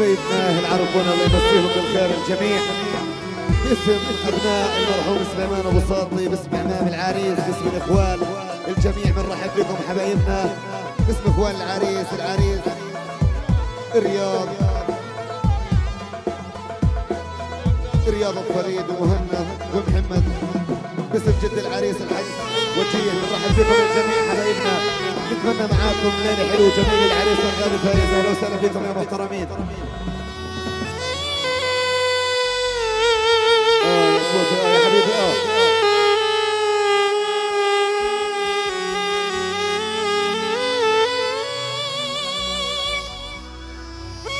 حبايبنا العربون الله يمسيهم بالخير الجميع. باسم أبناء المرحوم سليمان أبو ساطي باسم إمام العريس باسم الإخوان الجميع بنرحب بكم حبايبنا. باسم إخوان العريس العريس الرياض. رياض فريد ومهند ومحمد. باسم جد العريس الحج وجيه بنرحب بكم الجميع حبايبنا. نتمنى معاكم ليلة حلوة جميل العريس الغالي فايز أهلا وسهلا فيكم يا محترمين. يا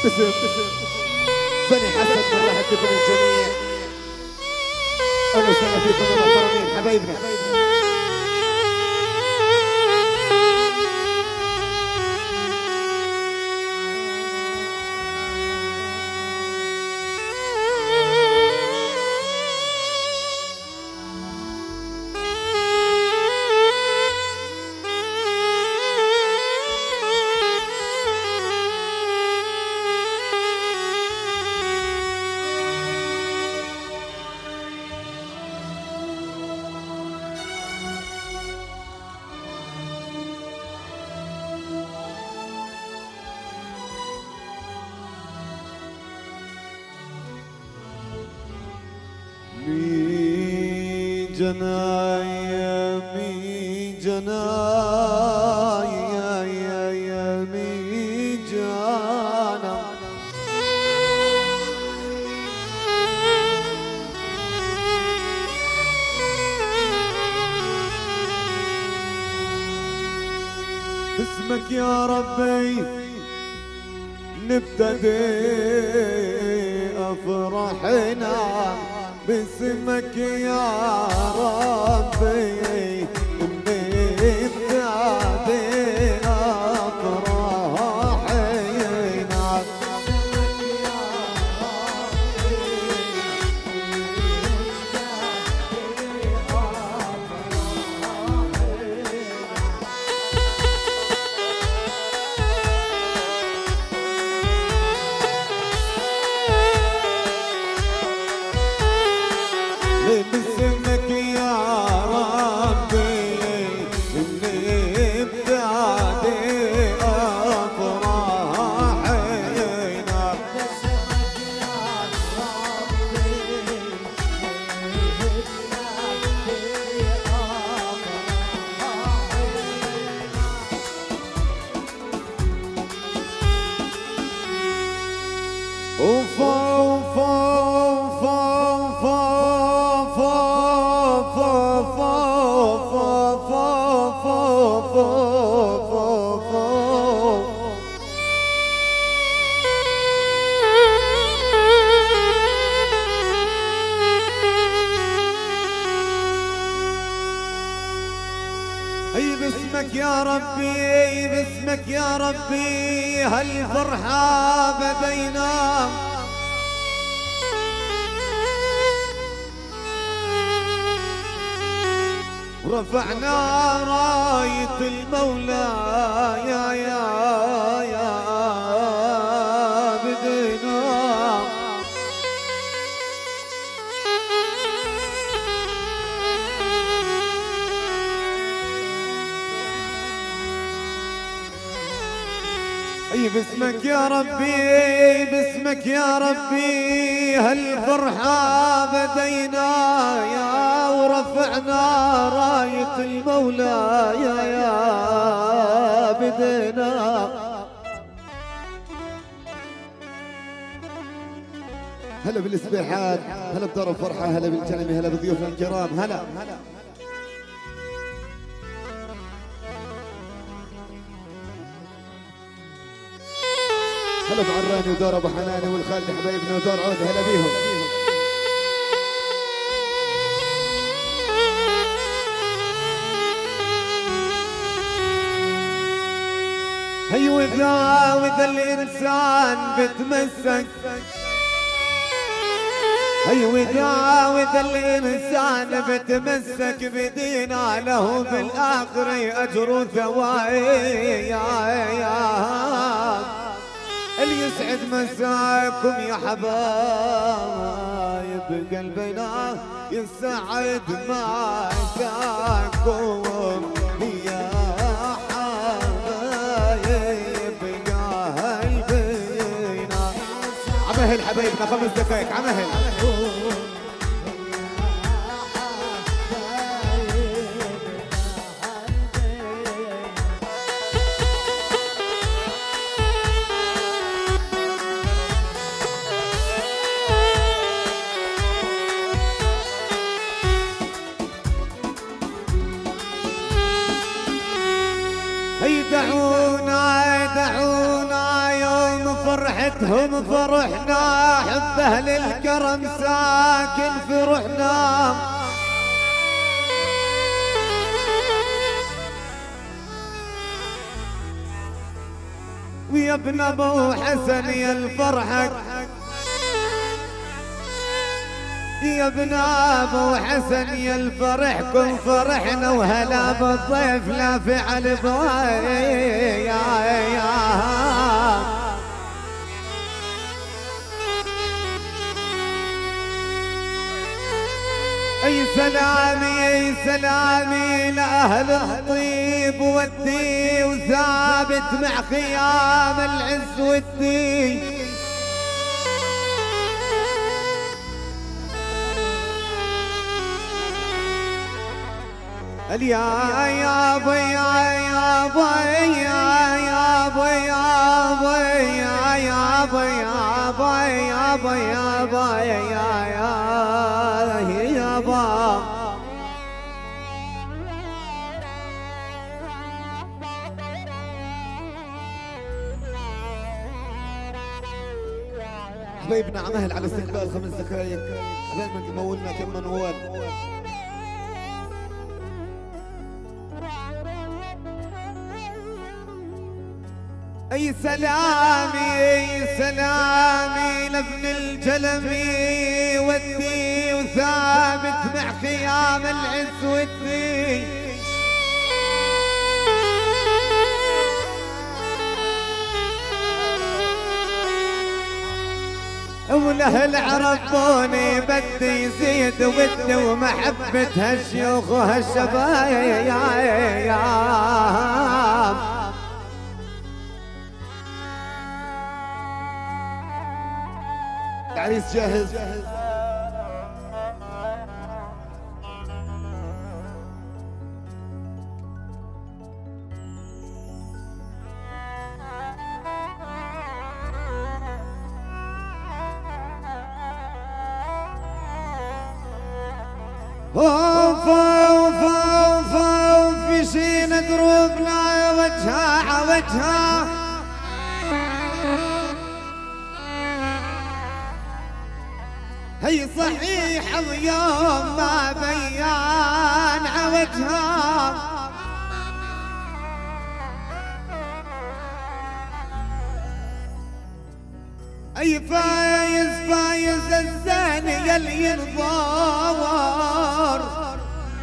باسم بني حسن بنرحب بكم الجميع. أهلا وسهلا فيكم يا محترمين. حبايبنا. بتمسك. هي وذا وذا الإنسان بتمسك بدينا له بالآخر أجر ثواب يا يا اللي يسعد مساكم يا حبايب قلبنا يسعد مساكم. عمهل حبايبنا خمس دقايق عمهل. فرحتهم فرحنا حب أهل الكرم ساكن في روحنا ويا ابن أبو حسن يا الفرحك. يا ابن أبو حسن يا الفرحكم فرحنا وهلا بالضيف لا فعل بواي يا يا سلامي سلامي لأهل الطيب والدي وثابت مع خيام العز والدين. يا يا بي يا بي يا يا بي يا بي يا بي يا يا حبايبنا عمهل على استقبال خمس دقائق. قبل ما تمولنا كم منوال أي سلامي أي سلامي لابن الجلمي ودي وثابت مع خيام العز والدين والاهل عرفوني بدي يزيد ودي ومحبة هالشيوخ وهالشبايب العريس جاهز. اوف اوف في شين دروبنا صحيح اليوم ما بيان عوجها. أي فايز فايز الزين يلي ينظور.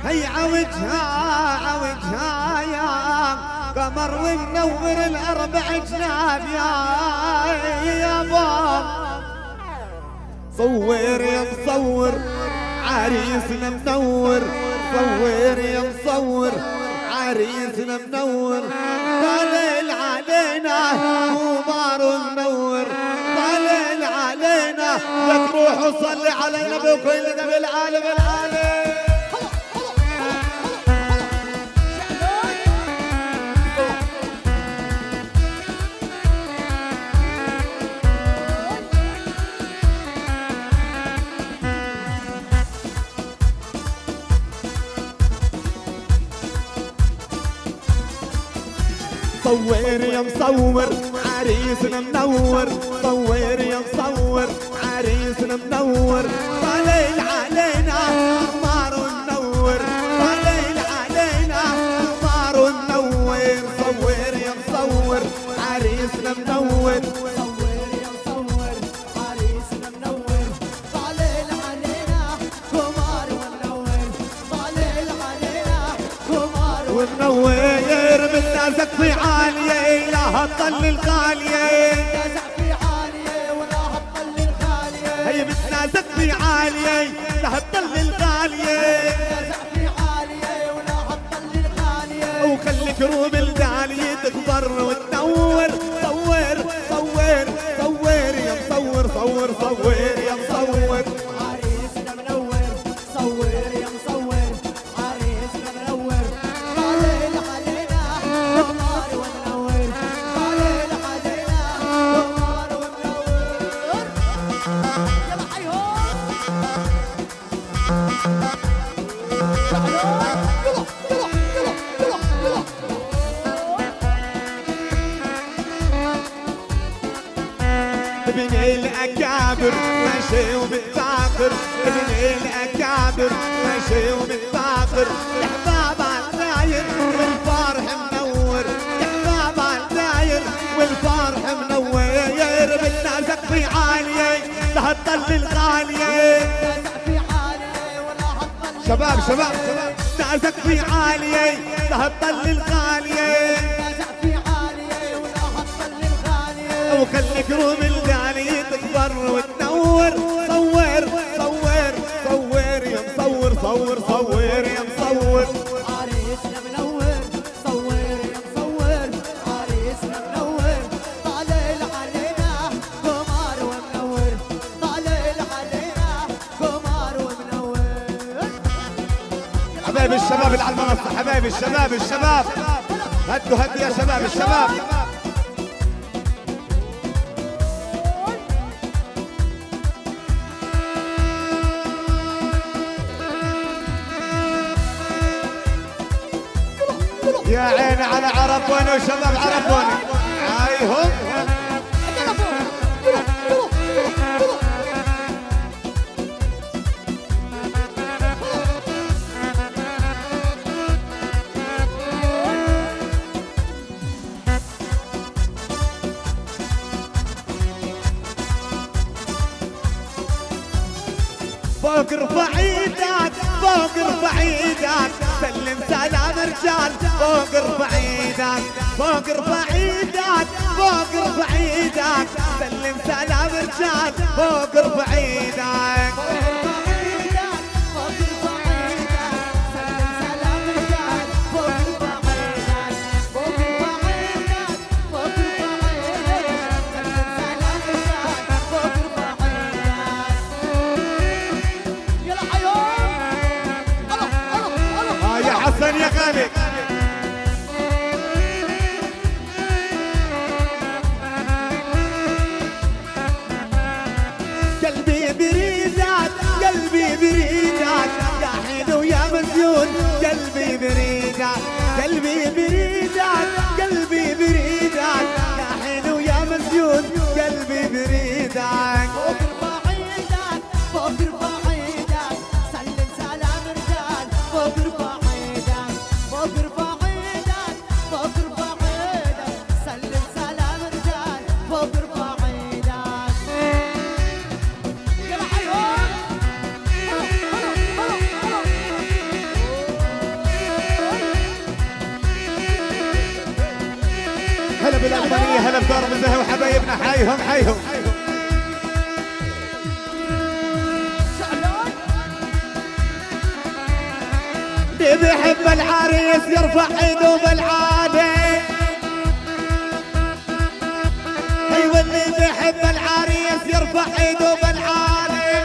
هي عوجها عوجها يا قمر ومنور الأربع جناب يا يا باب صور يا مصور عريسنا منور صور يا مصور عريسنا منور. طلل علينا ومار منور. طلل علينا لك روح وصلي على النبي وكل نبي العالم العالم صور يا مصور عريسنا منور. صور يا مصور عريسنا منور. طليل علينا قمر تزق عالية لا هطل الغالية. عالية هي عالية لا الغالية. عالية ولا الغالية. وخلي كروب الاكابر ماشي ومتفاخر ابن الاكابر ماشي ومتفاخر احباب عالداير والفرح منور. احباب عالداير والفرح منور. بدنا سقفي عالية لا تضل الغالية سقفي عالي ولا هتضل شباب شباب. شباب سقفي عالية لا تضل الغالية سقفي عالي ولا هتضل الغالية وخلي كروم الدالية تكبر وتنور صور صور صور يا مصور صور صور يا مصور. عريسنا منور صور يا مصور. عريسنا منور علينا قمر ومنور. علينا قمر ومنور. حبايب الشباب اللي على المنصة حبايب الشباب الشباب. هدوا هدوا يا شباب الشباب. عيني على عربوني وشباب عربوني عايهم فوق ارفع إيدك فوق ارفع إيدك سلم سلام رجال فوق إيدك فوق إيدك فوق إيدك سلم سلام رجال فوق إيدك حيهم حيهم. اللي بيحب العريس يرفع ايده بالعالي أيوه اللي بيحب العريس يرفع ايده بالعالي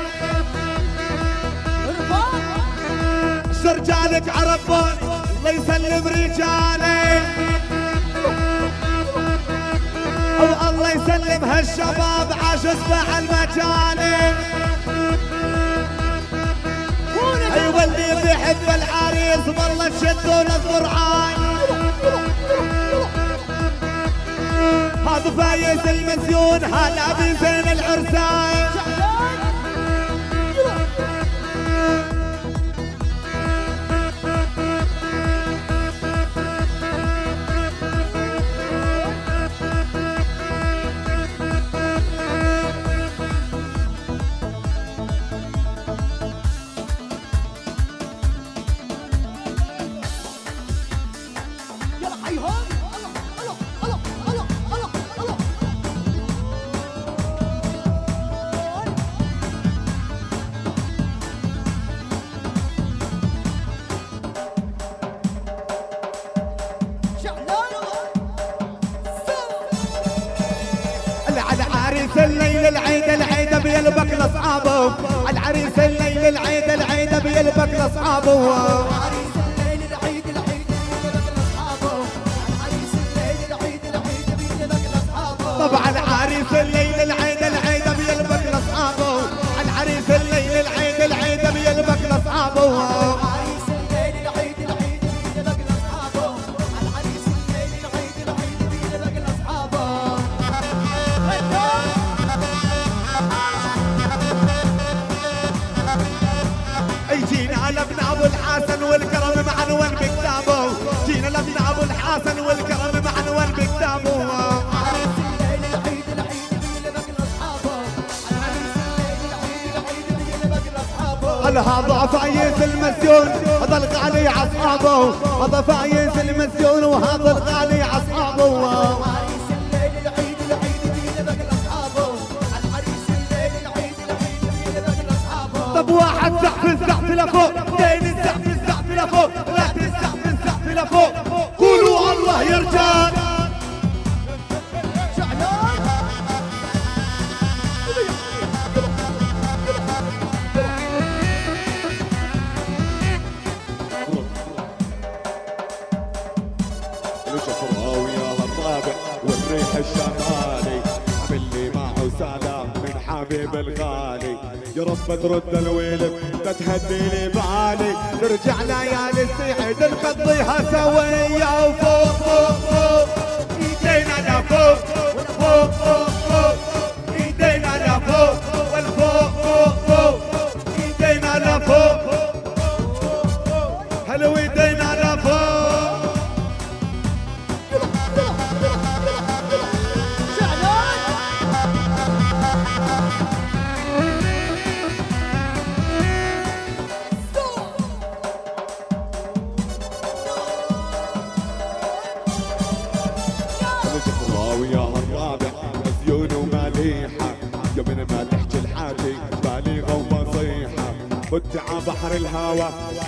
شو رجالك عرفوني الله يسلم رجالي يسلم هالشباب عاش اسمع المجالي أيوه اللي بيحب العريس والله تشدوا له القرعان هذا فايز المسيون هلا بزين العرسان.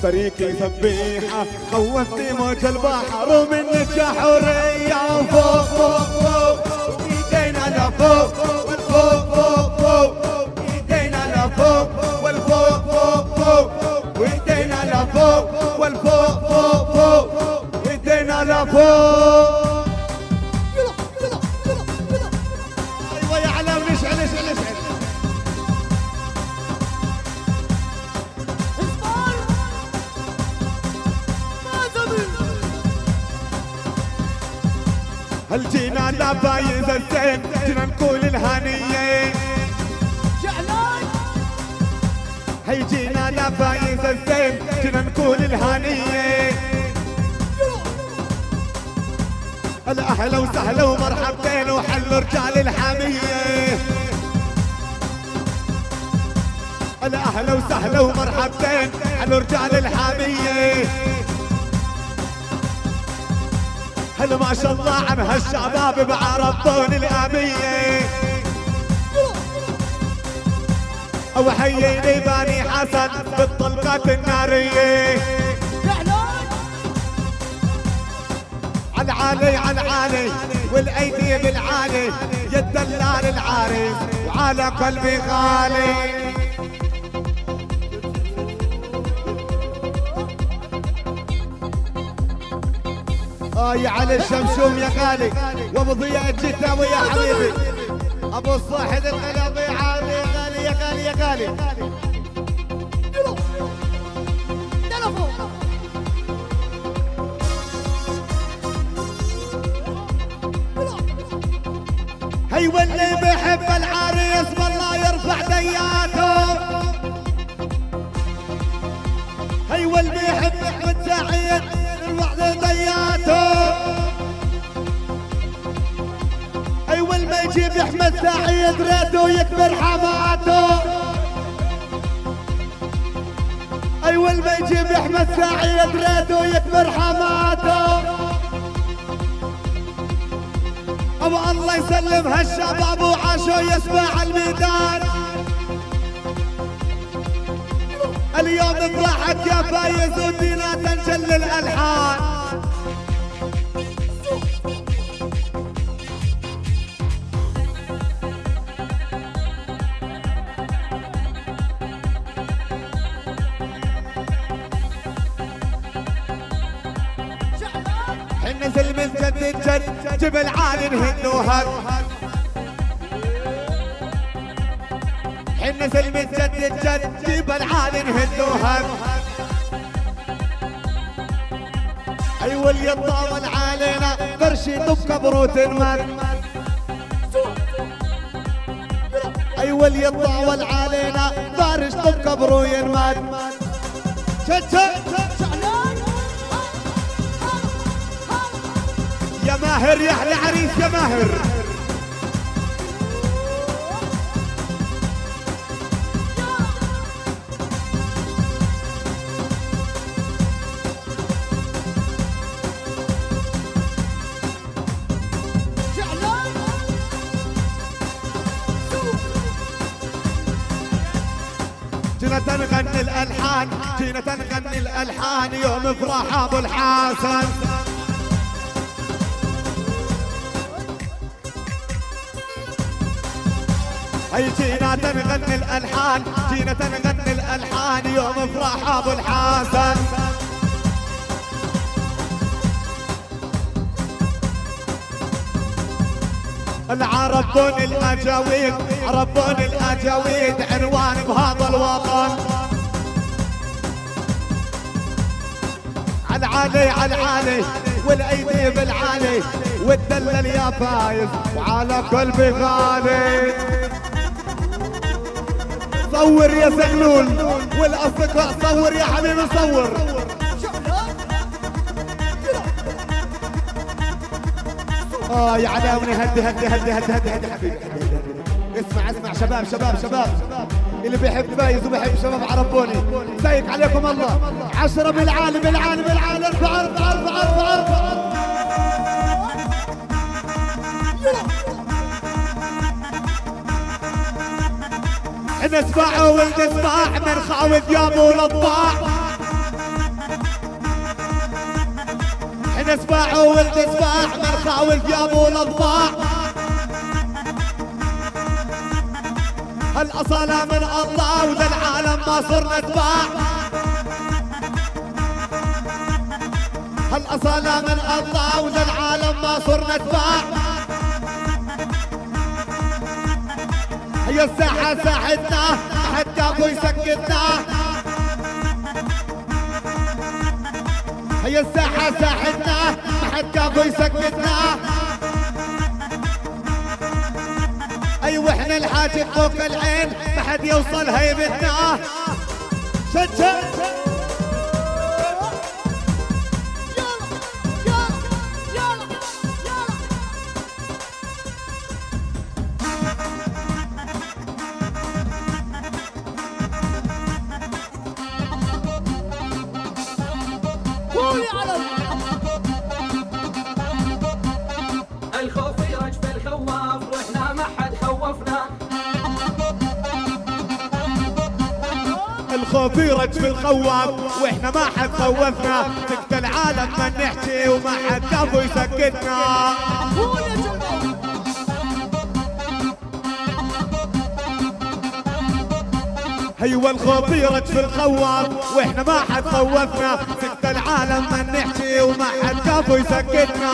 فريق يسبيحه خوفت موج البحر ومن نجاح وريا فوق فوق. أهلا وسهلا ومرحبتين وحل رجال الحامية. أنا أهلا وسهلا ومرحبتين حل رجال الحامية. هلا ما شاء الله عن هالشباب طول الأمية. أو حييني باني حسن بالطلقات النارية. العالي على العالي والأيدي بالعالي يا الدلال العالي وعلى قلبي غالي. آه، يا علي الشمشوم يا غالي وابو ضياء الجتاوي يا حبيبي. أبو صاحب القلبي عالي غالي يا غالي يا غالي. اللي بيحب العريس والله يرفع دياته. أيوة، هي واللي بيحب أحمد سعيد يرفع دياته. هي واللي ما يجيب أحمد سعيد ريته يكبر حماته. ايوا اللي ما يجيب أحمد سعيد ريته يكبر حماته. أيوة، والله يسلم هالشباب وعاشوا يسمع الميدان. اليوم طلعت يا فايز ودينا تنشل الالحان بالعالي نهنوها حنا سلم الجد الجد بالعالي نهنوها أيوه اللي طاول علينا قرشي طب كبروت المال أيوه اللي طاول علينا فارش طب كبروت ينمال شد شد ماهر يا أحلى عريس يا ماهر. جينا تنغني الألحان جينا تنغني الألحان يوم افراح أبو الحسن. هي جينا تنغني الألحان جينا تنغني الألحان يوم افراح أبو الحسن. العربون الاجاويد عربون الاجاويد عنوان بهذا الوطن. عالعالي عالعالي والأيدي بالعالي والدلل يا فايز وعلى قلبي غالي. صور يا زغلول والأصدقاء صور يا حبيبي صور. آه يا علاوني هدي هدي هدي هدي هدي هدي حبيبي اسمع اسمع شباب شباب شباب. اللي بيحب فايز وبيحب شباب عربوني زيك عليكم الله. عشرة بالعالي بالعالي بالعالي ارفع ارفع ارفع ارفع ارفع نسمع ونسمع من خاوي ثياب ولطباع نسمع ونسمع من خاوي ثياب ولطباع هالأصالة من الله وللعالم ما صرنا تباع هالأصالة من الله وللعالم ما صرنا تباع هي الساحة ساحتنا حتى ابو يسكتنا هي الساحة ساحتنا حتى ابو يسكتنا أيوه إحنا الحاجة فوق العين ما حد يوصل هيبتنا شد شد. الخواف وإحنا ما حد خوفنا سكت العالم ما نحكي وما حد كفو يسكتنا. أيوه الخوف يرج في الخواف وإحنا ما حد خوفنا سكت العالم ما نحكي وما حد كفو يسكتنا.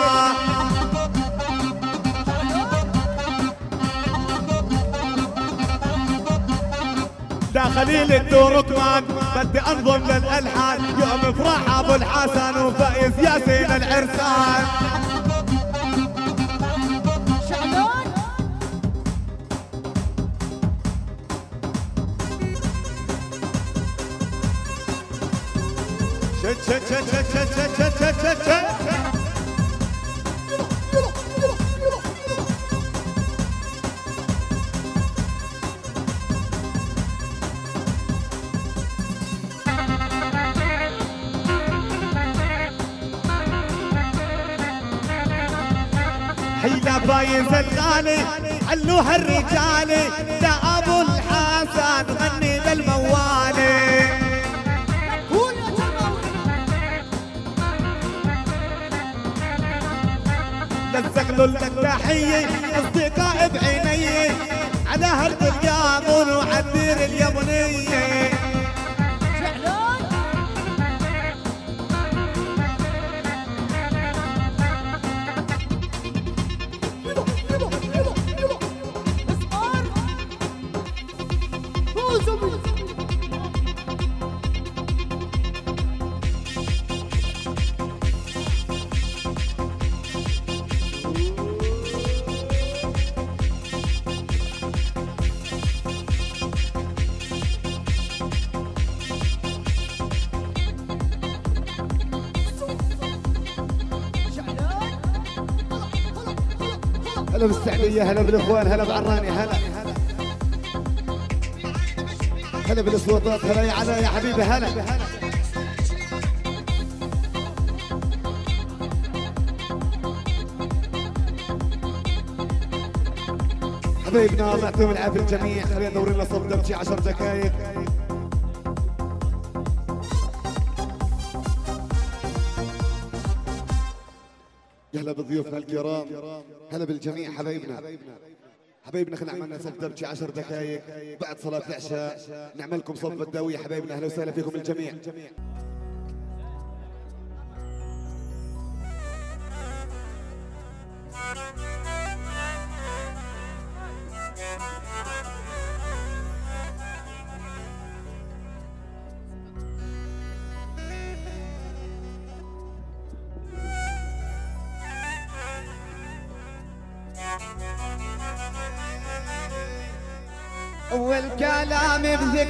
داخلين الدور كمان. بدي أنظم للألحان. يوم فرح أبو الحسن وفايز ياسين العرسان. شد شد شد شد شد شد شد شد شد شرايف الغالي علوها الرجالي ده أبو الحسن غني للموالي لزق له التحية أصدقاء بعيني على هالدنيا ونعبر اليوم. بالسعدية هلا بالإخوان هلا بعراني هلا. هلا بالاسوطات هلا يا علا يا حبيبي هلا. حبايبنا الله يعطيهم العافية الجميع. خلينا ندور لنا صف دمشي 10 دقائق يا هلا بضيوفنا الكرام. هلا بالجميع حبايبنا. حبايبنا خلينا عملنا درجي 10 دقائق بعد صلاة العشاء. نعمل لكم صف الداوية حبايبنا أهلا وسهلا فيكم الجميع.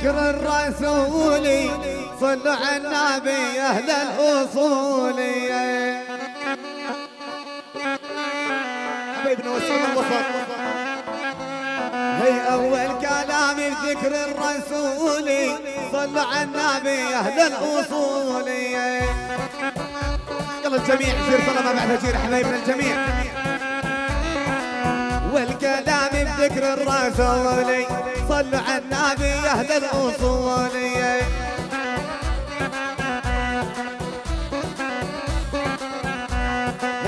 بذكر الرسول صلوا على النبي أهل الأصول. حبايبنا وسيم الوسط هي أول كلام بذكر الرسول صلوا على النبي أهل الأصول. يلا الجميع جير صلاة بعد جير حبايبنا الجميع. بذكر الرسول صلوا على النبي أهل الأصول.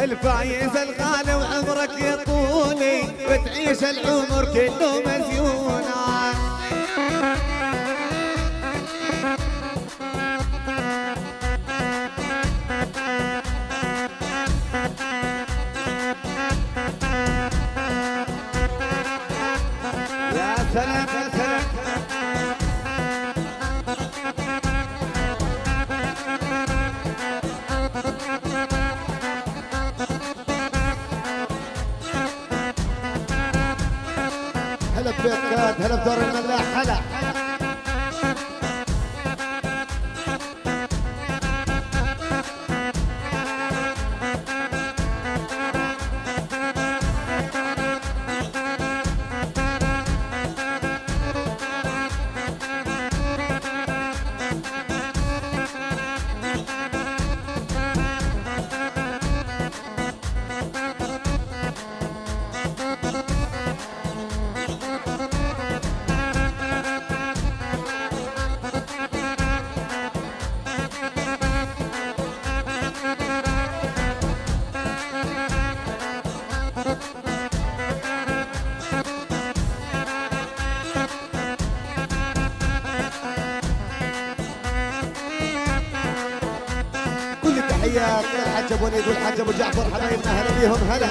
الفايز الغالي وعمرك يطولي وتعيش العمر كله مزيونة كاد هلا بدار الملاح هلا بيهم هلا.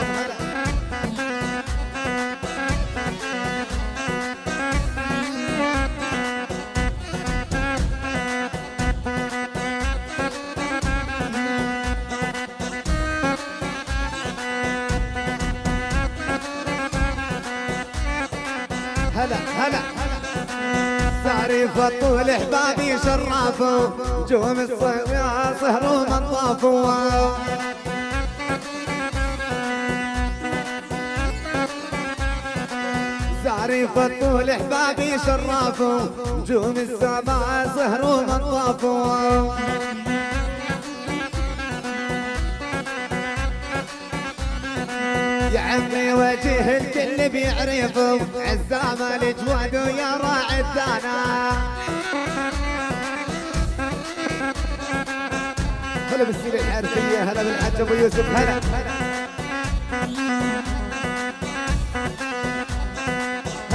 هلا هلا. تعريف الطول احبابي شرافوا جوم الصيف يا صهر ومطافوا. الطول احبابي شرافوا نجوم السماء صهر ومطافوا يا عمي وجه الكل بيعرفه عزام الجواد ويا راعي الدانا. هلا بالسيرة الحارثية هلا بالحاج أبو يوسف هلا.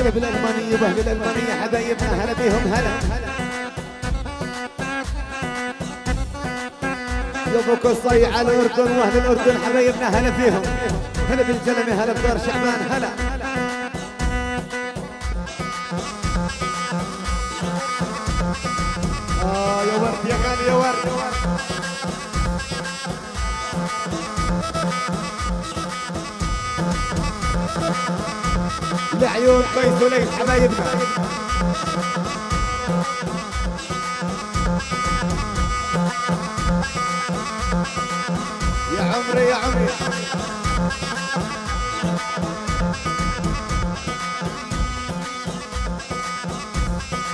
هلا بالالمانية واهل الالمانية حبايبنا هلا بيهم هلا. ابو قصي على الاردن وأهل الأردن حبايبنا هلا فيهم هلا بالجلمة هلا بدار شعبان هلا. آه يا ورد يا غالي يا ورد. لعيون قيس وليس حبايبنا. يا عمري يا عمري.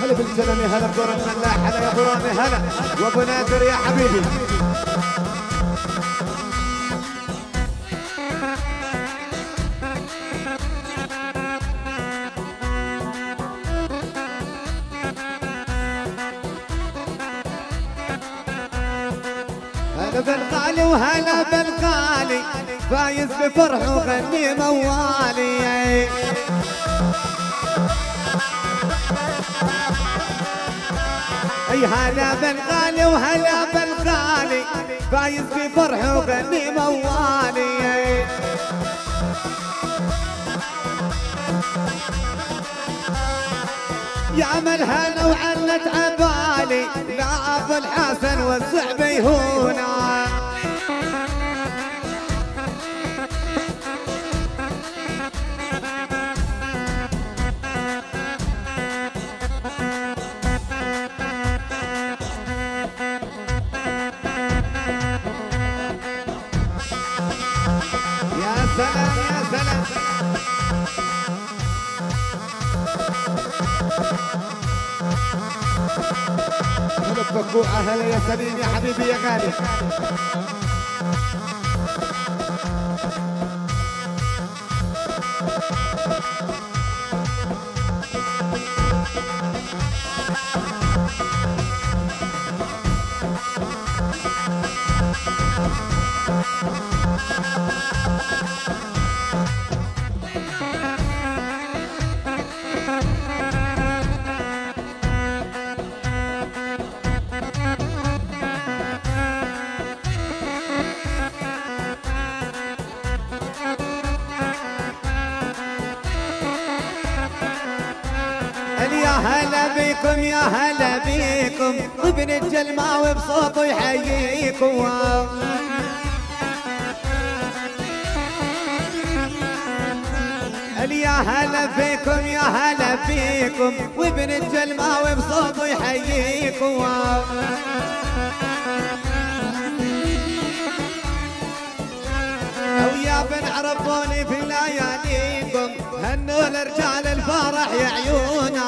هلا بالسلامة هلا بدور الملاح هلا يا غرامي هلا. وابو نادر يا حبيبي. فايز بفرح وغني موالي. أي هلا بالغالي وهلا بالغالي فايز بفرح وغني موالي. يا من وعنت عبالي لا أبو الحسن والصعب هونا هلا بفكوعة هلا يا سليم يا حبيبي يا غالي. بيكم ابن الجلماوي بصوته يحييكم. يا هلا فيكم يا هلا فيكم وابن الجلماوي بصوته يحييكم. ويا بن عرفوني في لياليكم هنوا لرجال الفرح يا عيونا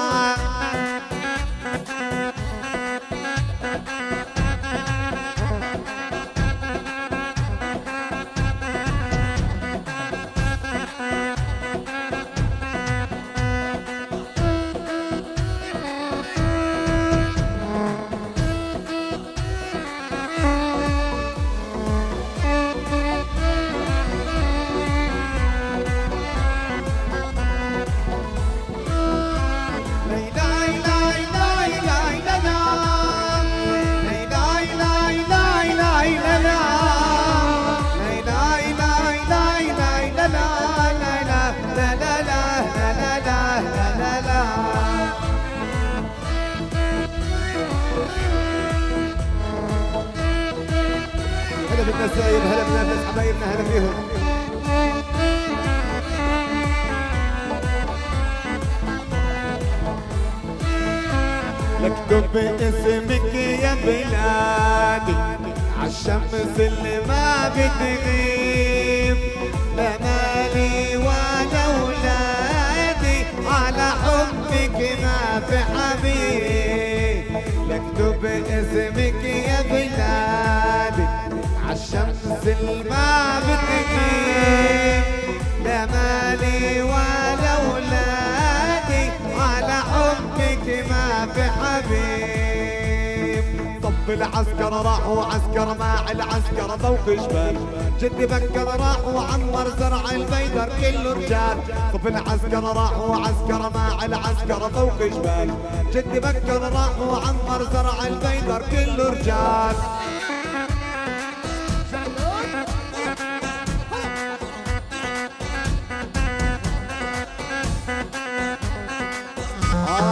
مع العسكر ذوق جبال جدي بكر راح وعمر زرع البيدر كله رجال.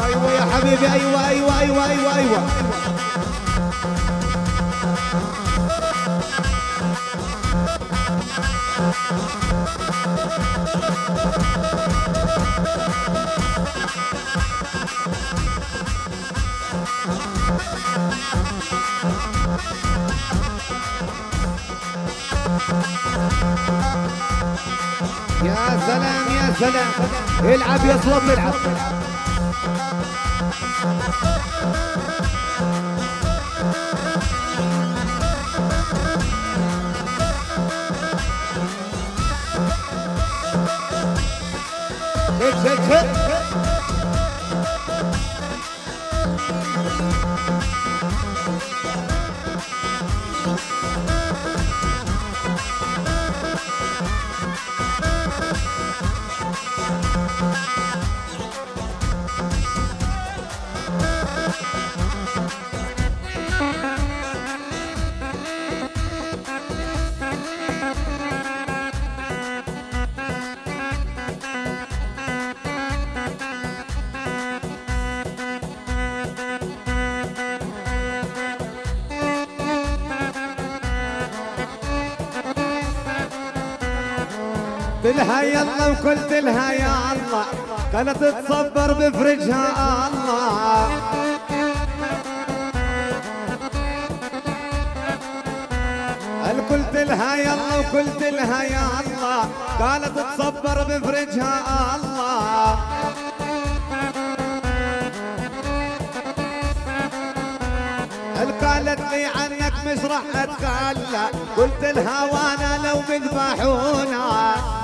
أيوه يا حبيبي أيوه أيوه أيوه أيوه أيوه. سلام يا سلام العب يا صوت العب Hey, hey, hey! لها يلا وقلت لها يا الله. كانت تصبر بفرجها الله. قال قلت لها يلا وقلت لها يا الله؟ قالت تصبر بفرجها الله. قال قالت لي عنك مش راح أتخلى؟ قلت لها وأنا لو بذبحونا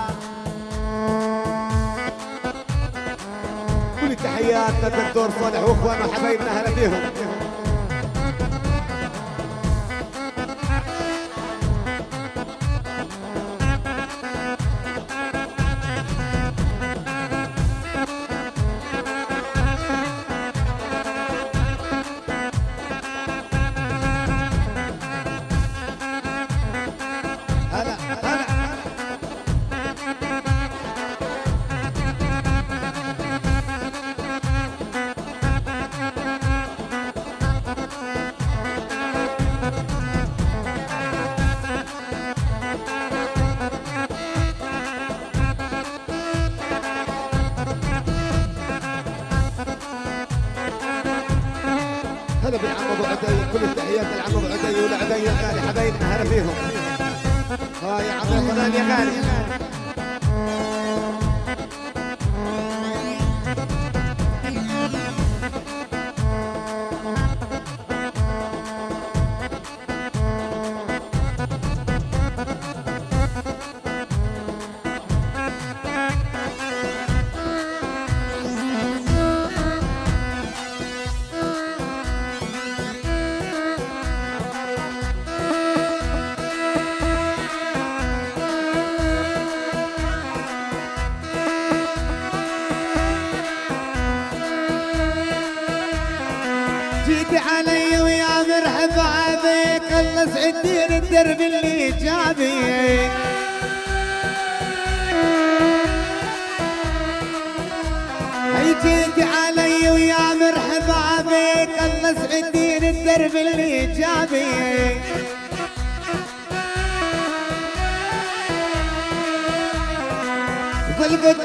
كل تحياتنا الدكتور صالح واخواننا وحبايبنا هلا فيهم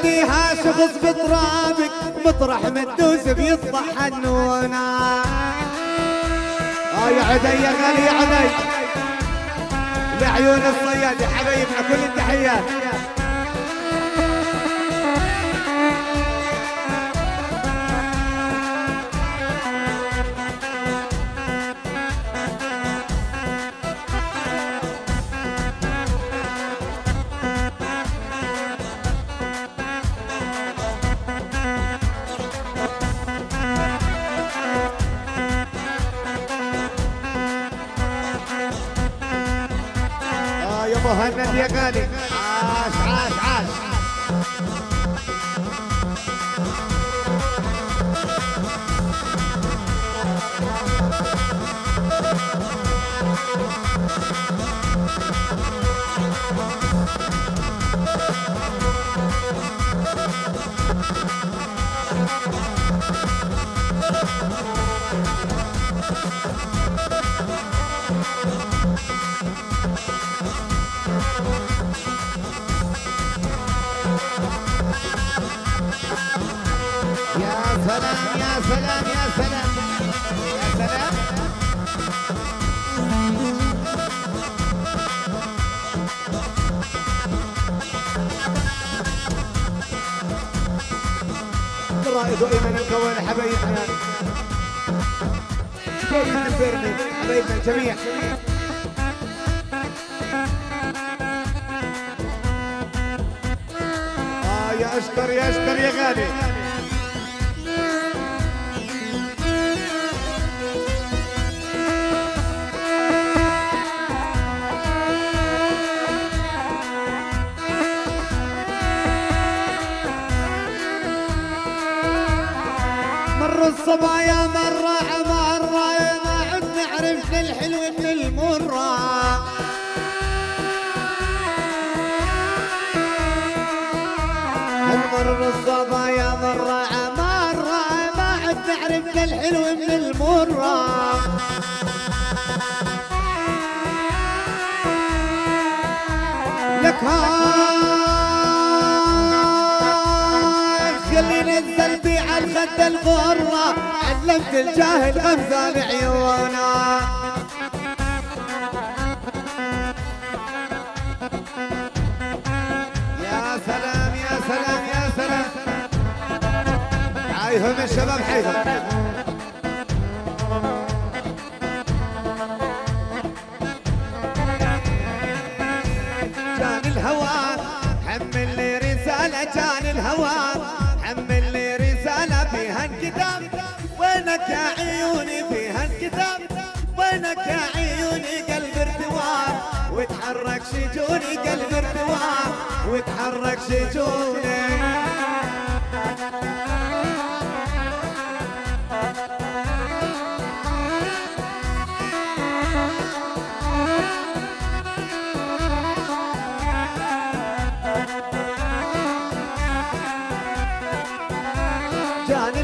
ظل بديها شخص بترابك مطرح ما تدوس بيصبح حنونا آه يا عدي يا غالي يا عدي. لعيون الصياد يا حبايبنا كل التحيات.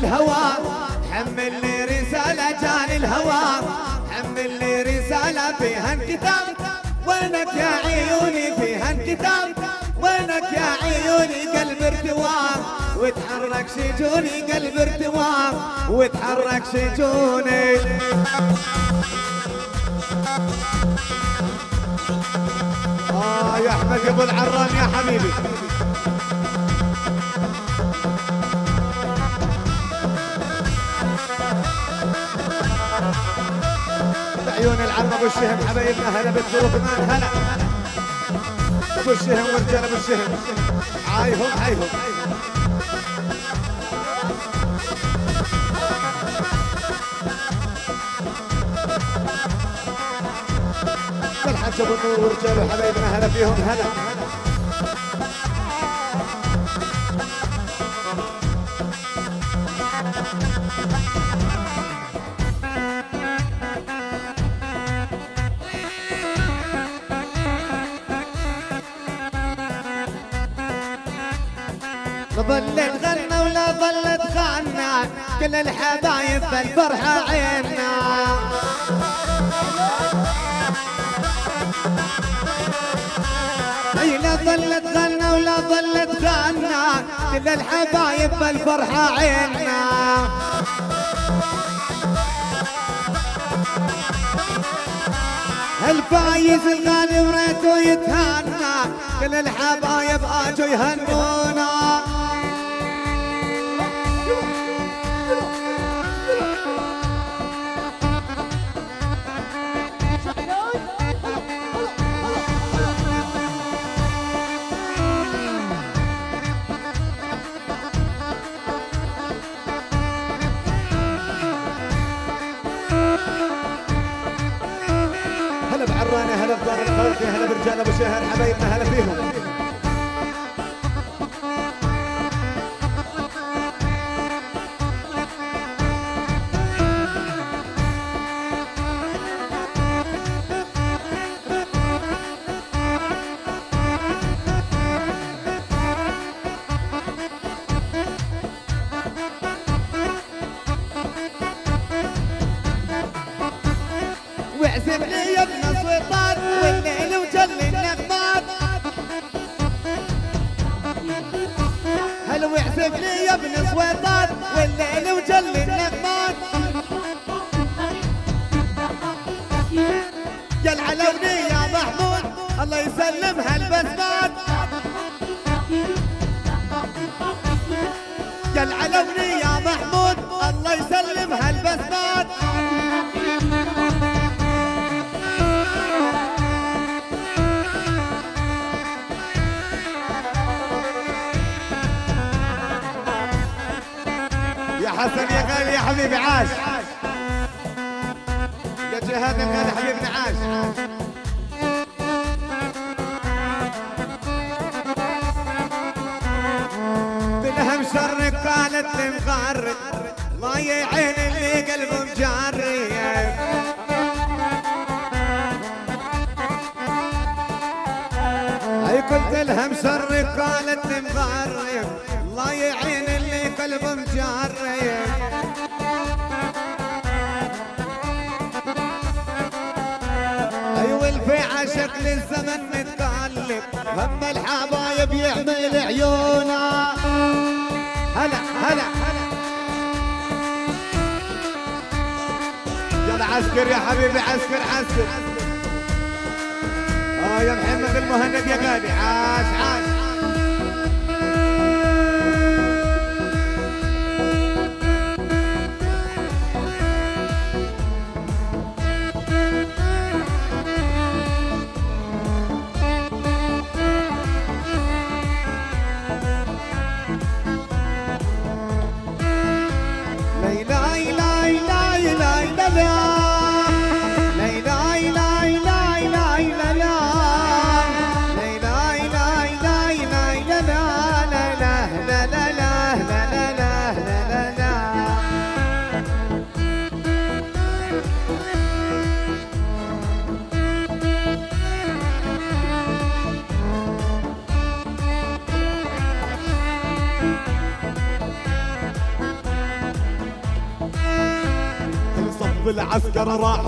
الهوى حمل لي رسالة جاني الهوى. حمل لي رسالة فيها الكتاب وينك يا عيوني فيها الكتاب وينك يا عيوني قلب ارتواب وتحرك شجوني قلب ارتواب وتحرك شجوني. آه يا أحمد يا أبو العران يا حبيبي. عيون العم أبو الشهم حبايبنا هلا بالظروف مان هلا أبو الشهم ورجال أبو الشهم. عايهم عايهم الحاج أبو النور ورجاله حبايبنا هلا فيهم هلا كل الحبايب بالفرحة عينا أي لا ظلت غنى ولا ظلت غنى كل الحبايب بالفرحة عينا الفايز الغالي وريته يتهنى كل الحبايب آجوا يهنونا. الخلق هلا برجال ابو شهر حبايبنا هلا فيهم.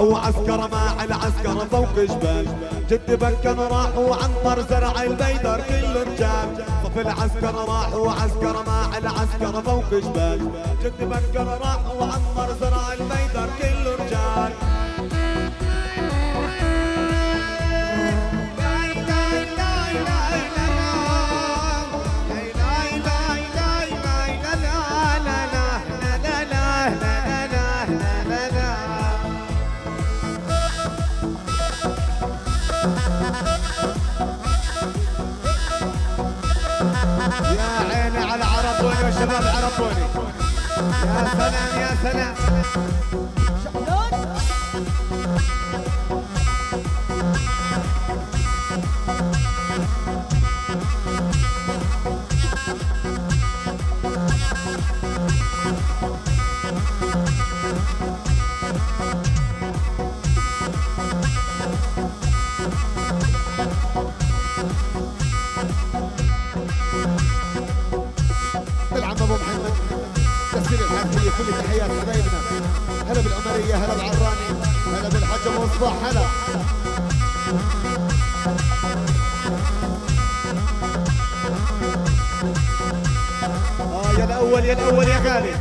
العسكر راحوا عسكر مع العسكر فوق جبال. جد بكن راحوا عنبر زرع البيدر كل رجال صف العسكر راحوا عسكر مع العسكر فوق جبال. جد بكن راحوا عنبر زرع البيدر كل رجال عربوني وشباب عربوني يا سلام يا سلام. كل تحيات حبايبنا هلا بالعمرية هلا بالعراني هلا بالحاج مصباح هلا. آه يا الأول يا الأول يا غالي.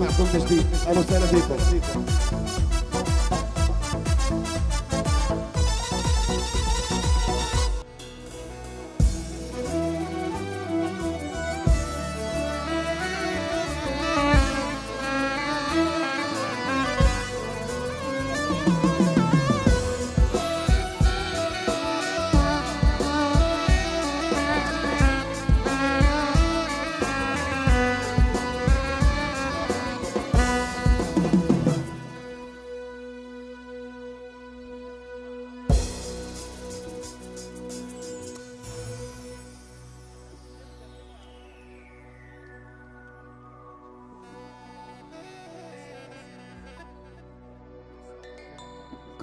Smack from the street. I was.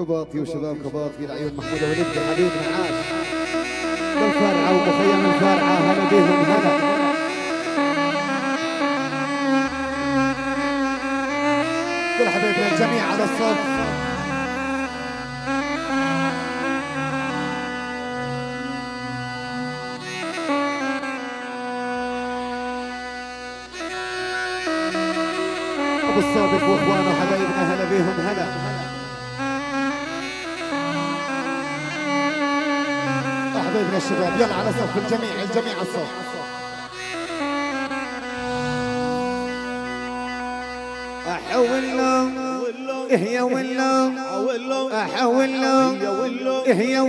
قباطي وشباب قباطي العيون محمود وليد حبيبنا عاش بالفرعة ومخيم الفرعة هلا بيهم هلا. كل حبايبنا الجميع على الصف الشباب. يلا على صف الجميع الجميع على الصف. احولهم هي ولا احولهم هي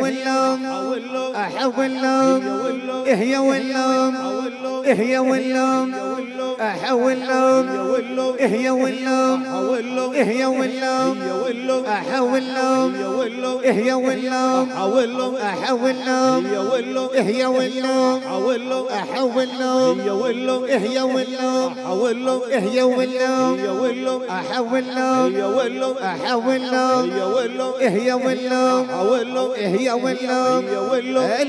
هي هي هي واللوم هي واللوم احولهم هي واللوم احولهم هي واللوم احولهم هي واللوم احولهم هي واللوم احولهم ولو هي واللوم هي واللوم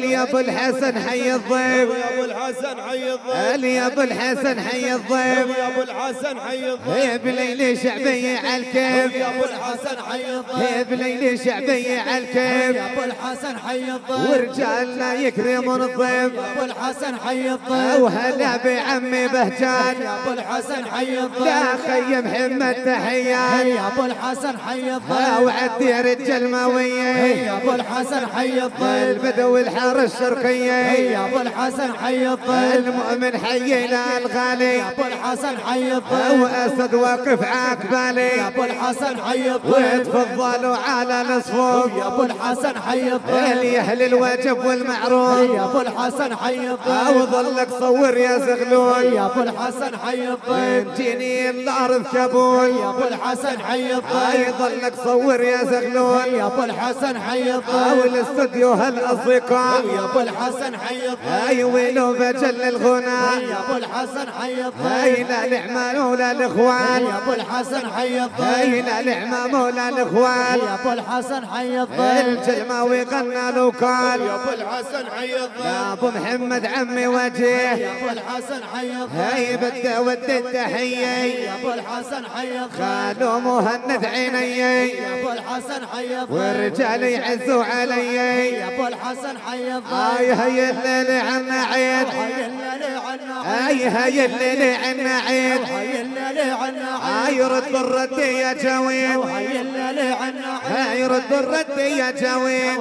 يا ابو الحسن حي الضيف يا أبو الحسن حي الضيف. يا أبو الحسن حي الضيف. يا أبو الحسن حي هي بليلي شعبية على الكيف يا أبو الحسن حي هي الضيف بليلي شعبية على الكيف يا أبو الحسن حي الضيف ورجالنا يكرمون الضيف. يا أبو الحسن حي الضيف وهلا بعمي بهجان. يا أبو الحسن حي الضيف لا خي محمد تحيات يا أبو الحسن حي الضيف وعدي رجال ماوية. يا أبو الحسن حي الضيف البدو الحارة الشرقية. يا أبو الحسن حي الضيف المؤمن حينا الغالي. يا أبو الحسن حي الضيف واسد واقف عقبالي يا أبو الحسن حي الضيف وتفضلوا على الصفوف يا أبو الحسن حي الضيف اللي أهل الواجب والمعروف. يا أبو الحسن حي الضيف وظلك صور يا زغلول. يا أبو الحسن حي الضيف جيني الأرض كابول يا أبو الحسن حي هاي الضيف ظلك صور يا زغلول. يا أبو الحسن حي أو الاستوديو هالأصدقاء. يا أبو الحسن حي الضيف هاي ويلو بجل الغنى. يا أبو الحسن حي هاي الضيف لا الاعمال ولا الاخوان يا أبو الحسن حي هاي الضيف لا الاعمام ولا الاخوان يا أبو الحسن حي الضيف الجلماوي غنى قال يا أبو الحسن حي يا الضيف أبو محمد عمي وجيه يا أبو الحسن حي هاي الضيف بده ود التحية. يا أبو الحسن حي الضيف خالو مهند عيني. يا أبو الحسن حي الضيف والرجال يعزوا علي. يا أبو الحسن حي الضيف هاي هاي الليل عنا عيد هاي هاي الليل عنا عيد هاي رد الرد يا جويب هاي رد الرد يا جويب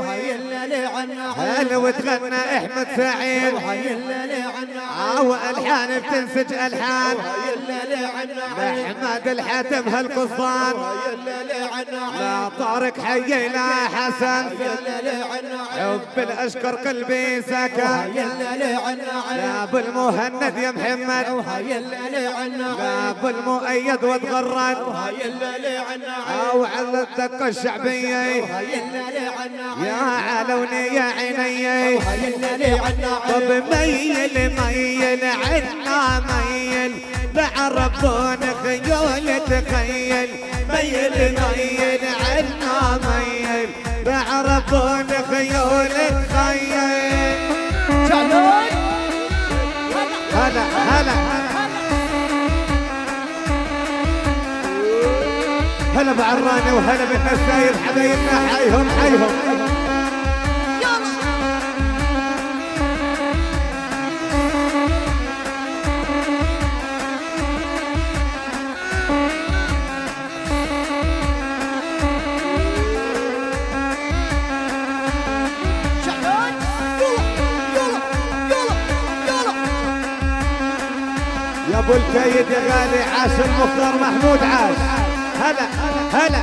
هل وتغنى أحمد سعيد؟ آه، أو الحان بتنسج ألحان. محمد الحاتم هالقصان. لا طارق حي لا حسن. حب الاشكر قلبي سكن لا بالمهند يا محمد. لا بال بالمؤيد وتغرد أو على الليل عنا يا علوني يا عيني. طب ميل ميل عنا ميل. بعرفون خيول تخيل. ميل ميل عنا ميل. بعرفون خيول تخيل. هلا هلا هلا. بعراني وهلا بالنسايب حبايبنا حيهم حيهم يا أبو الكيد يا غالي عاش المختار محمود عاش. هلا هلا.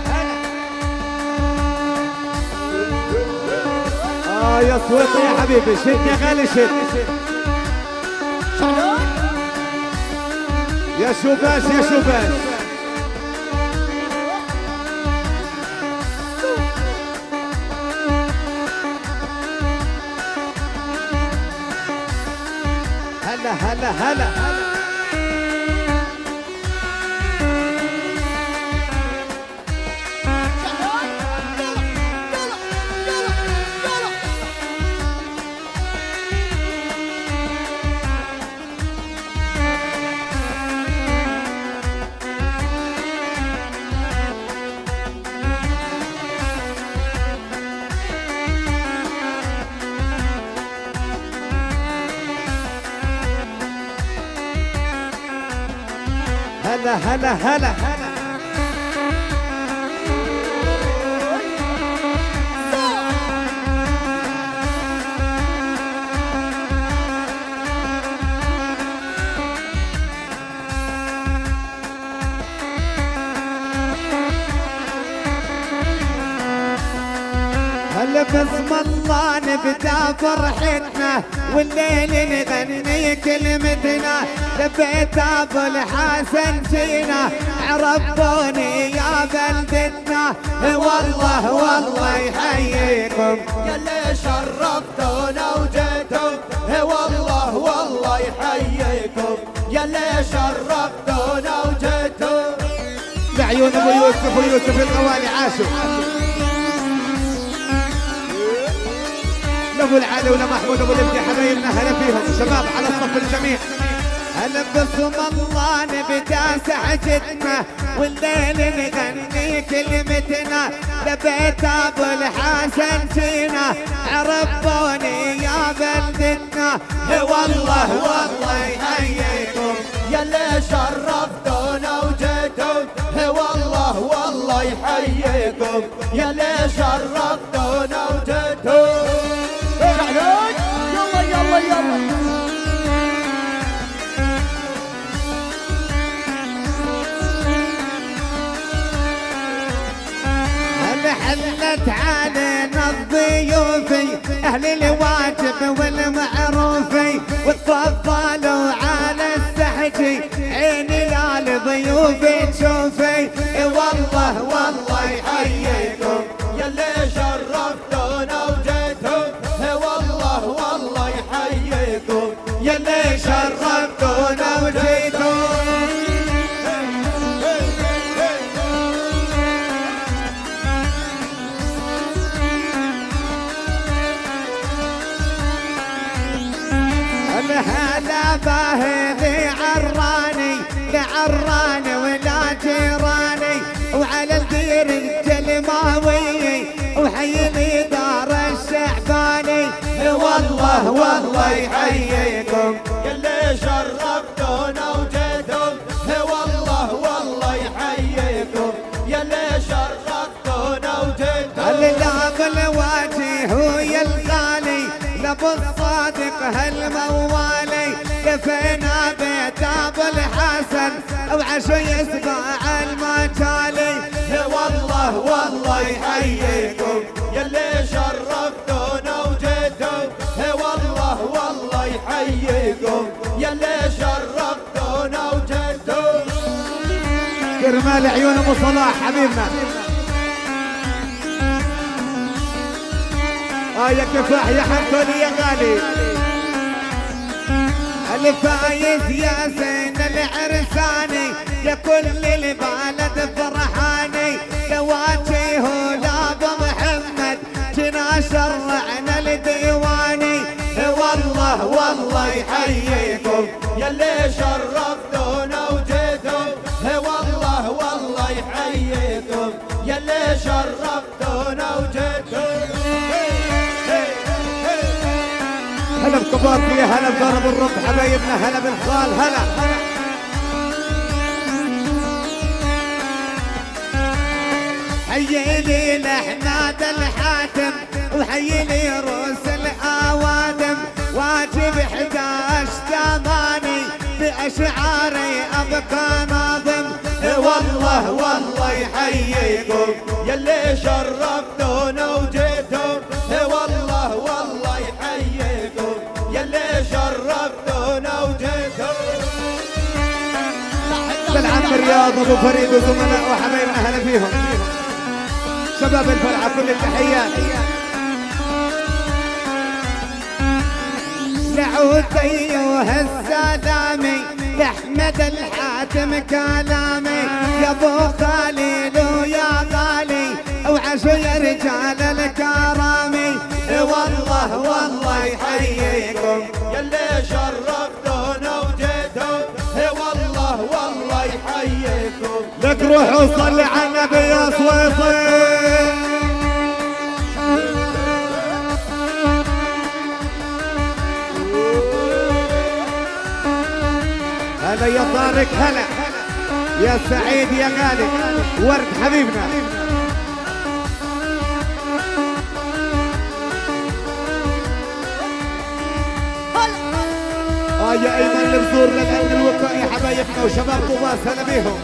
آه يا صوتي يا حبيبي شد يا غالي شد يا شوباش يا شوباش. هلا هلا هلا هلا. هلا هلا. لبيت أبو الحسن جينا عرفوني يا بلدتنا. والله والله يحييكم. يلي شرفتونا وجيتم والله والله يحييكم. يلي شرفتونا وجيتم لعيون أبو يوسف ويوسف الغوالي عاشوا. لأبو العالي ولا محمود أبو الابدي حبايبنا هلا فيهم. شباب على الصف الجميع هلا باسم الله نبدا سحجتنا والليل نغني كلمتنا. لبيت أبو الحسن جينا عرفوني يا بلدتنا والله والله يحييكم يلي شرفتونا وجيتم هي والله والله يحييكم يلي شرفتونا هل حلت علينا الضيوفي أهل الواجب والمعروفي وتفضلوا على السحجي عيني لا لضيوفي تشوفي والله والله. والله والله يحييكم يلي شرفتونا وجيتم هي والله والله يحييكم. يلي شرفتونا وجيتم اللاب الواجه ويا الغالي لابو الصادق هالموالي. كفينا بيت أبو الحسن. وعشو يسمع المجالي والله والله يحييكم. يلي شرفتونا يحييكم يلي شرفتونا وجيتم كرمال عيون أبو صلاح حبيبنا. آه يا كفاح يا حنتوني يا غالي. الفايز يا زين العرساني يا كل البلد فرحاني. يحييكم يلي شرفتونا وجيتم هي والله والله يحييكم يلي شرفتونا وجيتم هلا بكبار فيه هلا بضرب الرب حبايبنا هلا بالخال هلا. حي لي لحناد الحاتم وحي لي روس الأوادم. واجب 11 ثماني باشعاري ابقى ناظم والله والله يحييكم. يلي شرفتونا وجيتم والله والله يحييكم. يلي شرفتونا وجيتم بالعم رياض أبو فريد وزملاء وحبايبنا هلا فيهم. شباب الفرحة كل التحيات. لعود ايها السلامي لاحمد الحاتم كلامي يا ابو خليل ويا غالي وعشو يا رجال الكرامي والله والله يحييكم يلي شرفتونا وجيتم والله والله يحييكم لك روح وصلي على النبي يا صويصي. هلا يا طارق هلا. يا سعيد يا غالي. ورد حبيبنا. آه يا أيمن البزور للامن الوقائي حبايبنا وشباب طوباس هلا بيهم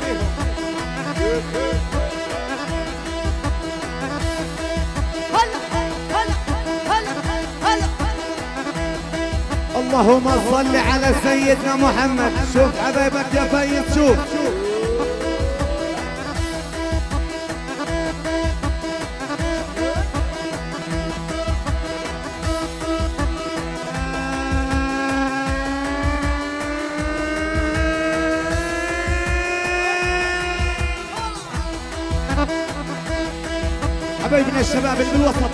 اللهم صل على سيدنا محمد. شوف حبايبك يا فايز شوف. حبايبنا الشباب اللي بالوسط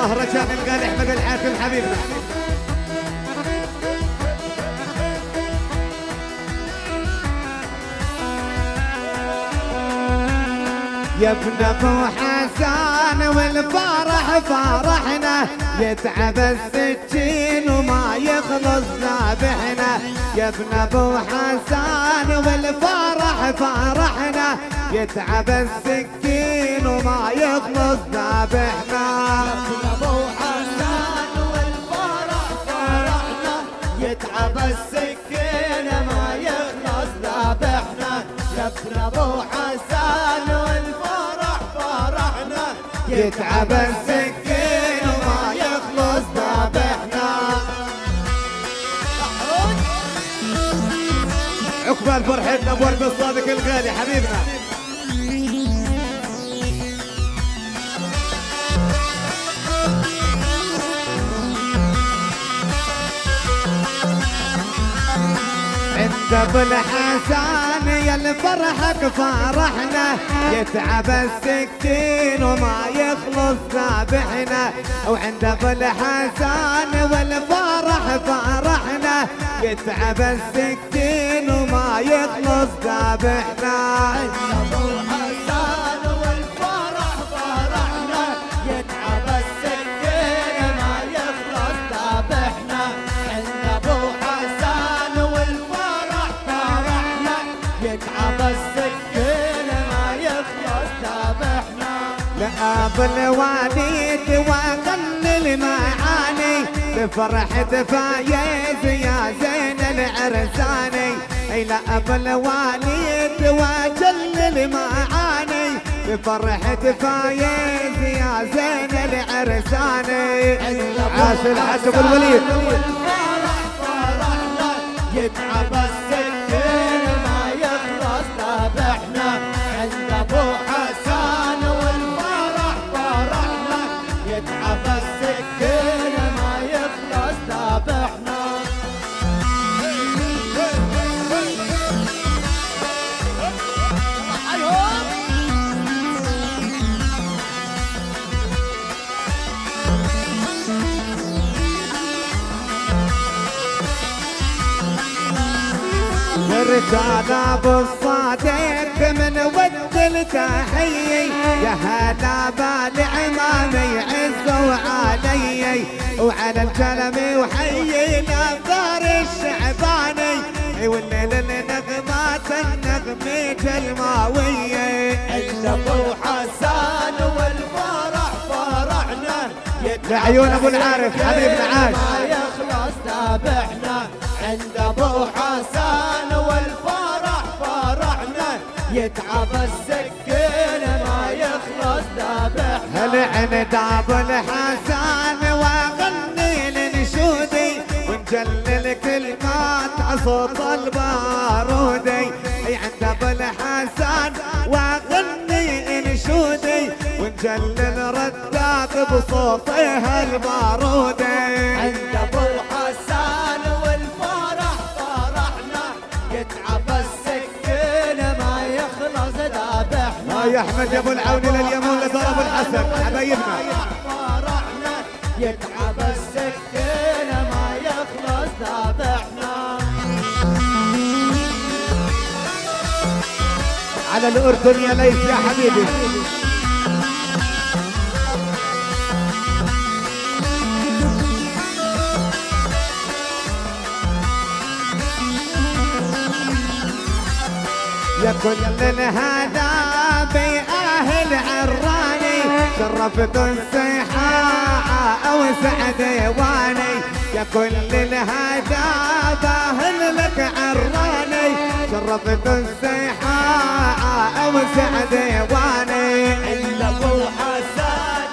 مهرجان الغالي أحمد الحاكم حبيبنا يا ابن ابو حسن والفرح فرحنا يتعب السكين وما يخلص ذابحنا يا ابن ابو حسن والفرح فرحنا يتعب السكين وما يخلص ذابحنا يتعب السكين ما يخلص أبو حسان والفرح فرحنا. يتعب السكين وما يخلص ذابحنا. عقبال فرحتنا ابو ورد الصادق الغالي حبيبنا. ابو الحسن يا الفرحك فرحنا يتعب السكين وما يخلص ذابحنا وعند ابو الحسن والفرح فرحنا. يتعب السكين وما يخلص ذابحنا لأب الوالد وغني المعاني بفرحة فايز يا زين العرساني اي لأب الوالد وجل المعاني بفرحة فايز يا زين العرساني عاش أبو الوليد. يتعب رجال ابو الصادق من ود التحيي يا هلا بالعمامي عزوا علي وعلى الكلم وحيينا دار الشعباني. والليل النغمات النغمة الماوية عند أبو حسان والفرح فرحنا. لعيون أبو العارف حبيبنا عاش. ما يخلص ذابحنا عند أبو حسان يتعب السكين ما يخلص ذابحنا هل عند ابو الحسن وأغني لنشودي ونجلل كلمات عصوت البارودي؟ اي عند ابو الحسن وأغني انشودي ونجلل ردات بصوتها البارودي؟ عند احمد يا ابو العون لليمون لضرب الحسن. حبايبنا. يتعب السكين ما يخلص ذابحنا على الأردن يا ليث يا حبيبي. يا كل الهدى شرفت السحاعة وسع ديواني يا كل الهدى باهل لك عراني. شرفت السيحة وسع ديواني عند ابو حسن.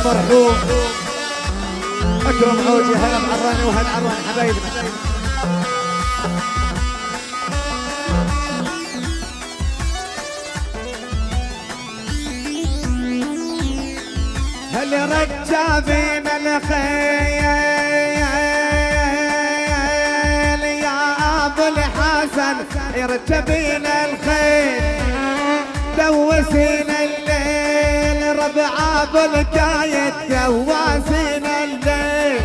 المرحوم أكرم عودي هلا بعراني وهلا عراني حبايبنا هل رجابين الخيل يا أبو الحسن؟ يرتبين الخيل. ربع ابو الكايد دواسين الليل.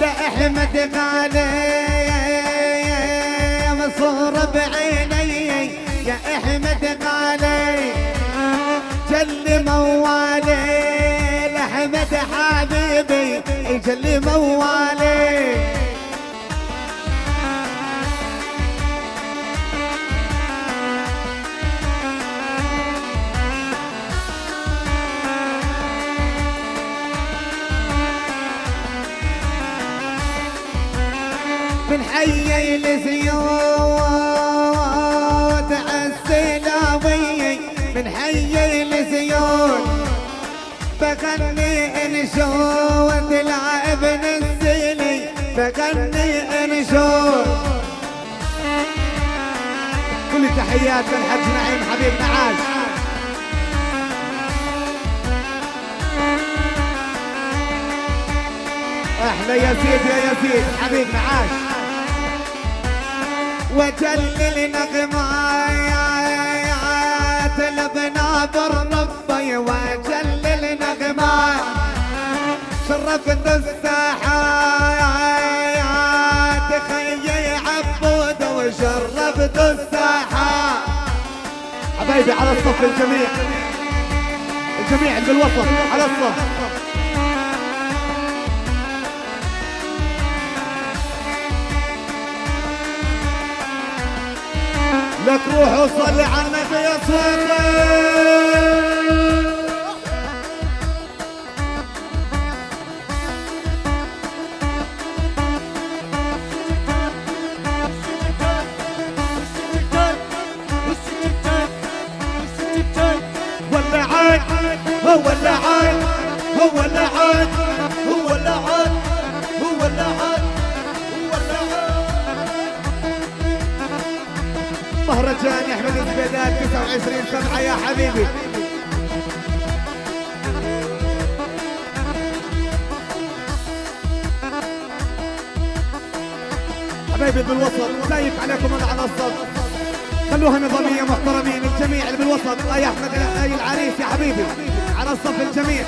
لأحمد غالي بغني انشود العابن الزيني بغني انشود كل تحيات للحج نعيم حبيبنا عاش أحلى يا سيد يا يزيد حبيبنا عاش وجلل نغمات البنابر ربي وجلل نغمات شرفت الساحات خيي عبود وشرفت الساحات. حبايبي على الصف الجميع. الجميع اللي بالوسط على الصف. لك روح وصلي على النبي صوتي هو اللعان هو اللعان هو اللعان هو اللعان هو اللعان مهرجان أحمد الزبيدات 29 سبعة يا حبيبي. حبايبي بالوسط شايف عليكم أنا على الصف خلوها نظامية محترمين الجميع اللي بالوسط. أي أحمد أي العريس يا حبيبي. على الصف الجميع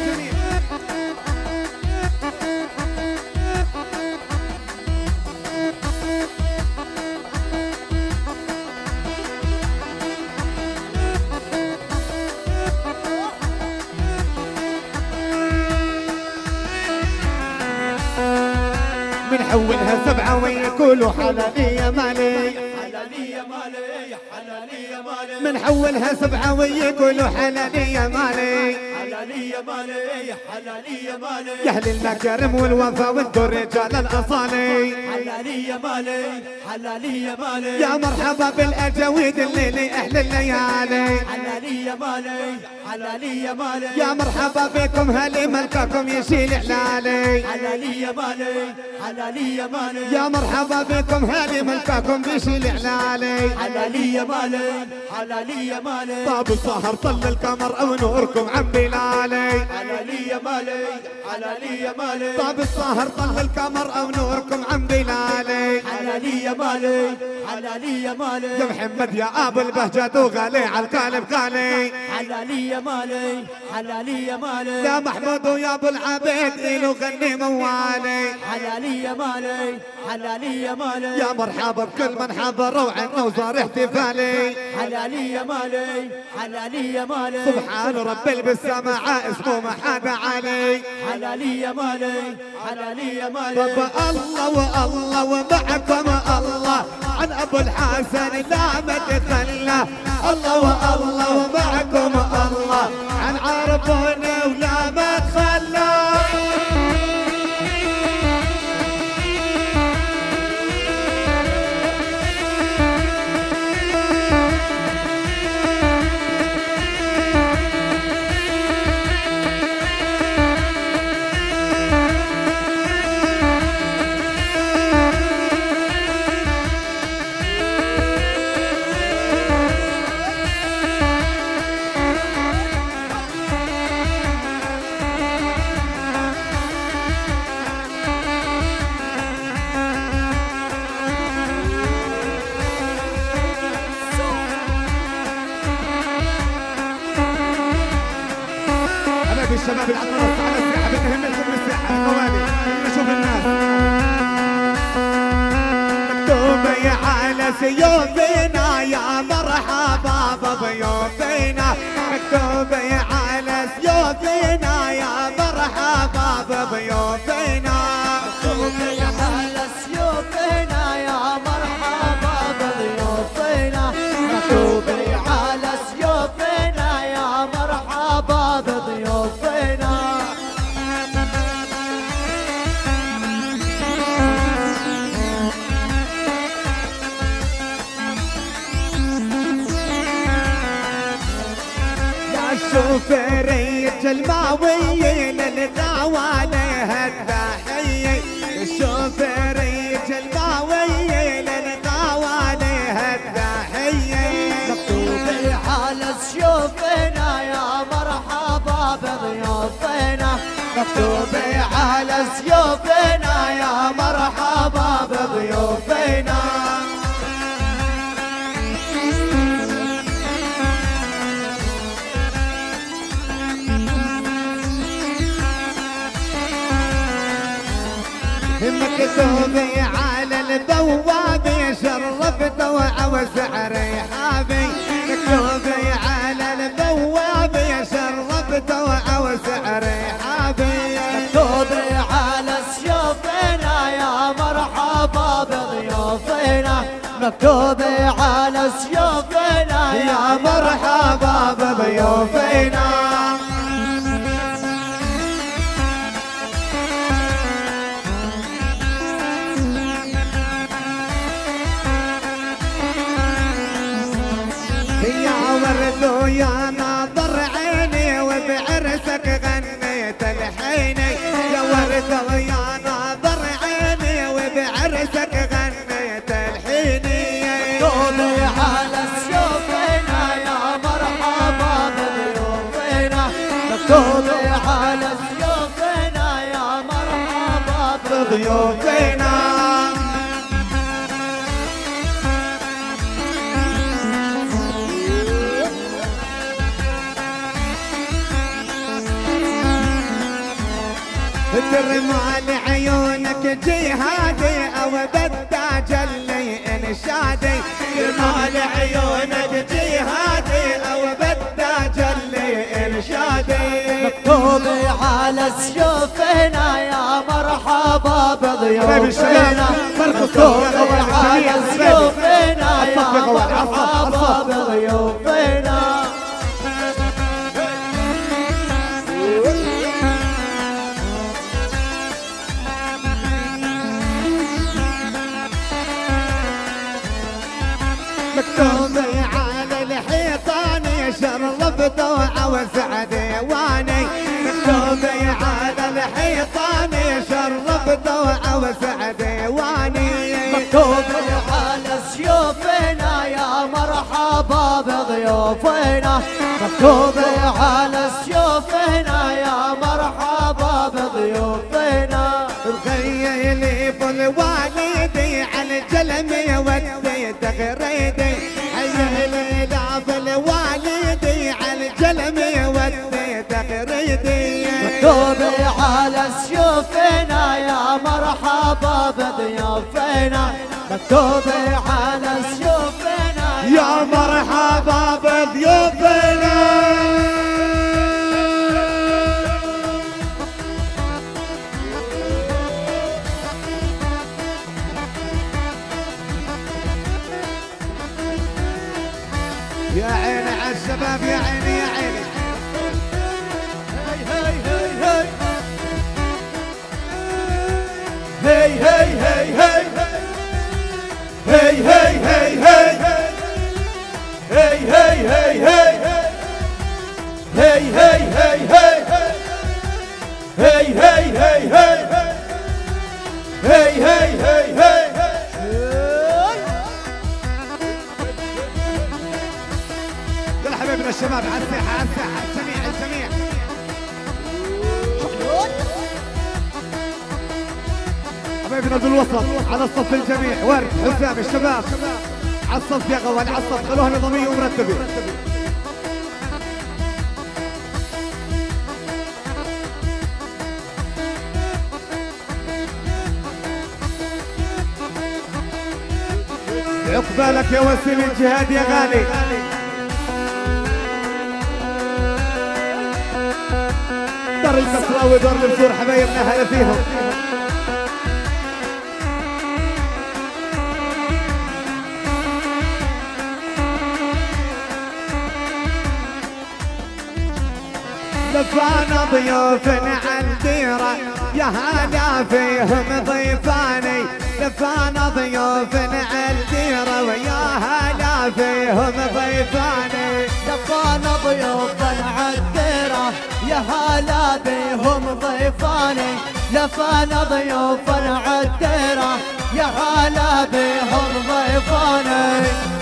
بنحولها سبعة ويقولوا حلالية مالي حلالية مالي حلالية مالي بنحولها سبعة ويقولوا حلالية مالي حلالية مالي حلالية مالي. يا أهل المكارم والوفا وانتو رجال الأصالي. حلالية مالي حلالية مالي. يا مرحبا بالأجاويد الليلي أحلى الليالي. حلالية مالي حلالية مالي. يا مرحبا بكم هلي ملككم يشيل حلالي حلالية مالي حلالية مالي. يا مرحبا بكم هلي ملككم بيشيل حلالي حلالية مالي حلالية مالي طاب السهر طل القمر أو نوركم عم بلالي حلالية مالي حلالي يا مالي طاب السهر طل القمر أو نوركم عن بلالي حلالي يا مالي يا يا مالي محمد يا ابو البهجة وغالي على القالب غالي حلالي يا مالي حلالي يا مالي يا محمود ويا ابو العبيد إلو غني موالي حلالي يا مالي حلالي يا مالي يا مرحبا بكل من حضر وعنا وصار احتفالي حلالي يا مالي حلالي يا مالي. سبحان رب بالسماع اسمه ما حدا علي. حلالي يا مالي حلالي يا مالي. رب الله والله ومعكم الله. عن أبو الحسن لا ما تخلى الله والله ومعكم الله. عن عرفنا ولا ما سيوفنا يا مرحبا بضيوفنا مكتوبة على سيوفنا الماويين الغوالي التحية الشوفيري الماويين الغوالي التحية مكتوب على سيوفنا يا مرحبا بضيوفنا. مكتوب على سيوفنا يا مرحبا مكتوبي على البواب شرفت وعوز ريحابي مكتوبي على البواب شرفت وعوز ريحابي مكتوب على سيوفنا يا مرحبا بضيوفنا. مكتوب على سيوفنا يا مرحبا بضيوفنا. مرحبا بضيوفنا ضيوفنا ترمال عيونك جهادي أو بالتاج اللي انشادي ترمال عيونك جهادي أو بالتاج اللي انشادي مكتوب على سيوفنا يا مرحبا بضيوفنا. مكتوب على سيوفنا يا مرحبا بضيوفنا. ضوعة وسعد واني مكتوب على سيوفنا يا مرحبا بضيوفنا. مكتوب على سيوفنا يا مرحبا بضيوفنا. مخيلي بالوالدي على الجلمي ودي تغريدي. حيلي لا بالوالدي على الجلمي ودي تغريدي. مكتوب على السيوف مرحبا بضيوفنا مكتوب على سيوفنا يا مرحبا بضيوفنا حبايبنا بالوسط على الصف الجميع. ورد حسام الشباب. على الصف يا غوال على الصف. خلوها نظامية ومرتبة عقبالك يا وسيم الجهاد يا غالي. دار الكسراوي دار البزور حبايبنا هلا فيهم. لفانا ضيوف عالديرة يا هلا فيهم ضيفاني. لفانا ضيوف عالديرة ويا هلا فيهم ضيفاني. لفانا ضيوفا عالديرة يا هلا بهم ضيفاني. لفانا ضيوفا عالديرة يا هلا بهم ضيفاني.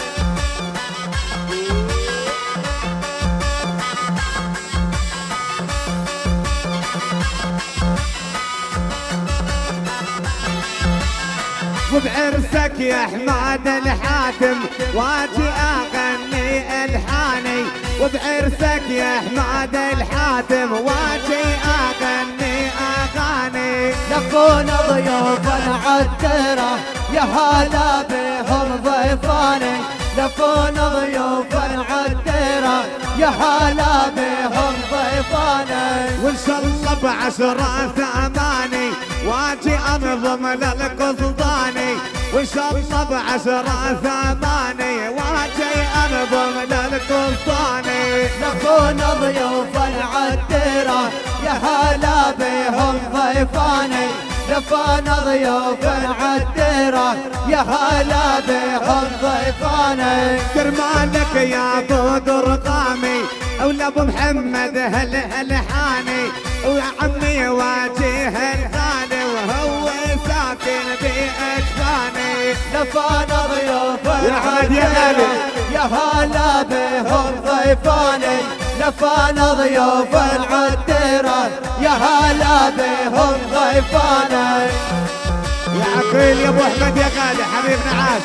وبعرسك يا حماد الحاتم وأجي أغني ألحاني. وبعرسك يا حماد الحاتم وأجي أغني أغاني. لفونا ضيوفا عالديرة يا هلا بهم ضيفاني لفونا ضيوفا عالديرة يا هلا بهم ضيفاني وان شاء الله بعشرة ثماني واجي أنظم للقصداني. وان شاء الله بعشرة ثماني واجي أنظم للقصداني. لفونا ضيوفا عالديرة يا هلا بهم ضيفاني لفانا ضيوف عالديرة يا هلا بهم ضيفاني كرمانك يا بود رقامي أولى أبو محمد هل هلحاني ويا عمي واجه الغالي وهو ساكن بأجفاني لفانا ضيوف عالديرة يا هلا بهم ضيفاني لفانا ضيوفا عالديرة يا هلا بهم ضيفاني يا عقيل يا أبو أحمد يا غالي حبيبنا عاش.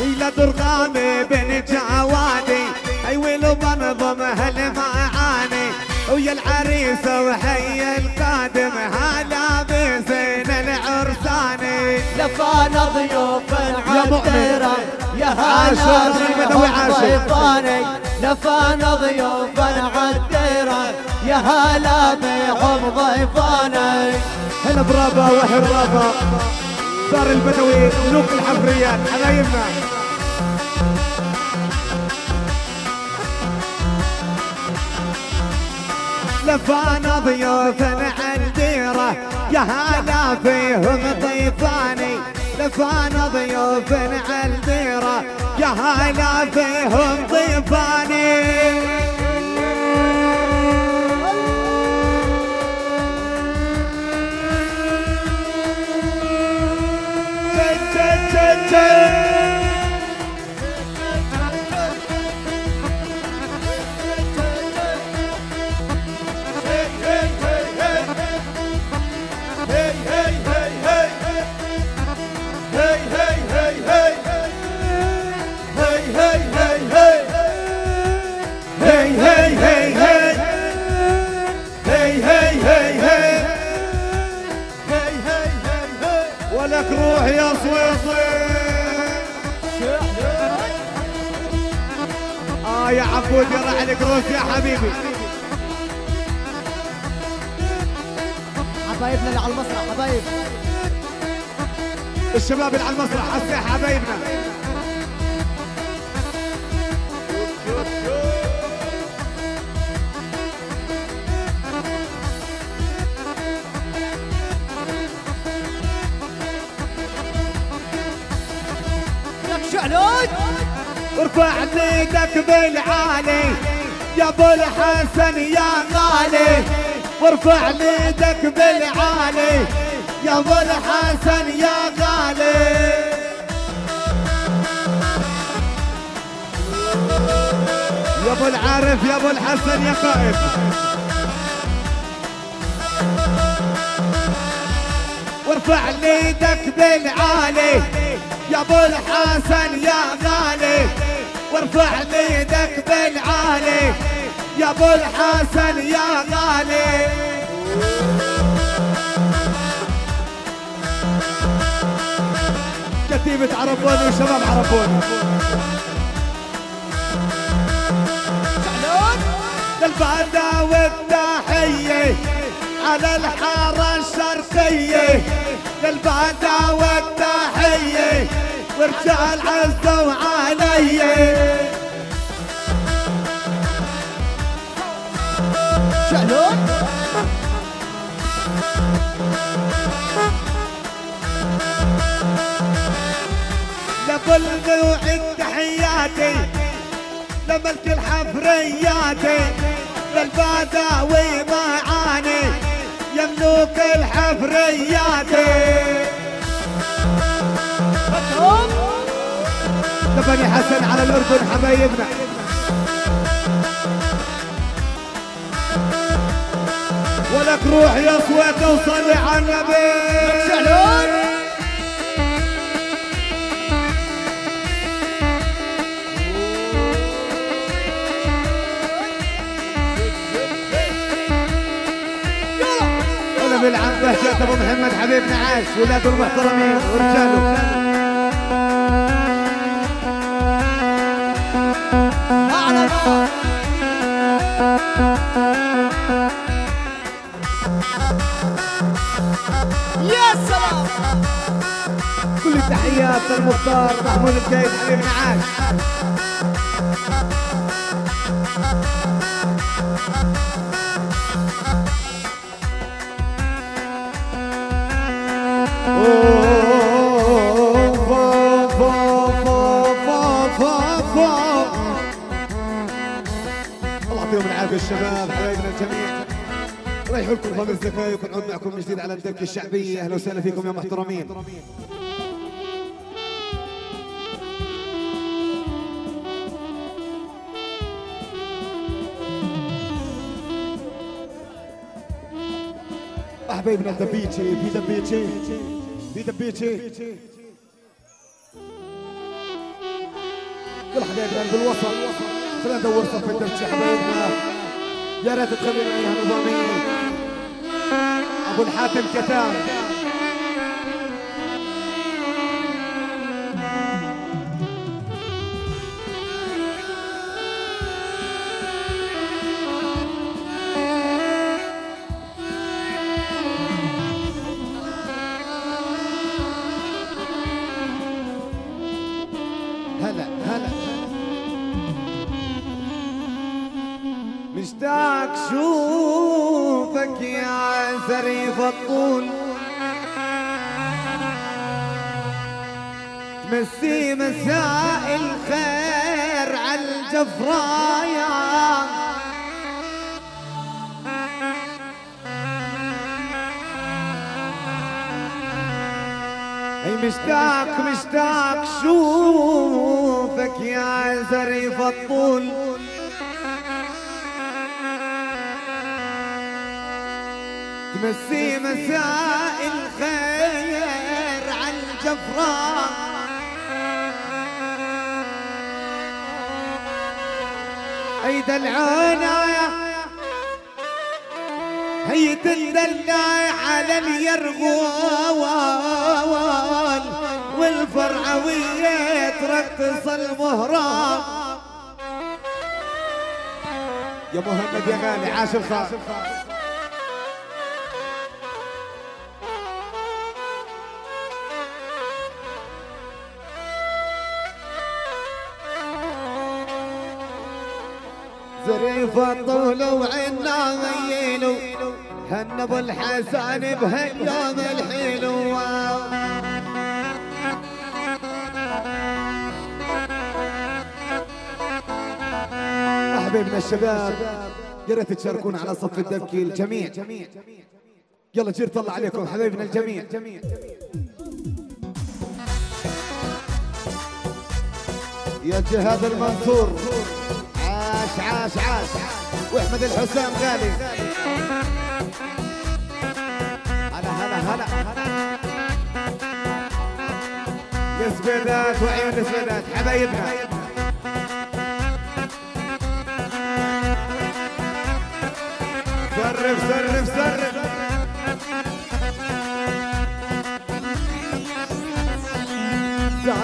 إلى درغامي بن جوادي أيويل بنظم هالمعاني ويا العريسة وحي القادم هلا ضيوف عتيرة يا هلا بروح لفان نفانا ضيوفا عتيرة يا هلا بهم ضيفاني. هلا برابا وهرابا دار البدوي ملوك الحفريات حبايبنا. لفانا ضيوفا عتيرة يا هلا فيهم ضيفاني. ضيفان ضيوف على الديره يا هلا فيهم ضيفاني Yeah. عبود يا راح عليك روس يا حبيبي. حبايبنا اللي على المسرح حبايب. الشباب اللي على المسرح الساحه حبايبنا. لك شعلوت ارفع إيدك بالعالي يا ابو الحسن يا غالي. وارفع إيدك بالعالي يا ابو الحسن يا غالي. يا ابو العارف يا ابو الحسن يا قائد. وارفع إيدك بالعالي يا ابو الحسن يا غالي. وارفع إيدك بالعالي. يا أبو الحسن يا غالي. كتيبة عربوني وشباب عربوني للبعدة والتحية على الحارة الشرقية. للبعدة والتحية. ورجال عزوا علي شعلوت لبلغوا تحياتي لملك الحفرياتي للبداوي معاني يملوك الحفرياتي بني حسن على الأردن حبايبنا. ولك روح يا صويت وصلي على النبي بالعم بهجت أبو محمد حبيبنا عاش ولاده المحترمين ورجاله يا سلام. كل التحيات للمختار محمود الكيد حبيبنا عاش الشباب حبايبنا الجميع ريحوا لكم خمس دقائق ونعود معكم من جديد على الدرك الشعبية. أهلا وسهلا فيكم يا محترمين. حبايبنا الدبيتشي في دبيتشي في دبيتشي كل حبايبنا بالوسط. خلينا ندور صف الدبشي حبايبنا. يا ريت تخلينا إياها نظاميين أبو الحاتم كتاب. على الجفرايا أي مشتاق مشتاق شوفك يا زريف الطول. تمسي مساء الخير على الجفراء. اي دلعونا هي تدلع على اليرغوال والفرعوية ترقص المهرام يا مهند يا غالي عاش الخاص الطول وعنا غيلو هنب الحسن بهاليوم الحلو احبابنا الشباب يا ريت تشاركونا على صف الدبكي الجميع. يلا جير طلع عليكم حبايبنا الجميع. يا جهاد المنصور عاش عاش عاش. وأحمد الحسام غالي. هلا هلا هلا. الزبيدات وعيون الزبيدات حبايبنا. سرف سرف سرف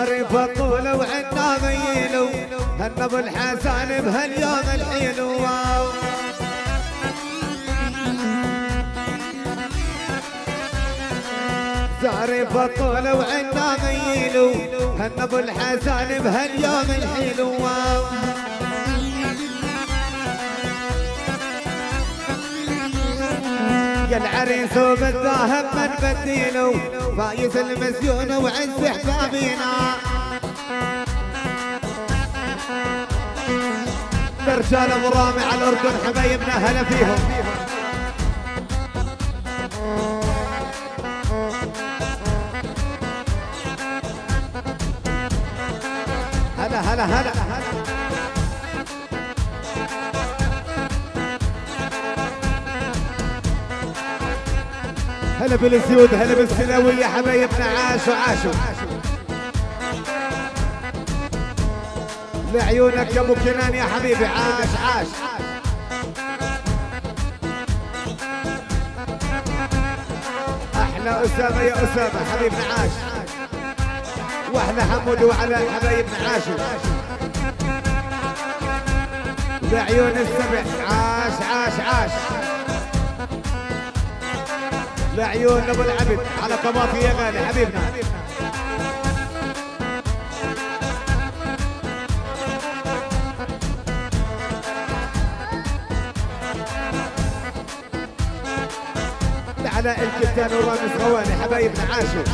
تعرف الطول وعنا غيلو هنب الحسن بهاليوم الحلو. تعرف الطول وعنا غيلو هنب الحسن بهاليوم الحلو. يا العريس وبالذهب من بديلو فايز المسيون وعز حبابينا رجال أبو رامي على الأردن حبايبنا هلا فيهم. هلا هلا هلا. هلا بالزيود هلا بالسلاوية حبايبنا عاشوا عاشوا. لعيونك يا أبو كنان يا حبيبي عاش عاش. أحلى أسامة يا أسامة حبيبنا عاش. وأحلى حمود وعلى حبايبنا عاشوا. لعيون السبع عاش عاش عاش. لعيون أبو العبد. على طماطي يا غالي حبيبنا. علاء الكتان ورامز غواني حبايبنا عاشوا.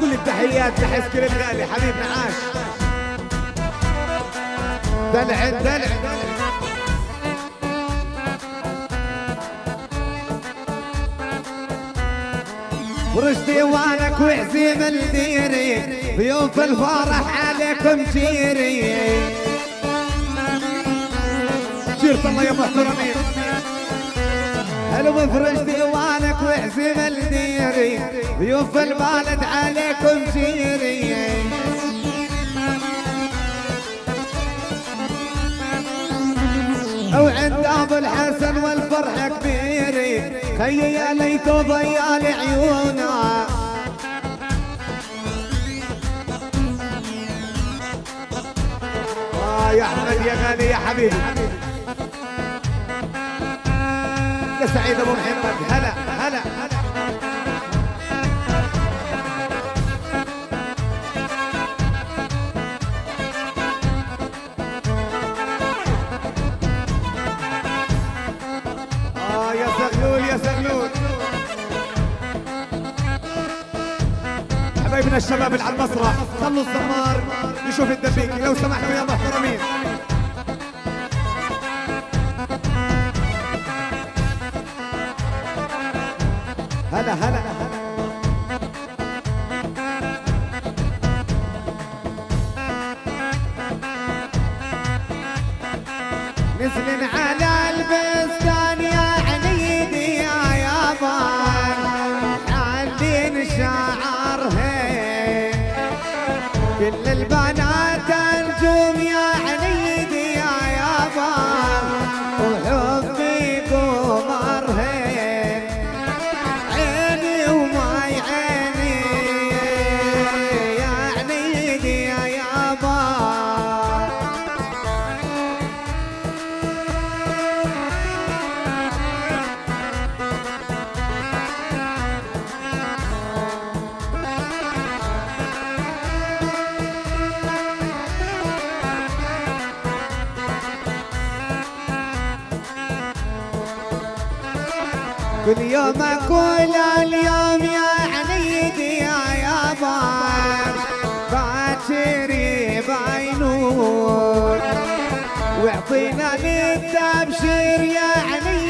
كل التحيات لحسكر الغالي حبيبنا عاش. دلع دلع. ورش ديوانك وعزيم الديري ضيوف الفرح عليكم جيري. جيرت الله يا محترمين حلو فرش ديوانك وعزيم الديري ضيوف البلد عليكم جيري. وعند أبو الحسن والفرح كبيري خيي يا ليتو ضيال عيونا آه يا احمد يا غالي يا حبيبي. يا سعيد أبو محمد هلا. الشباب على المسرح. خلوا الزمار يشوف الدبيك. لو سمحتوا يا محترمين. كل يوم أقول اليوم يا عنيدي يا يابا. باكر بعينون واعطينا للتبشير يا عنيدي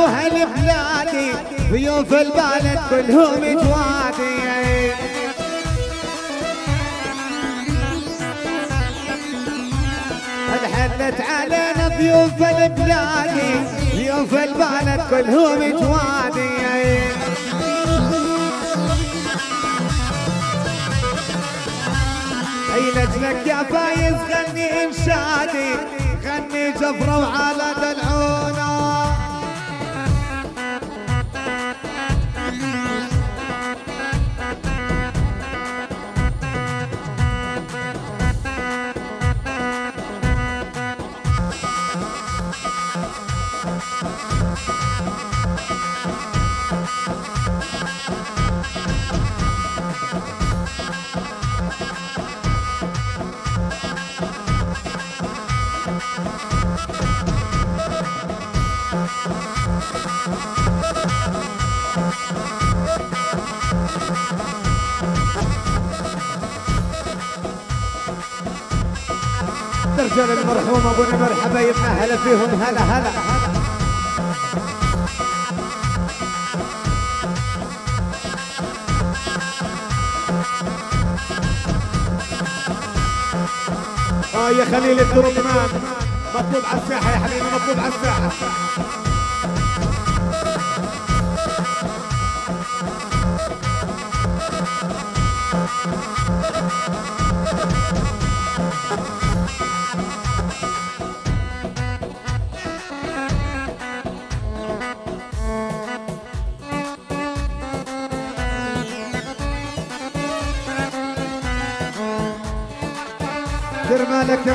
وجوه البلادي ضيوف البلد كلهم جوادي. انحلت علينا ضيوف البلادي ضيوف البلد كلهم جوادي. أي لجلك يا فايز غني إنشادي غني جفرة وعلى دلعونا رجال المرحوم أبو نمر حبايبنا هلا فيهم هلا هلا. آه يا خليل الدرقمان مطلوب على الساحة يا حبيبي مطلوب على الساحة.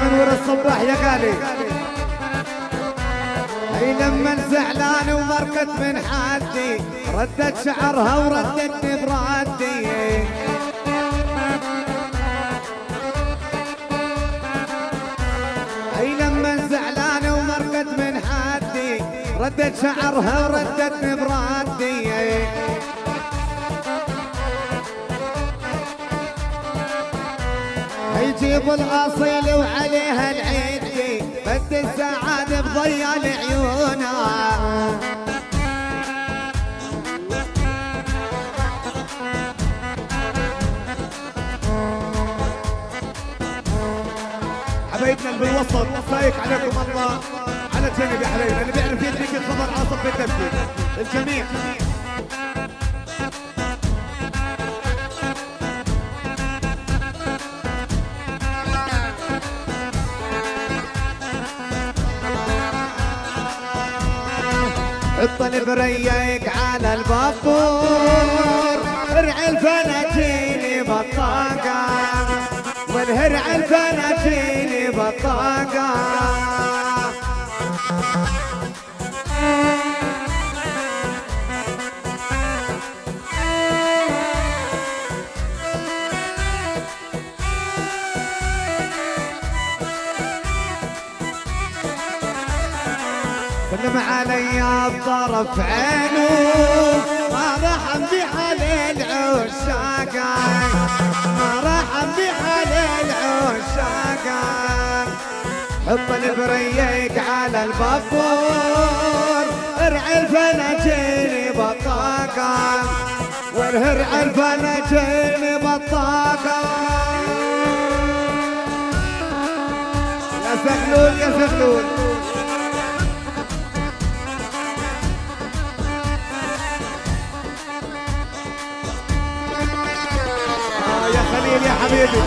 من ورا الصباح يا غالي. هي لما زعلان ومركت من حدي ردت شعرها وردتني برادي. هي لما زعلان ومركت من حدي ردت شعرها وردتني برادي. يجيب الأصيل وعليها العيدي بد السعادة بضيا لعيونها حبايبنا اللي بالوسط سايق عليكم الله. على جنب يا حبايبي اللي بيعرف يدرك يتفضل على صف التمثيل. الجميع. حط البريق على البابور. بطرف عينه. ما رحم بحال العشاق ما رحم بحال العشاق حط البريق على البابور ارعى الفناجين بطاقة. والهرع الفناجين بطاقة. يا زغلول يا زغلول آه يا حبيبي.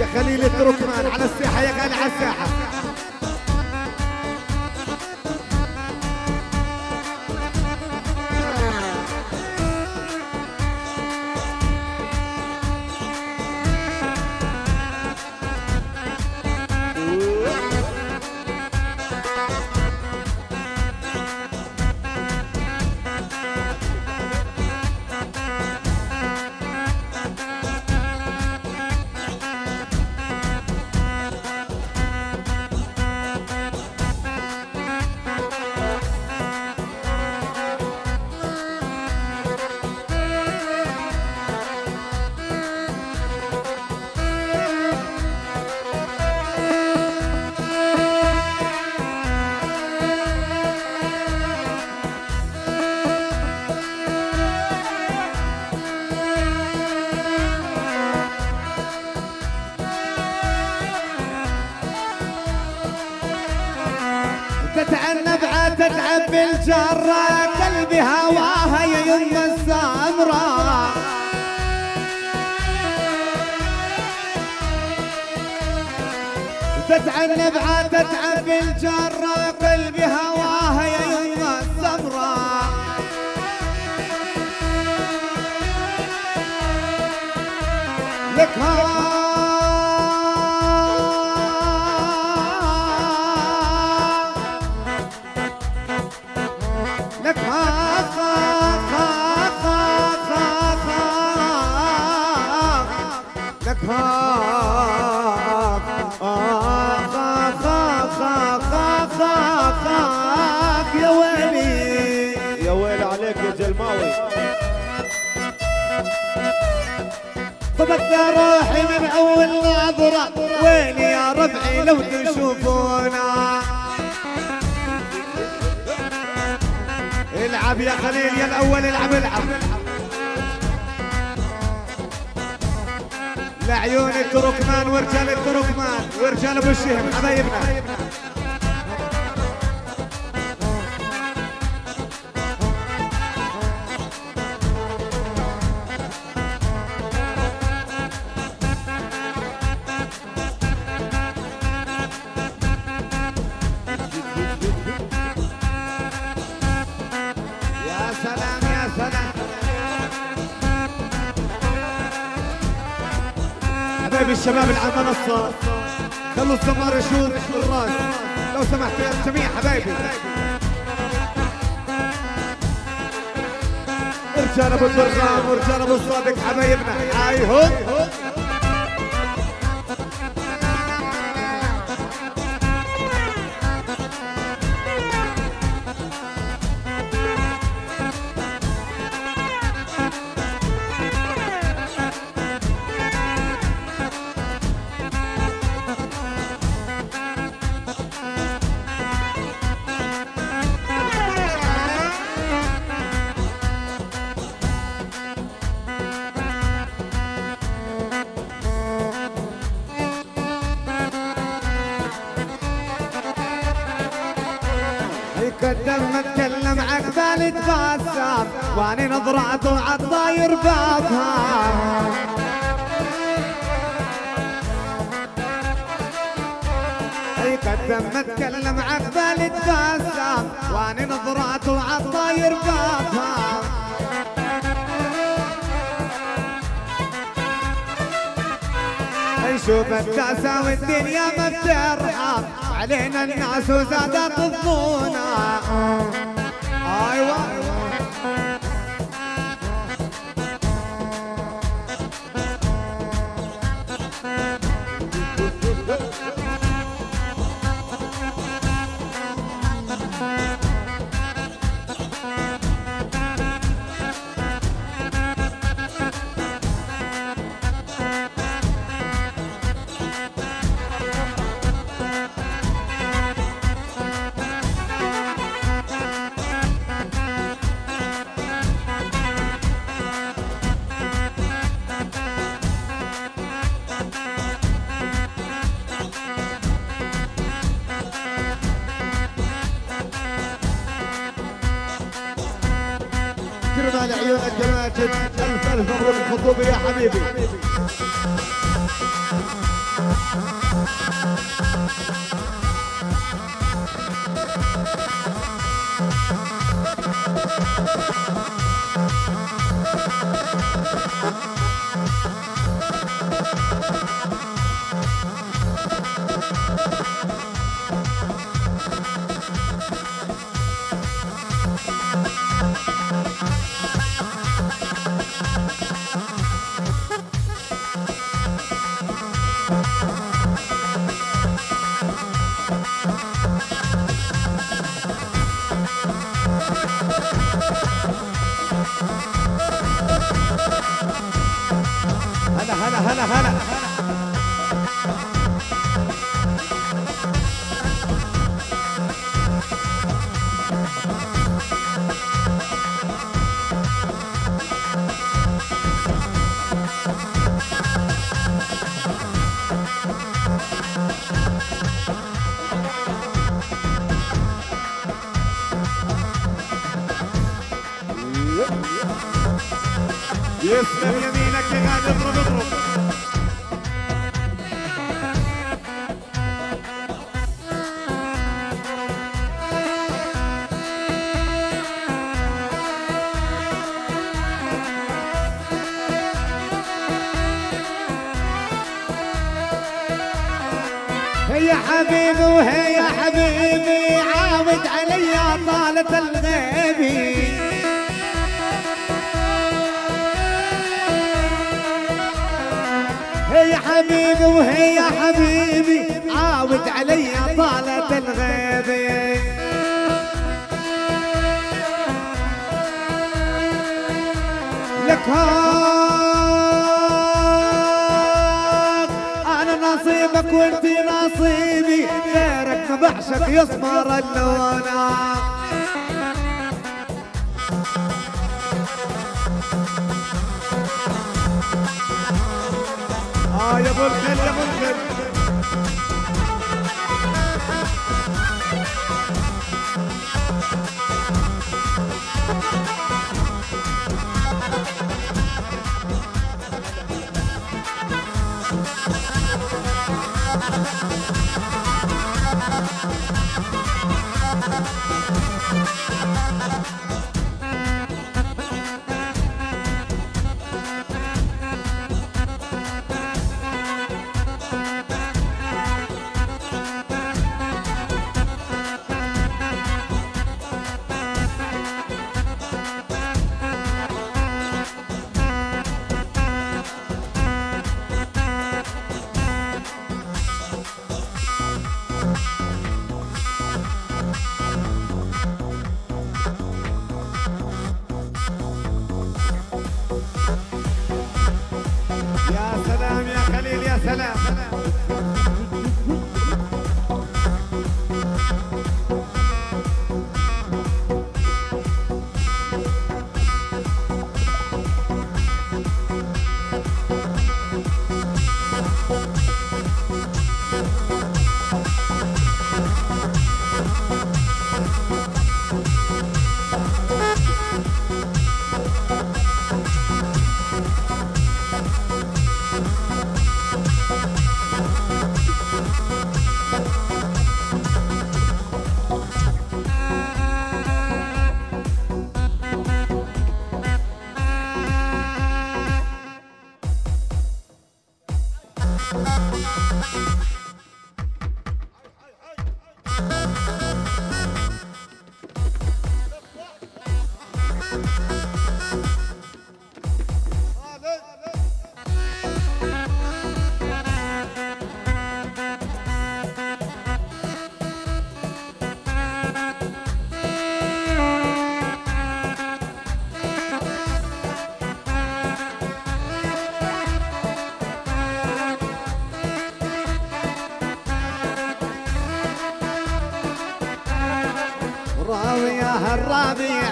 يا خليل التركمان على الساحة يا غالي على الساحة. تتعب نبعة تتعب الجرة قلبي هواها يا يم السمراء لك ها روحي من أول نظرة. وين يا ربعي لو تشوفونا؟ العب يا خليل يا الأول العب العب. لعيون التركمان ورجال التركمان ورجال أبو الشهم حبايبنا. اللي على المنصة خلوا الزمار يشوف الراس. لو سمحت يا الجميع حبايبي. رجال أبو البرغام ورجال أبو الصادق حبايبنا. هاي واني نظراته عالطاير بابها يقدم اتكلم عقبال تبسم وأني نظراته عالطاير بابها نشوف التاسة والدنيا ما بترحم علينا الناس وزادت الظنونا أيوه.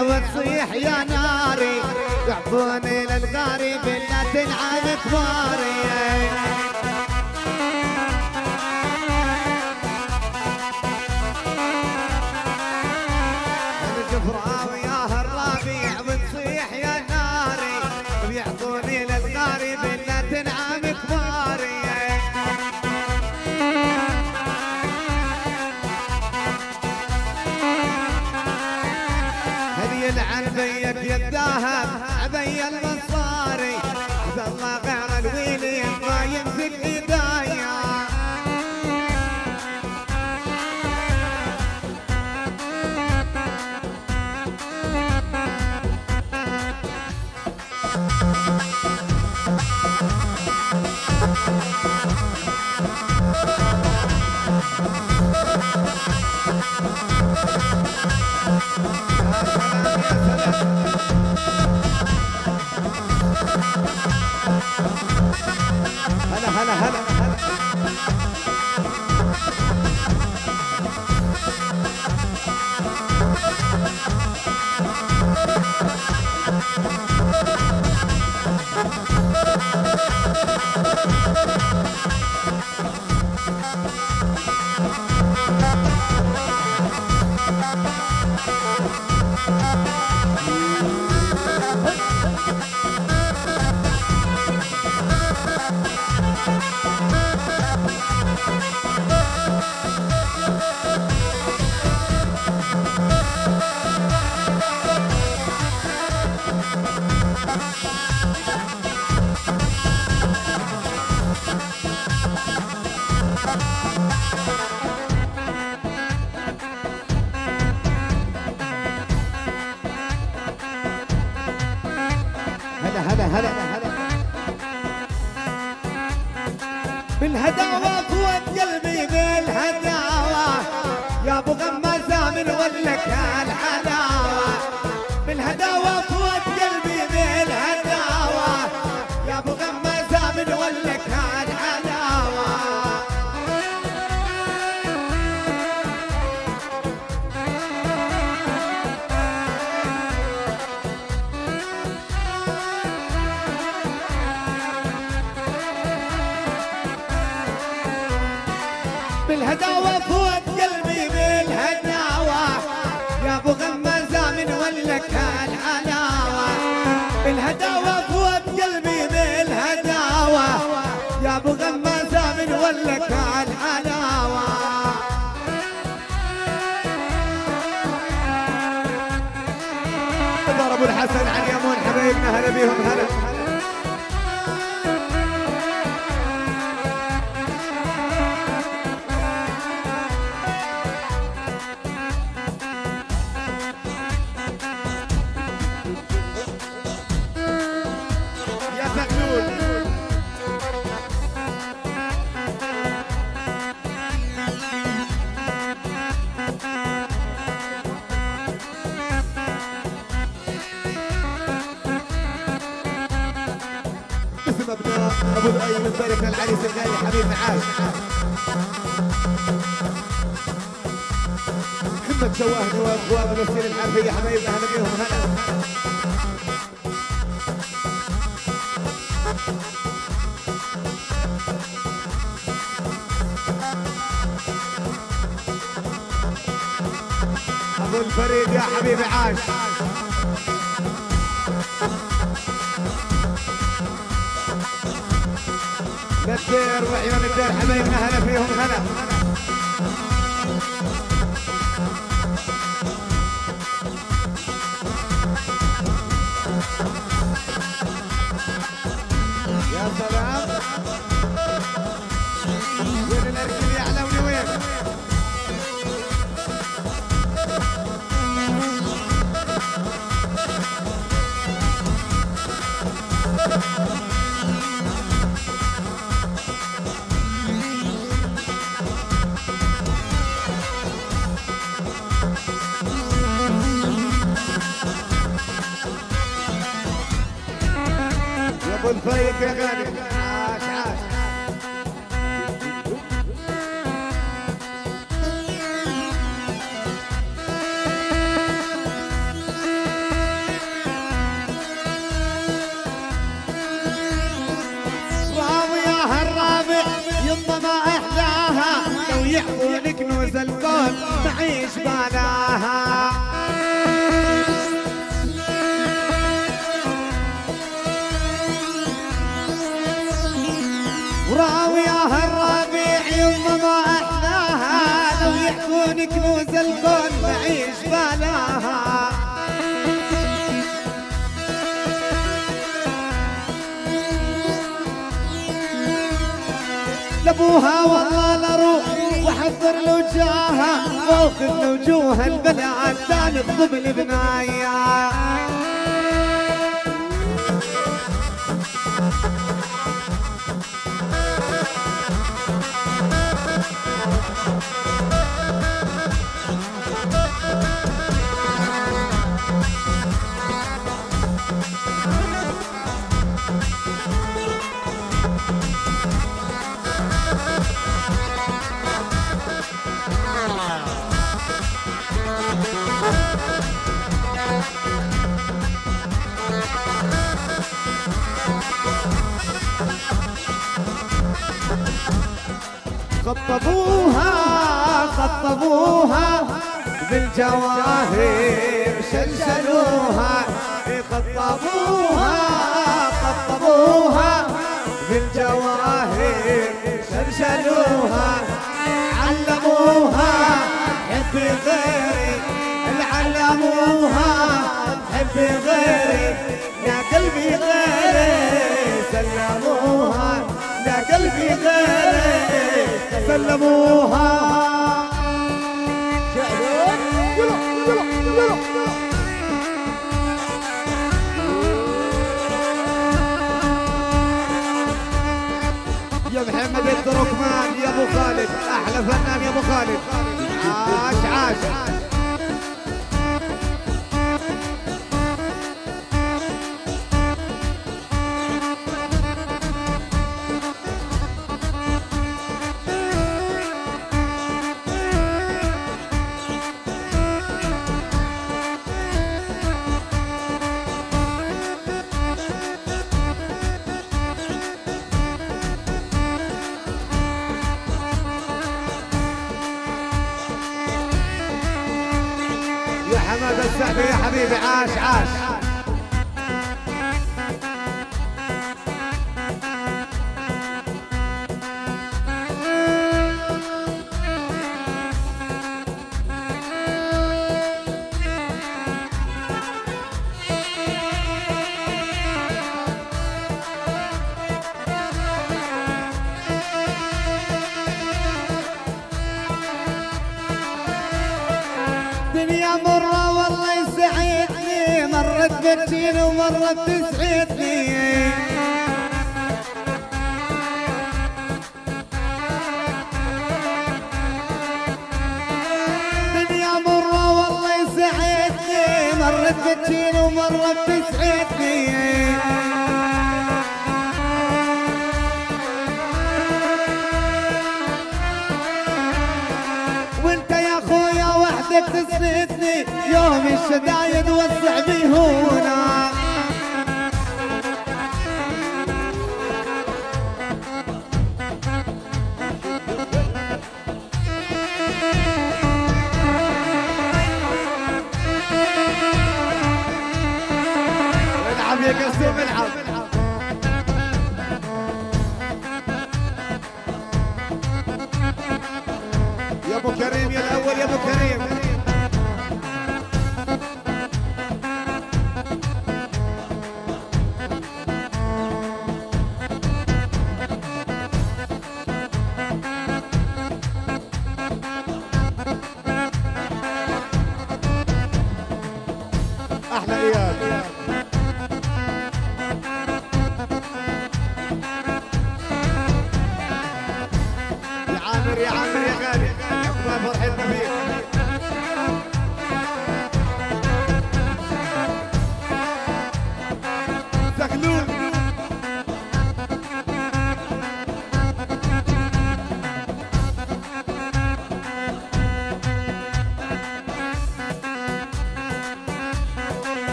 الربيع وتصيح يا ناري يعفوني للغاري بالله تنعم كباري منفرد يا حبيبي عاش. للدير وعيون الدير حبايبنا هلا فيهم هلا.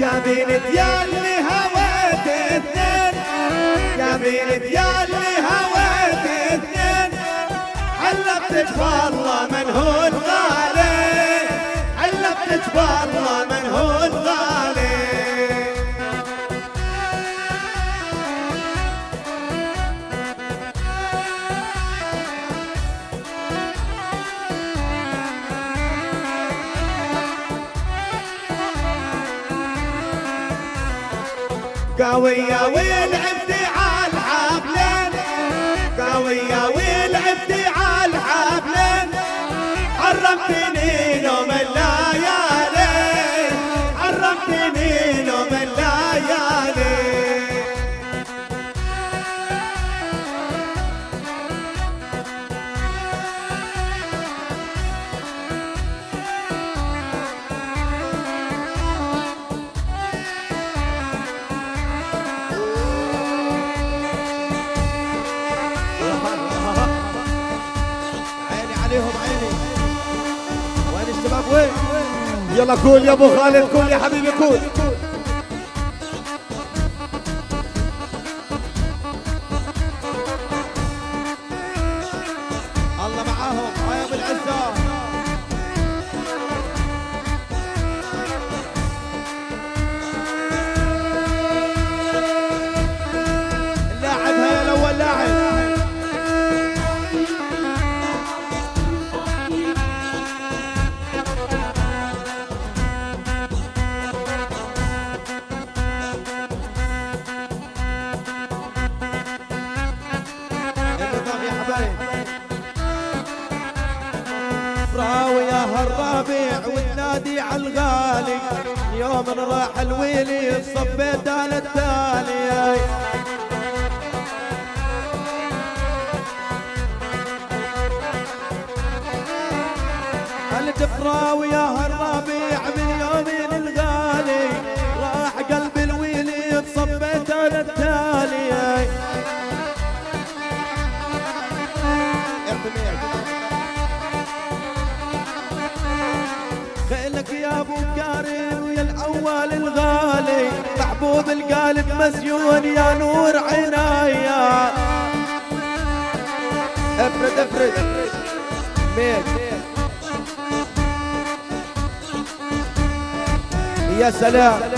يا بنت يا اللي هويت الدين يا بنت يا اللي هويت الدين علبتك والله من هو الغالي علبتك والله من هو الغالي قاوية ولعبت عالحبلين قاوية على عالحبلين حرمتني نوم الليالي يلا كول يا أبو خالد كول يا حبيبي كول يا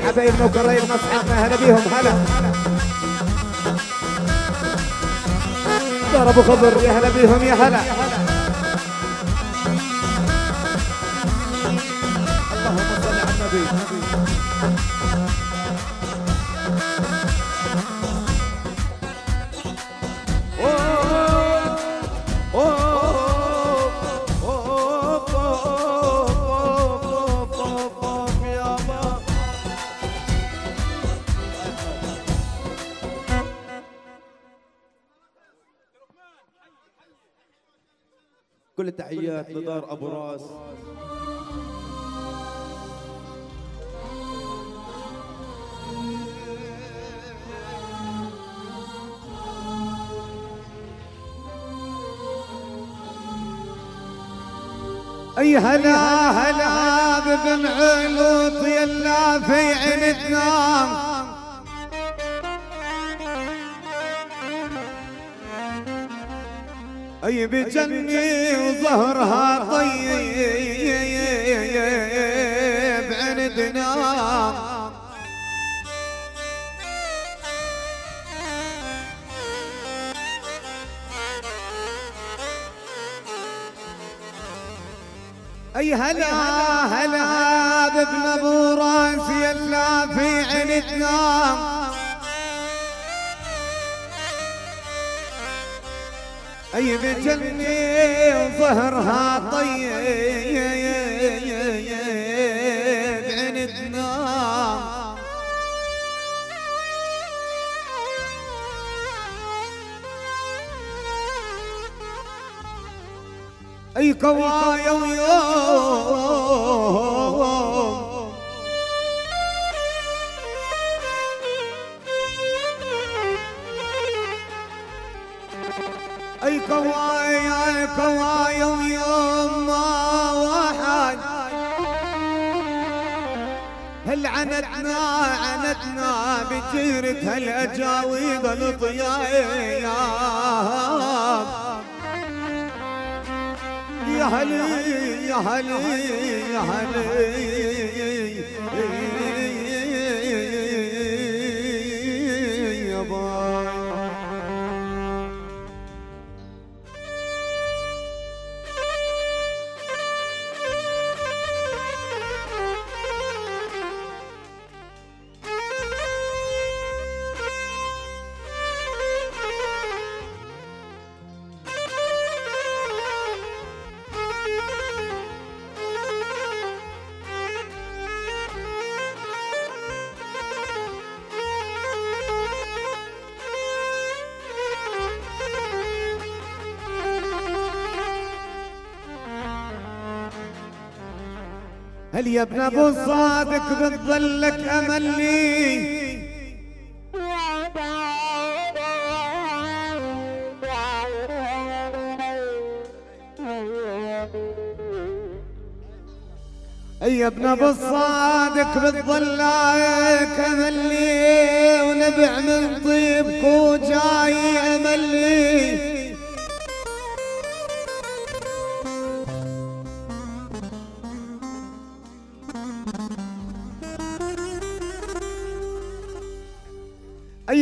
حبايبنا وقرايبنا اصحابنا هلا بيهم هلا. ابو خضر يا هلا بيهم يا هلا. هلا هلا بابن علوط يلا في عينتنا. أي بجني وظهرها طيب. هلا هلا بابن ابو راس يلا في عينتنا أي بجني وظهرها طيب. أي كوايا ويوم أي كوايا كوايا ويوم ما واحد. هل عنتنا عنتنا بجيرة هالاجاويد الطياب يا هلي يا هلي يا هلي يا ابن ابو الصادق بتظلك امل لي يا ابن ابو الصادق بتظلك امل لي ونبع من طيبك وجاي امل لي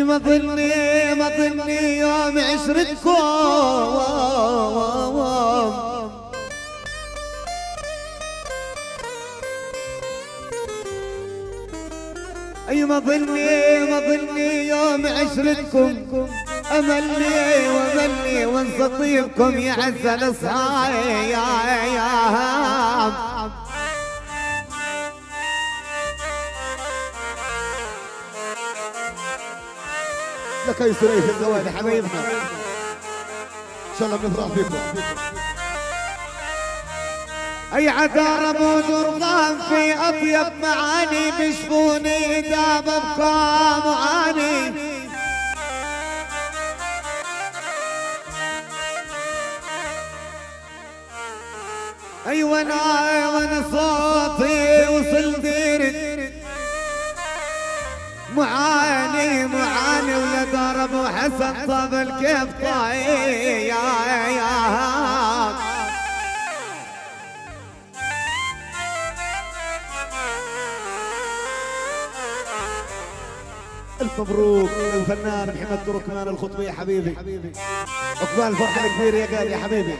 ما ظني ما ظني يوم عشرتكم. أي ما ظني ما ظني يوم عشرتكم. أملي وأملي وانسى طيبكم يا عز الاصحاب يا يا لك يا سريف الزوالي حبايبنا إن شاء الله بنفرح فيكم. أي عذار ابو درغام في أطيب معاني بشفوني إذا ببقى معاني. أيوه أنا وأنا صوتي حسن الطبل كيف طيب ألف مبروك محمد تركمان الخطبي يا حبيبي. عقبال فرحة كبير يا غالي يا حبيبي.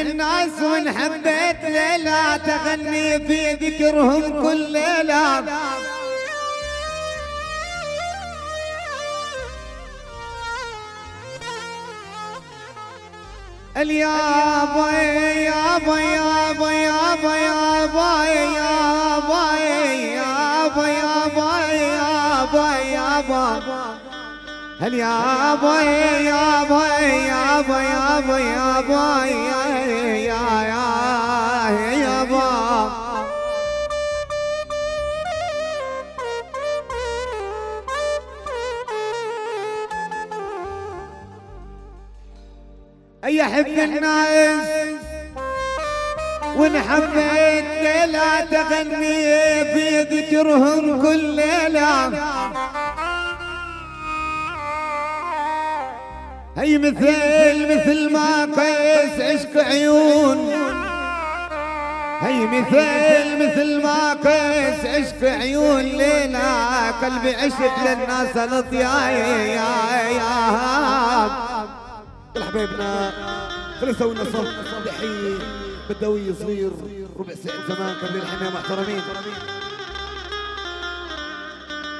الناس وإن حبيت ليلة تغني في ذكرهم كل ليلة. اليابا يابا يابا يابا يابا. هل يا ابا يا ابا يا ابا يا ابا يا ابا يا يا يا ابا أي احب الناس حبيت ليلة تغني في ذكرهم كل ليلة. هي مثل مثل ما قيس عشق عيون. هي مثل مثل ما قيس عشق عيون. ليلى قلبي عشق للناس يا يا كل حبايبنا خلينا نسوي لنا صف تحية بدوي صغير. ربع ساعة زمان قبل الحين محترمين.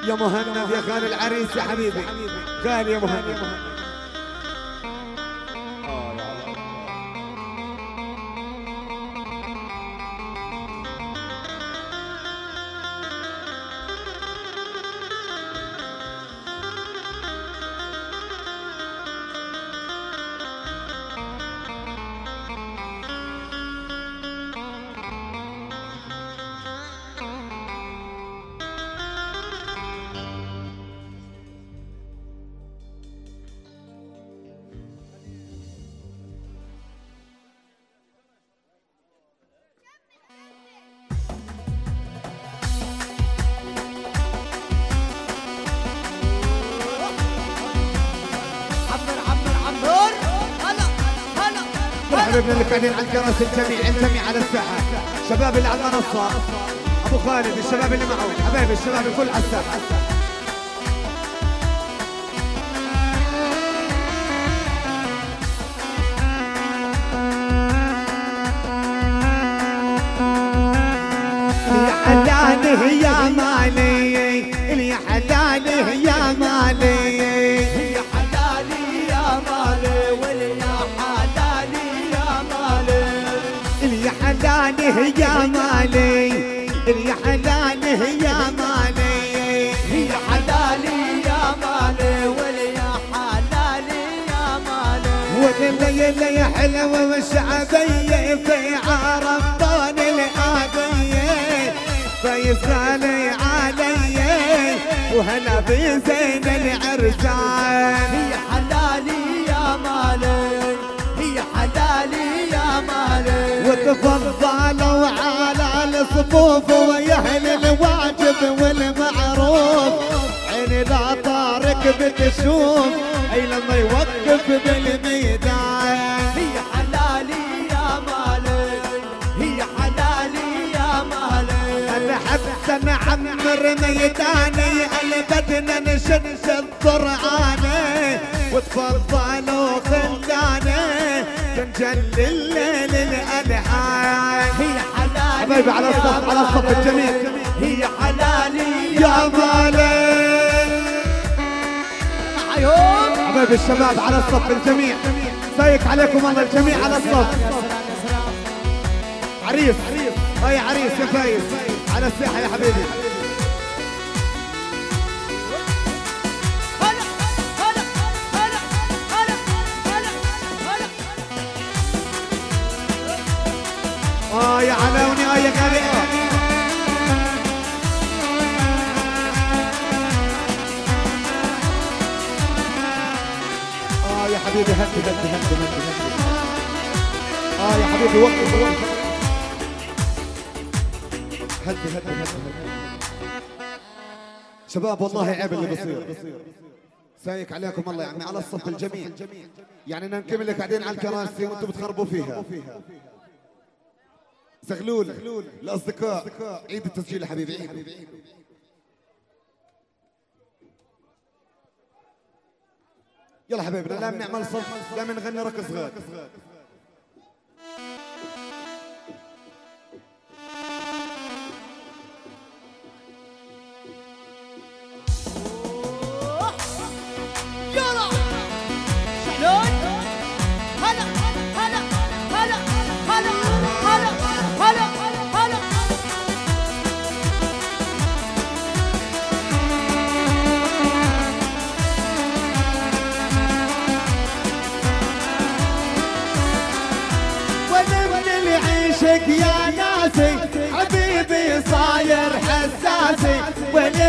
يا مهند يا خال العريس يا حبيبي. غالي يا مهند. الكراسي الجميع الجميع على الساحة. شباب اللي على المنصه أبو خالد الشباب اللي معه. حبايبي الشباب الكل على الساحة. حلوة والشعبية في عرب طون الآبية فيسالي علي وهلا في زين العرسان هي حلالي يا مالي هي حلالي يا مالي وتفضلوا على الصفوف ويا أهل الواجب والمعروف. عيني لا طارق بتشوف أي لما يوقف بالميدان حتى نعمر ميداني البدن نشد الضرعاني وتفضلوا خلاني تنجل الليل الألحان. هي حلالي حبايبي على الصف على الصف الجميع هي حلالي يا مالك. عيون حبايبي الشباب على الصف الجميع. سايك عليكم الله الجميع على الصف. عريس. هاي عريس يا فايز. على الساحة يا حبيبي. آه يا علاوني آه يا غالي آه. آه يا حبيبي هدي هدي هدي هدي آه يا حبيبي وقف وقف. هدي هدي هدي شباب والله عيب اللي بصير. سايك عليكم الله يا عمي على الصف الجميع. يعني ننكمل اللي قاعدين على الكراسي وأنتم بتخربوا فيها. زغلول الاصدقاء عيد التسجيل يا حبيبي عيد. يلا حبيبنا لا بنعمل صف لا بنغني رقص غاد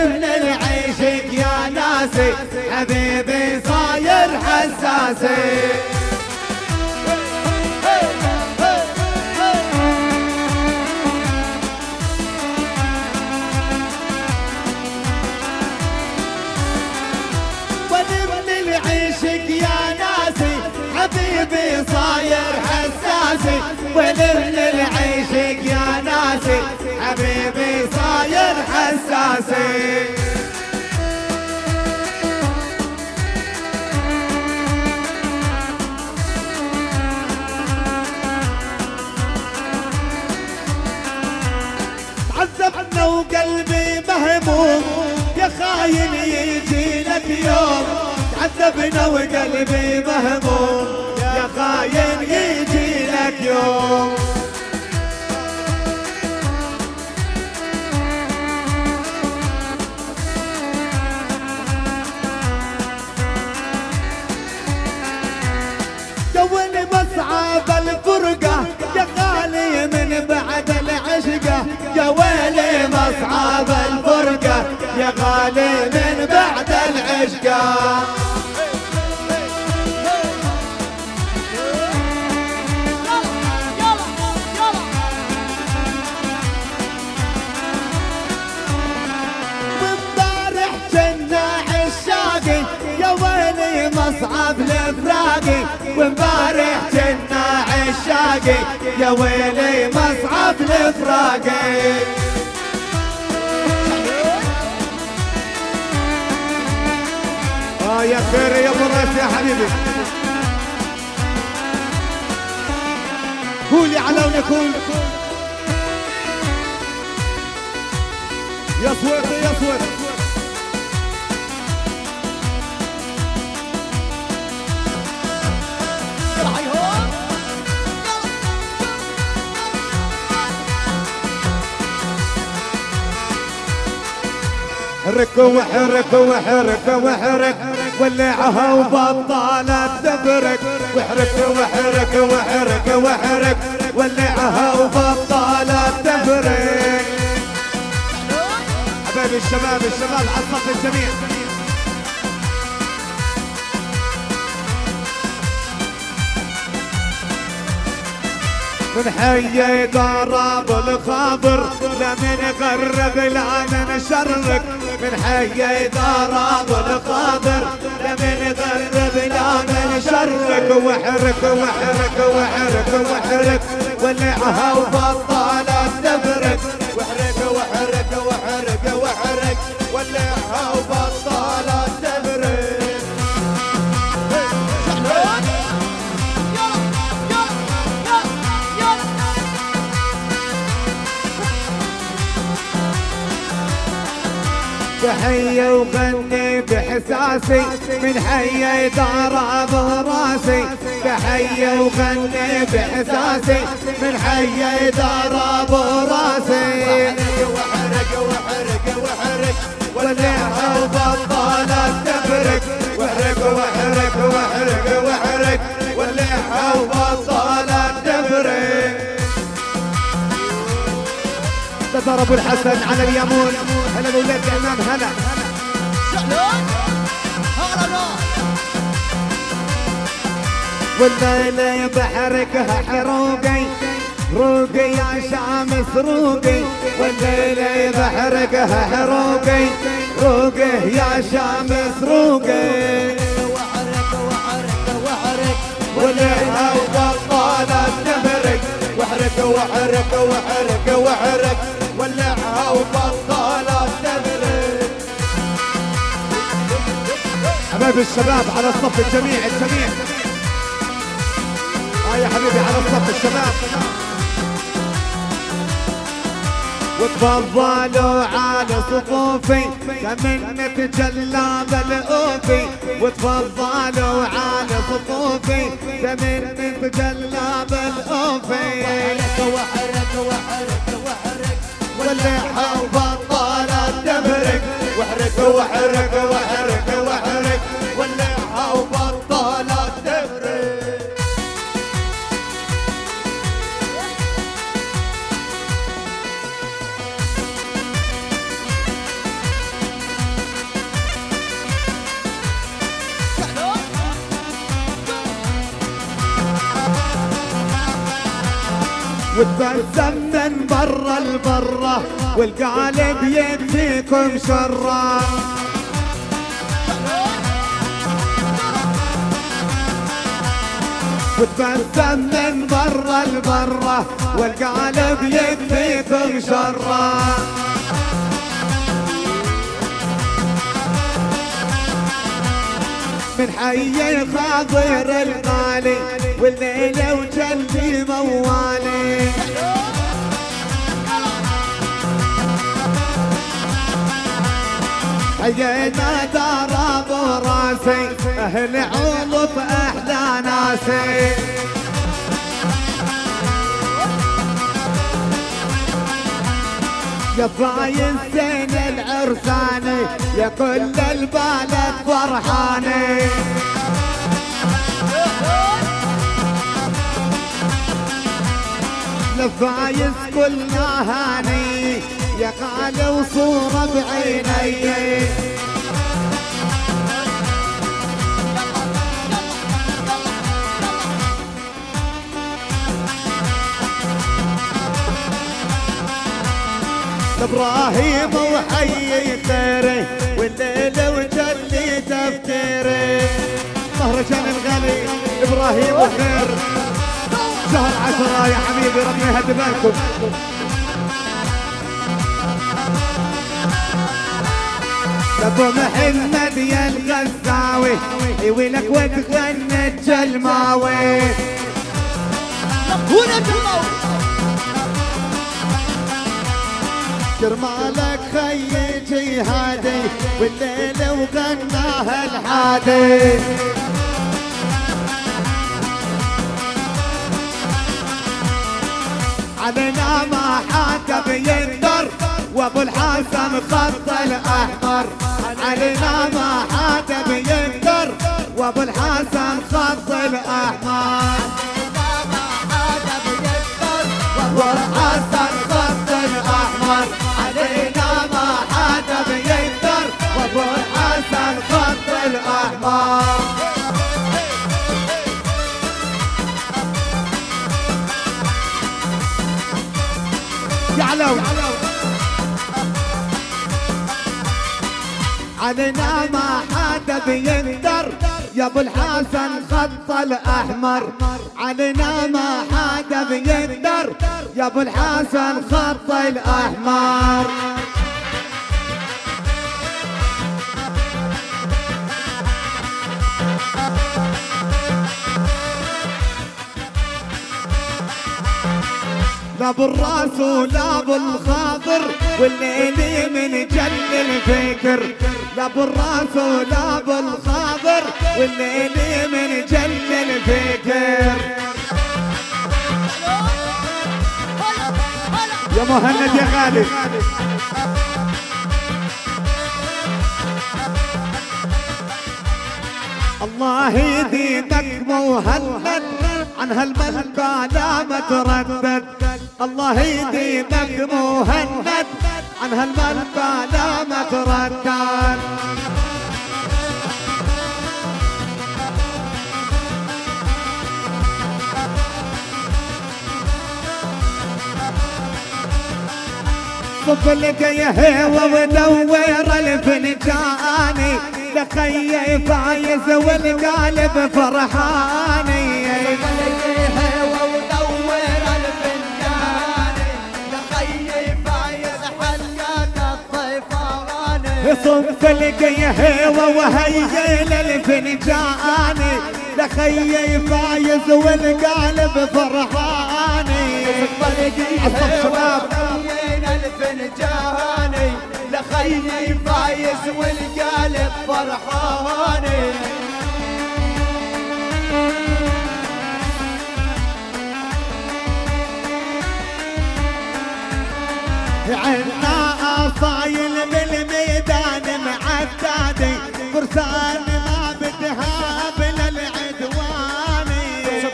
من اللي عيشك يا ناسي حبيبي صاير حساسي. حساسي تعذبنا وقلبي مهموم. يا خاين يجي لك يوم. تعذبنا وقلبي مهموم. يا خاين يجي لك يوم. يا غالي من بعد ويلي مصعب الفراقي وامبارح جنا عشاقي يا ويلي مصعب لفراقي يا خير يا ابو راس يا حبيبي. قول يا علوني قول. يا صويتي يا هون حرك وحرك وحرك وحرك. ولعها وبطالت تبرك. وحرك وحرك وحرك وحرك. ولعها وبطالت تبرك. حبايبي الشباب الشباب الصف الجميع. من حي ضرب الخابر لا من غرب لا من شرك. من حي ضرب الخابر لا من غرب لا من شرك وحرك وحرك وحرك وحرك ولعها وبطالت تبرك وحرك وحرك وحرك وحرك ولعها تحية وغني بإحساسي من حي ضرب راسي تحية وغني بإحساسي من حي ضرب راسي وحرك وحرك وحرك ولعها وبطالت تبرك وحرك وحرك وحرك وحرك ولعها وبطالت ضرب الحسن على اليمون. هلا بولاد الإمام هلا. شحنون هلا والليل بحرك حروقي روقي يا شامس روقي. والليل بحرك حروقي روقي يا شامس روقي. وحرك وحرك وحرك. ولعها وبطالت تبرك وحرك وحرك وحرك وحرك. ولعها الشباب على الصف الجميع الجميع. آه يا حبيبي على الصف الشباب. وتفضلوا على صفوفي كمن نتجلى بالأوفي وتفضلوا على صفوفي كمن نتجلى بالأوفي وحرك وحرك وحرك. ولعها وبطالت تبرك وحرك وحرك وحرك وحرك وتبسم من برا البرة والقالب يكفيكم شرا وتبسم من برا البرة والقالب يكفيكم شرا من حي خاضر الغالي والليلة وجلبي موالي. حيينا دار ابو راسي أهل عوض أحلى ناسي. يا فايز زين العرساني يا كل البلد فرحاني. لفايز كلنا هاني يا قال وصورة بعيني. إبراهيم وحي خيري والليل وجلي تفكيري مهرجان الغالي إبراهيم وخير. الشهر عشرة يا حبيبي ربنا يهدي بالكم. أبو محمد يا الغزاوي يويلك وتغنى الجلماوي؟ هنا جمعوا كرمالك خي جهادي والليل وغناها الحادي علينا ما حاكم يندر وأبو الحسن خط الأحمر. علينا ما حاكم يندر وأبو الحسن خط الأحمر. علينا ما حدا بيقدر يا أبو الحسن خط الأحمر. علينا ما حدا بيقدر يا أبو الحسن خط الأحمر. لا بالراس ولا بالخاطر والليل من جل الفكر. لا بالراس ولا بالخاطر والليل من جل الفكر. يا مهند يا غالي. الله يديمك مهند عن هالملكة لا ما تردد. الله يديمك مهند عن هالملكة لا ما صف لك يا ودور الفنجاني لخي فايز والقالب فرحاني. لك يا هوى وهيل الفنجاني لخي فايز والقالب فرحاني شباب. وين الفنجاني لخيي فايز والقالب فرحاني عنا آصايل بالميدان فرسان ما بتهاب للعدواني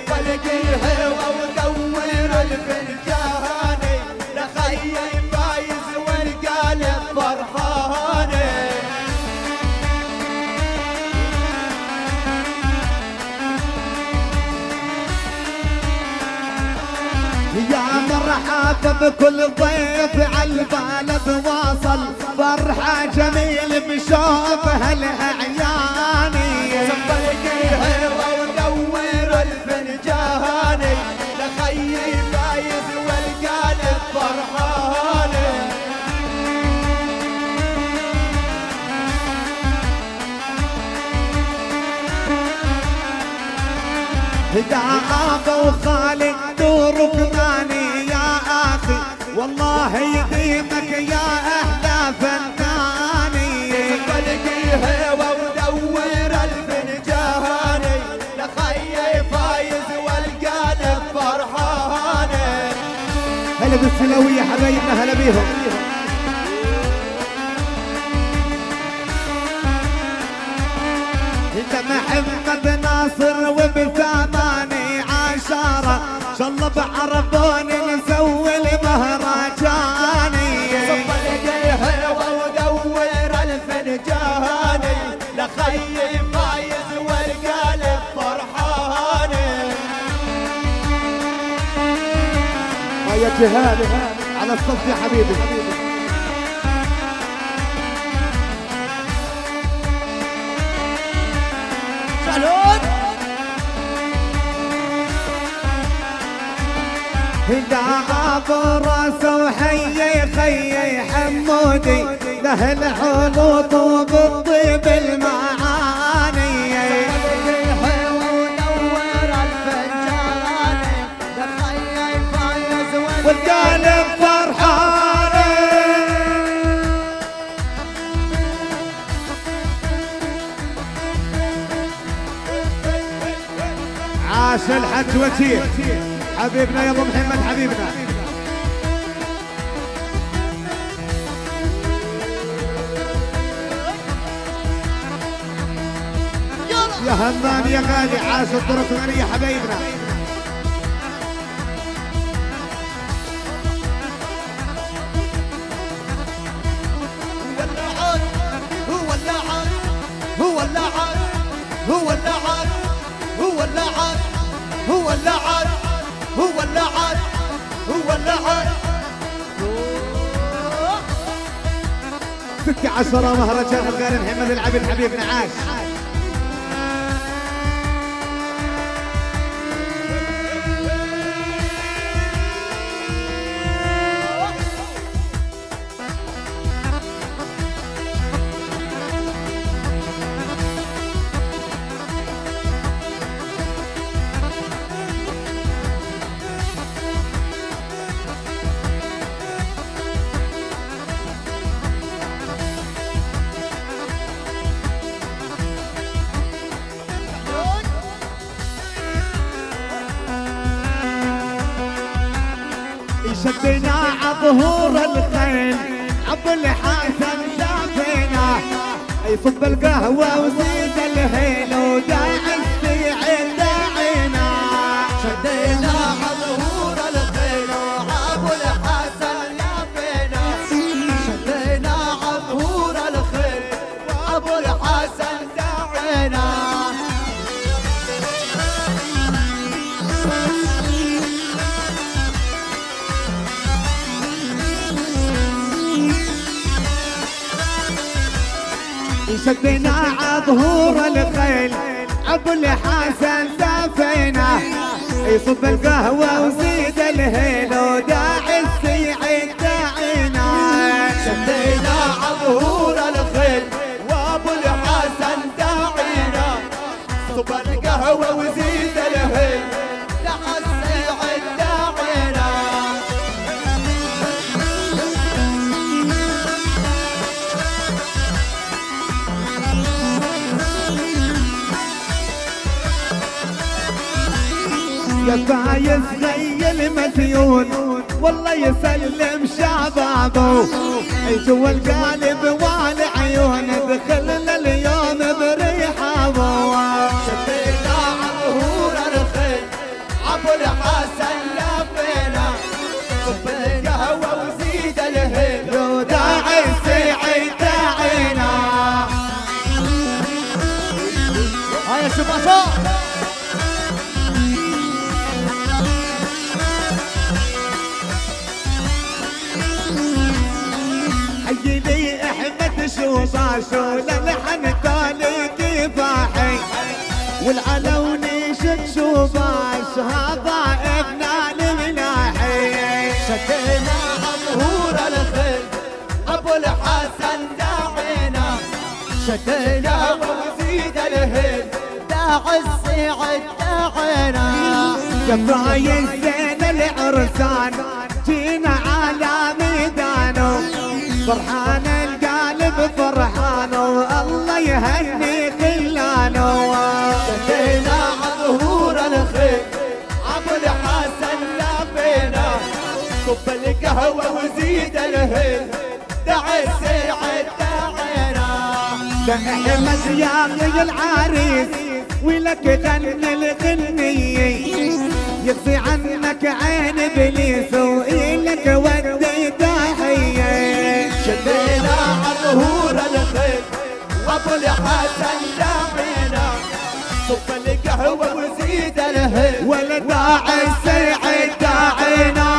فلق الهوى ودور الفنجاني لخيي فايز والقالب فرحاني يا مرحبا بكل ضيف عالبلد واصل فرحة جميل بشوف هالاعياني فلق الهوى ودور الفنجاني لخيي فايز والقالب فرحاني ابا وخالد دور كماني يا أخي والله يديمك يا أحلى فناني. فلق الهوى ودور الفنجاني لخيي فايز والقالب فرحاني هلا بالسلوية حبايبنا هلا بيهم. انت محمد ناصر وبثماني عشرة إن شاء جهاد على الصف يا حبيبي. شعلون دعا براسه وحي خي حمودي له الحنوط وبالطيب المعاني وتير حبيبنا يا أبو محمد حبيبنا. يا همام يا غالي عاش الطرق يا حبايبنا ستة عشرة مهرجان الغالي محمد العبد حبيبنا عاش. دافينا يصب القهوة وزيد الهيل وداع. يا فايز زي المديون والله يسلم شبابه جوا القالب والعيون دخلنا شوباشو للحن تالي كفاحي والعلوني شد شوباش هذا ابن الملاحي شدينا عظهور الخيل أبو الحسن داعينا. شدينا وزيد الهيل داع السعد داعينا. كفاية زين العرسان جينا على ميدانه. فرحان فرحان والله يهني خلانه. شدينا عظهور الخيل ابو الحسن لفينا صب القهوة وزيد الهيل داع السعد داعينا احمد يا العريس ولك غني الغنية يطفي عنك عين إبليس وإلك ودي ابو الحسن داعينا صب القهوة وزيد الهيل ولداعي السيعد داعينا.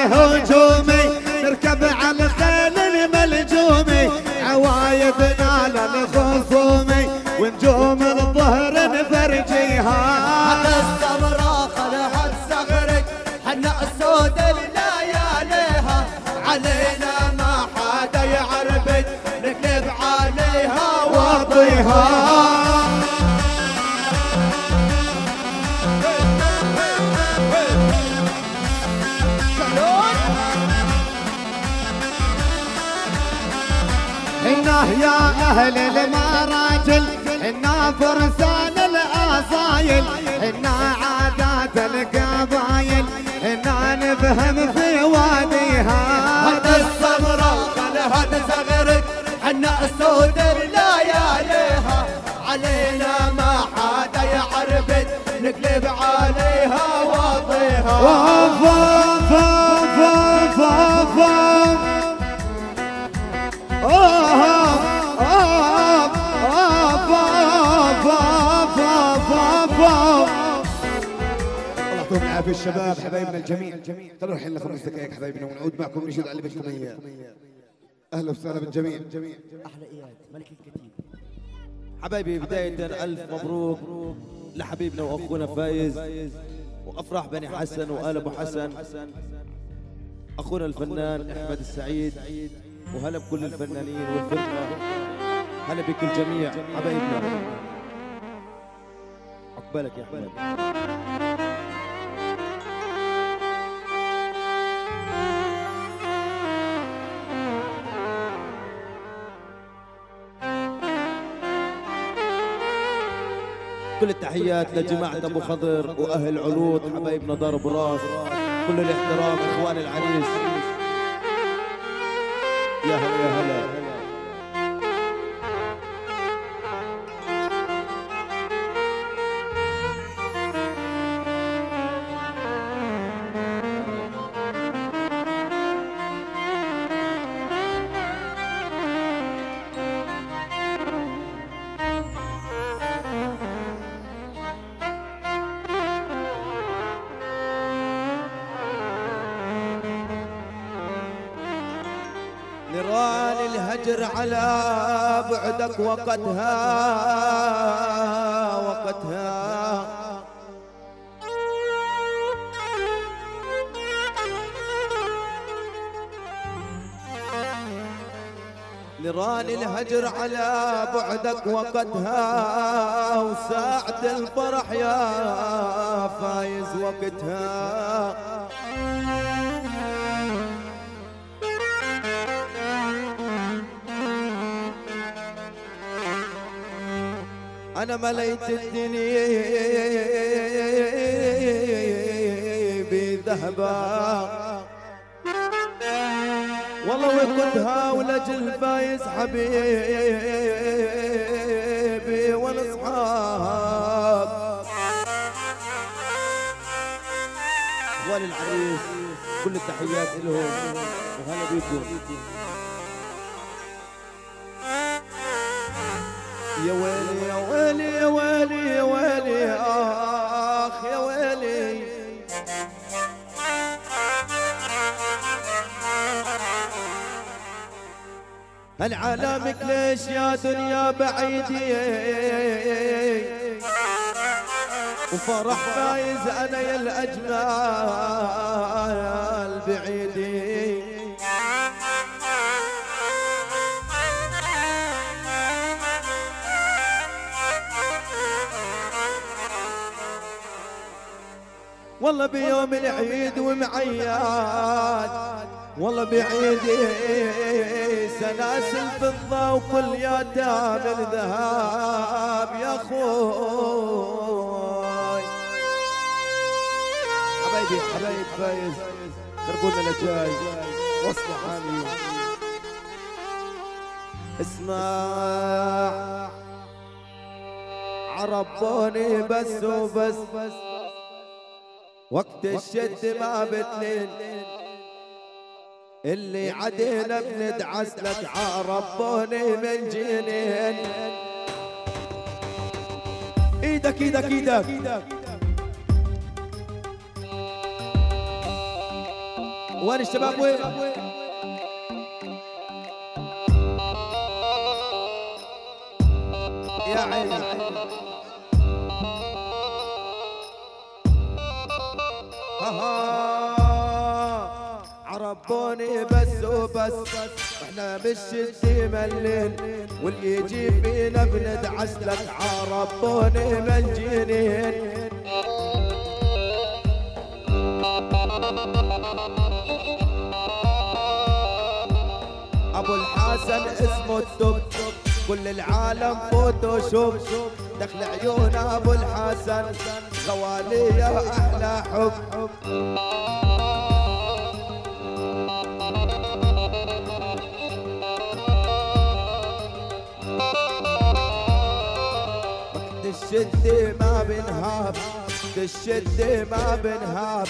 صار الهجومي نركب على الخيل الملجومي. عوايدنا للخصومي ونجوم الظهر نفرجيها. هذا السمراء خلها تستغرق حنا السود اللياليها علينا ما حدا يعربد نقلب عليها واطيها إنه يا أهل المراجل إنا فرسان الأصايل إنا عادات القبايل إنا نفهم في واديها. هذا السمراء خلها تستغرق حنا السود اللياليها علينا ما حدا يعربد نقلب عليها واطيها العافيه الشباب حبايبنا الجميع خلونا الحين لخمس دقائق حبايبنا ونعود معكم نشهد على بيتكم اياه أهلا وسهلا بالجميع أحلى إياد ملك الكتيب. حبايبي بداية ألف مبروك لحبيبنا وأخونا فايز. وأفراح بني حسن وآل أبو حسن أخونا الفنان أحمد السعيد. وهلا بكل الفنانين والفرقة هلا بكل جميع حبايبنا. عقبالك يا أحمد. كل التحيات لجماعة أبو خضر وأهل علوط حبايبنا دار راس. كل الاحترام إخوان العريس. يا هلا يا هلا. وقتها وقتها. نيران الهجر على بعدك وقتها وساعة الفرح يا فايز وقتها. أنا مليت الدنيا بذهبا. والله وكنتها ولجل فايز حبيبي والاصحاب اخوان العريس كل التحيات لهم. وهلا بيكم. يا ويلي. ويلي ويلي ويلي آخ يا ويلي. هل علامك ليش يا دنيا بعيدي وفرح فايز أنا يا الأجمال بعيدي والله بيوم العيد ومعياد. والله بعيد سلاسل فضة وكل يتام الذهب يا خوي حبايبي حبايب فايز خربونا لجاي. وصلوا حالي. اسمع. عربوني بس وبس. وقت الشد ما بتلين اللي عدينا بندعس لك عربوني من جنين إيدك إيدك إيدك وين؟ الشباب وين؟ يا عيني. عربوني بس وبس. إحنا مش الدي ملين. واللي يجي فينا بندعس لك. عربوني ملجنين أبو الحسن اسمه الدب. كل العالم فوتوشوب. دخل عيون أبو الحسن. غوالي يا أحلى حب الشدة ما بنهاب الشدة ما بنهاب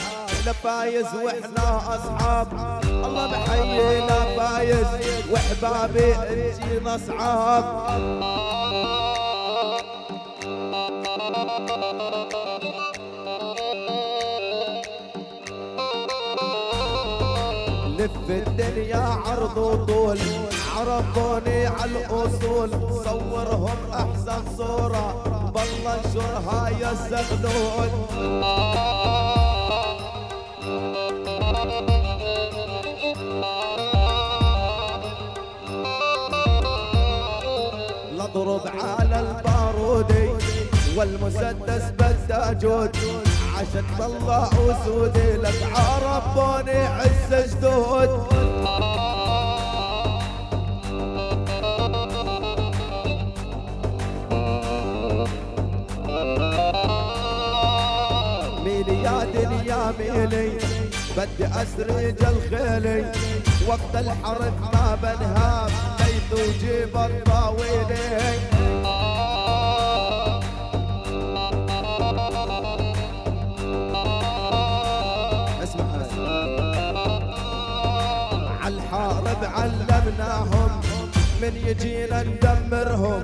فايز وإحنا أصحاب. الله محيينا فايز وإحبابي انجينا أصحاب. لف الدنيا عرض وطول. عرفوني على الأصول. صورهم أحسن صورة. بالله انشرها يا الزغلول. على البارودي والمسدس بالتاجود عشان طلع اسودي لك عرفوني عز جدود. ميلي يا دنيا ميلي بدي اسرج الخيلي. وقت الحرب ما بنهاب بيت وجيب الطاويلي. علمناهم من يجينا ندمرهم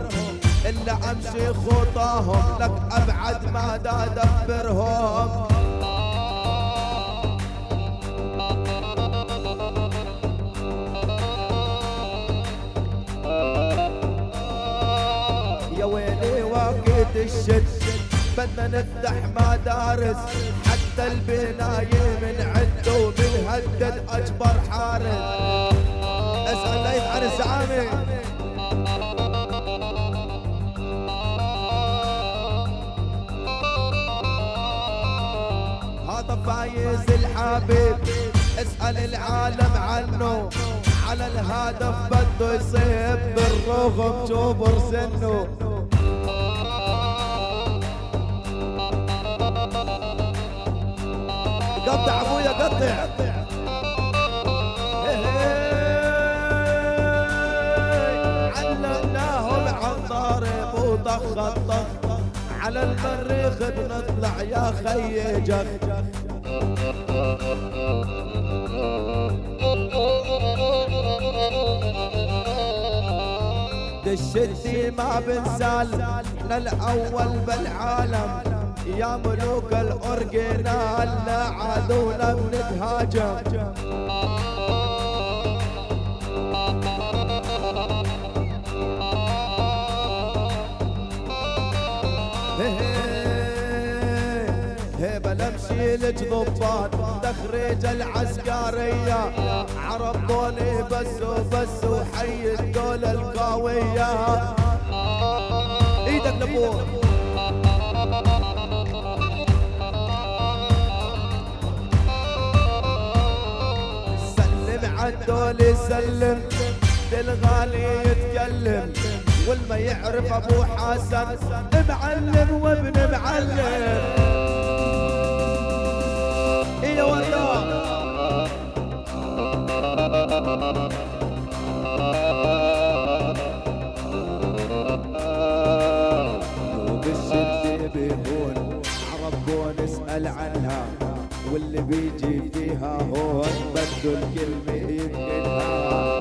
إلا أمشي خطاهم لك أبعد ما ادبرهم يا ويلي وقت الشد بدنا نفتح مدارس حتى البناية من عنده وبنهدد اكبر حارس. اسال ليث عن الزعامة. خطف فايز الحبيب اسأل العالم عنه. على الهدف بده يصيب بالرغم جبر سنه. قطع أبويا قطع. وطخ الطخ على المريخ بنطلع يا خي جخ دشتي ما بنسال إحنا الأول بالعالم. يا ملوك الاورجينال لا عدونا بنتهاجم. لك ضباط تخريج العسكرية. عرب دولي بس وبس وحي الدولة القوية. إيدك لفوق سلم عالدولي سلم. الغالي يتكلم والما يعرف أبو حسن معلم وابن معلم. بيهون عربون اسأل عنها واللي بيجي فيها هون بده الكلمة يبقلها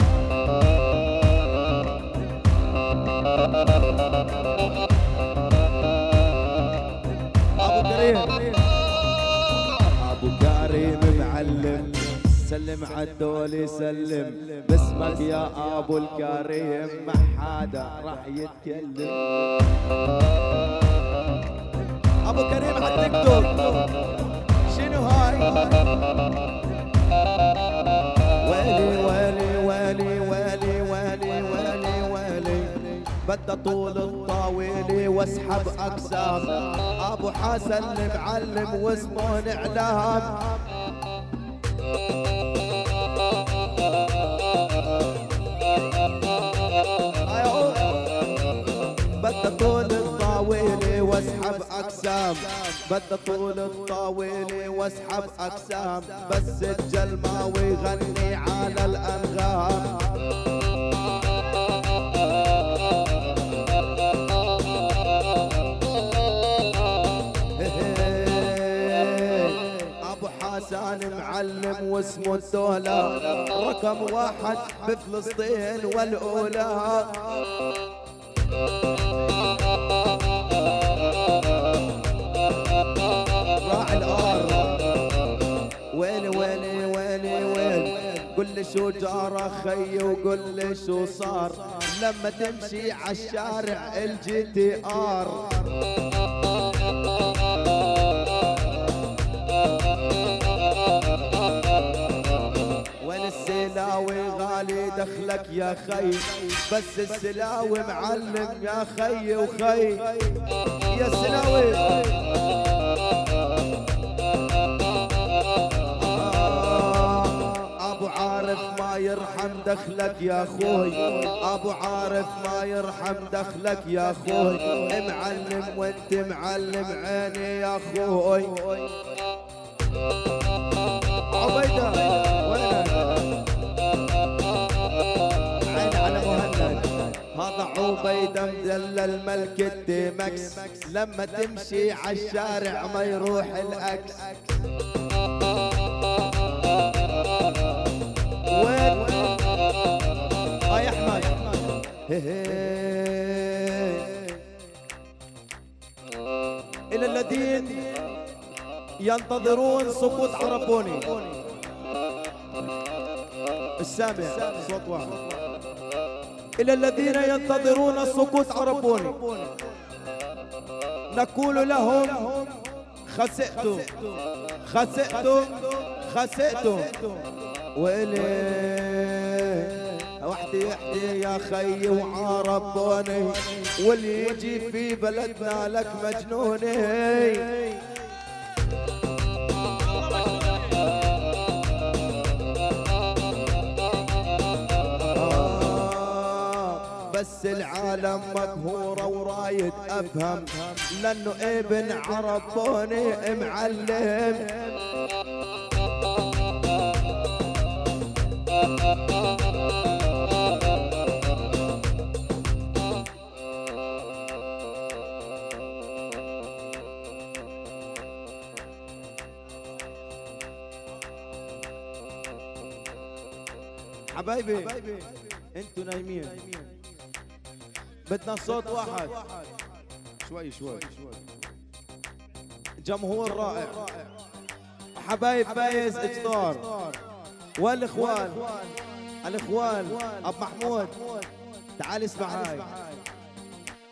ابو كريم سلم عالدول سلم باسمك يا أبو الكريم. ما حدا راح يتكلم. أبو كريم على التيك توك شنو هاي؟ ويلي ويلي ويلي ويلي ويلي ويلي ويلي. بدها طول الطاولة واسحب أقسام. أبو حسن المعلم واسمه اعلام بدها طول الطاولة واسحب أقسام. بدها طول الطاولة واسحب أقسام. بس الجلماوي غني على الأنغام. أبو حسن معلم واسمه الدولة. رقم واحد بفلسطين والأولى. شو جرى خي وقل لي شو صار؟ لما تمشي عالشارع ال GTR. وين السلاوي غالي دخلك يا خي؟ بس السلاوي معلم يا خي وخي. يا سلاوي. عارف ما يرحم دخلك يا أخوي. ابو عارف ما يرحم دخلك يا أخوي. معلم وانت معلم عيني يا أخوي. عبيدة وينك؟ عين على مهند. هذا عبيدة مدلل الملك الدمكس. لما تمشي عالشارع ما يروح الأكس. وين آه يا احمد. إلى الذين ينتظرون سقوط عربوني السامع صوت واحد. إلى الذين ينتظرون سقوط عربوني نقول لهم خسئتم خسئتم خسئتم. ويلي؟ وحدي وحدي يا خي وعربوني واللي يجي في بلدنا لك مجنوني. آه، بس العالم مقهورة ورايد أفهم لأنه ابن عربوني معلم. حبايبي أنتوا نايمين. بدنا صوت واحد. شوي شوي. جمهور رائع. حبايب فايز إجدار. والإخوان الإخوان أب محمود تعال اسمع هاي.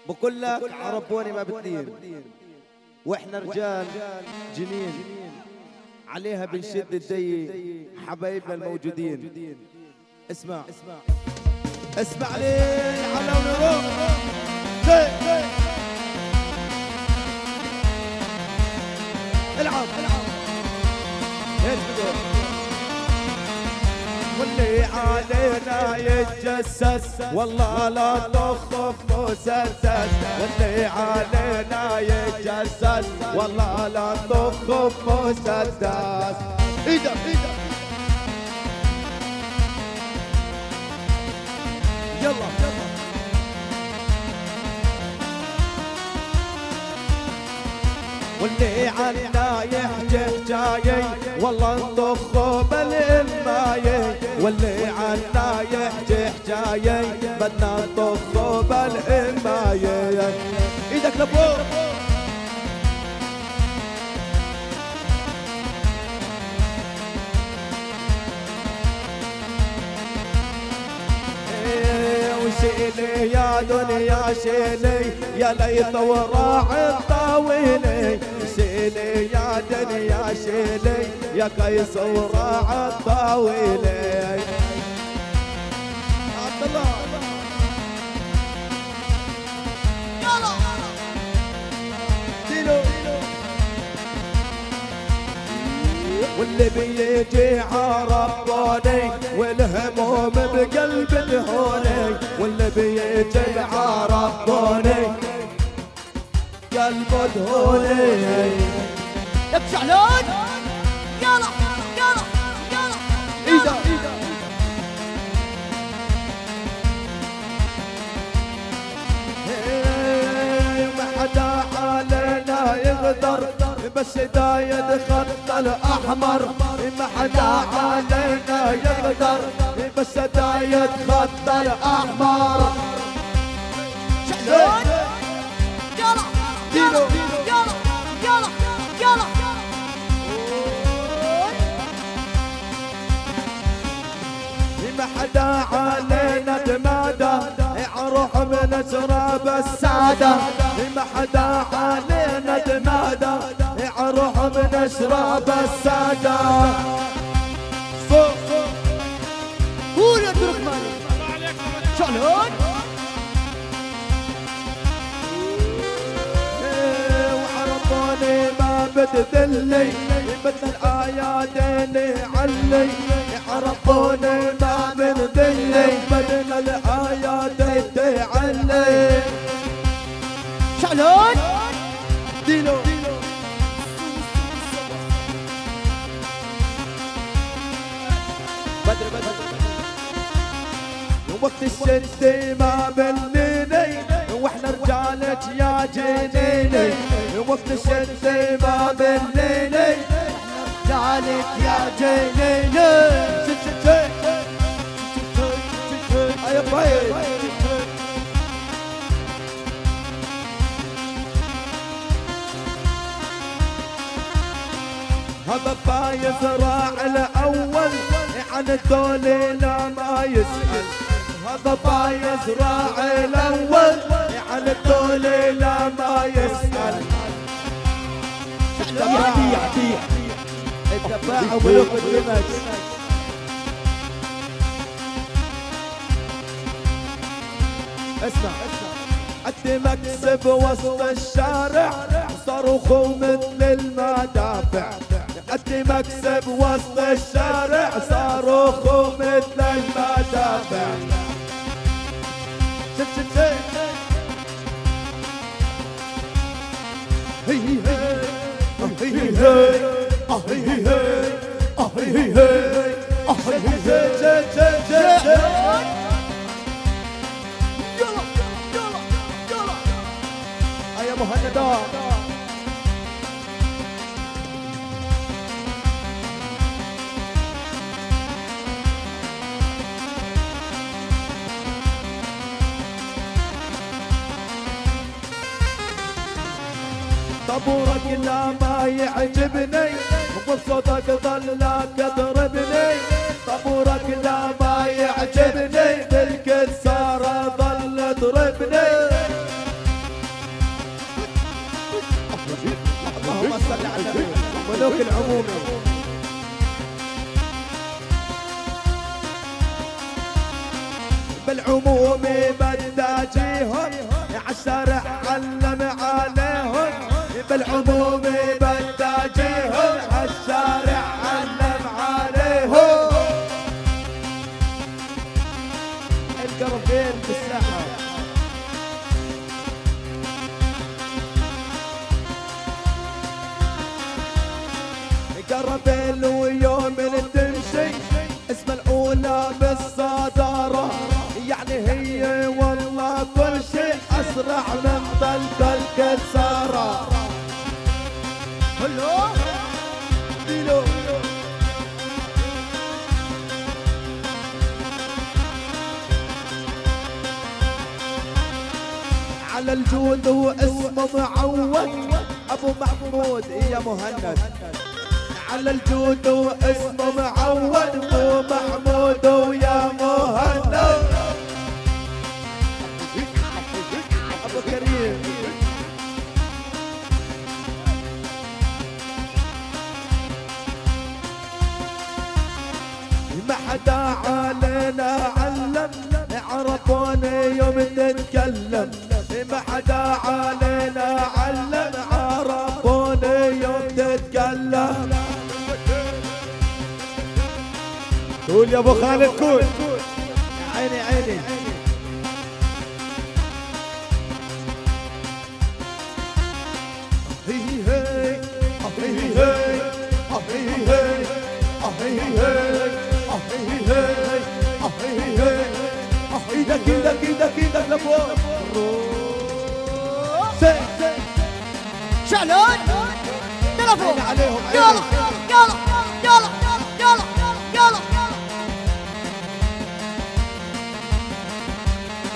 بقول لك عربوني ما بتدير وإحنا رجال جنين. عليها بنشد الدي حبايبنا الموجودين. اسمع. اسمع. لي. على ونروح العب. العب. هيك بدور واللي علينا يتجسس. والله لا تخف مسدس. واللي علينا يتجسس. والله لا تخف مسدس. إيدك إيدك يلا يلا. واللي عنا يحكي حكاية والله نطخه بالإماية واللي عنا يحكي حكاية بدنا نطخه بالإماية إيدك لفوق وشيلي يا دنيا شيلي يا ليت وراعي الطاويلي شيلي يا دنيا شيلي يا قيس وراعي الطاويلي. عبد واللي بيجي عربوني والهموم بقلب الهوني واللي بيجي عربوني قلب دهوني لك شعلون يلا يلا يلا. ايده إيه، ما حدا علينا يقدر بس دايد خط الاحمر ما حدا علينا يقدر بس دايد خط الاحمر شعلون حدا علينا تمادى أروح من سراب السادة. ما حدا علينا تمادى أروح من سراب السادة. فوق قول يا تركماني شعلون إيه، وعرفوني ما بتذلي مثل الايادين علي. عرفوني ما بتذلي مثل الايادين علي شعلون دينو. بدر بدر وقت الشد ما بليني وإحنا رجالك يا جنيني. وقت الشد ما بليني جالك يا جنيني يا باي هذا فايز راع الأول. عن الدولة لا ما يسأل. هذا فايز راع الأول. عن الدولة لا ما يسأل. الدفاع الدفاع وملوك الدمج اسمع الدمكسب وسط الشارع صاروخه مثل المدافع الدمكسب وسط الشارع صاروخه مثل المدافع شف شف شف هي هي هي هي هي طبورك لا ما يعجبني. وصوتك ظل تضربني. طبورك لا ما يعجبني بالكسارة ظل تضربني. اللهم صل على النبي. ملوك العموم بالعموم بداجيهم عالشارع علم عليهم. بالعموم اسرع من ضلق الكسارة هلو. ديلو على الجود واسمه معود أبو محمود يا مهند. على الجود واسمه معود أبو محمود ويا مهند. ما حدا علينا علم عرفوني يوم تتكلم. ما حدا علينا علم عرفوني يوم تتكلم. قول يا أبو خالد قول. عيني عيني. هي. هي. هي هي. هي هي. إيدك إيدك إيدك إيدك لفوق شعلون تلفون عليهم يلا يلا يلا يلا يلا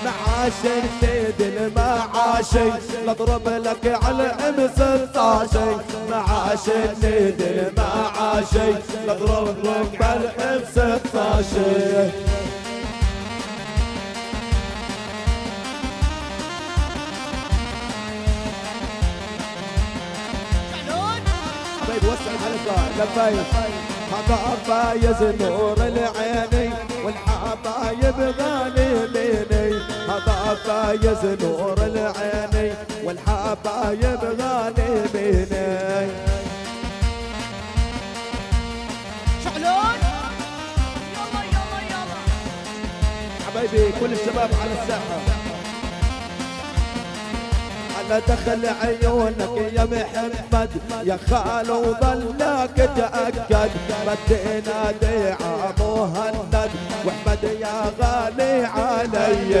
معاشي سيد المعاشي نضرب لك على ام 16 معاشي سيد المعاشي نضرب لك على ام 16 هذا فايز نور العيني والحبايب غاليني هذا فايز نور العيني والحبايب غاليني شعلون؟ يلا يلا يلا حبايبي كل الشباب على الساحة. دخل عيونك يا محمد. يا خال وظلك تأكد. بدينا ديعة مهند واحمد يا غالي علي.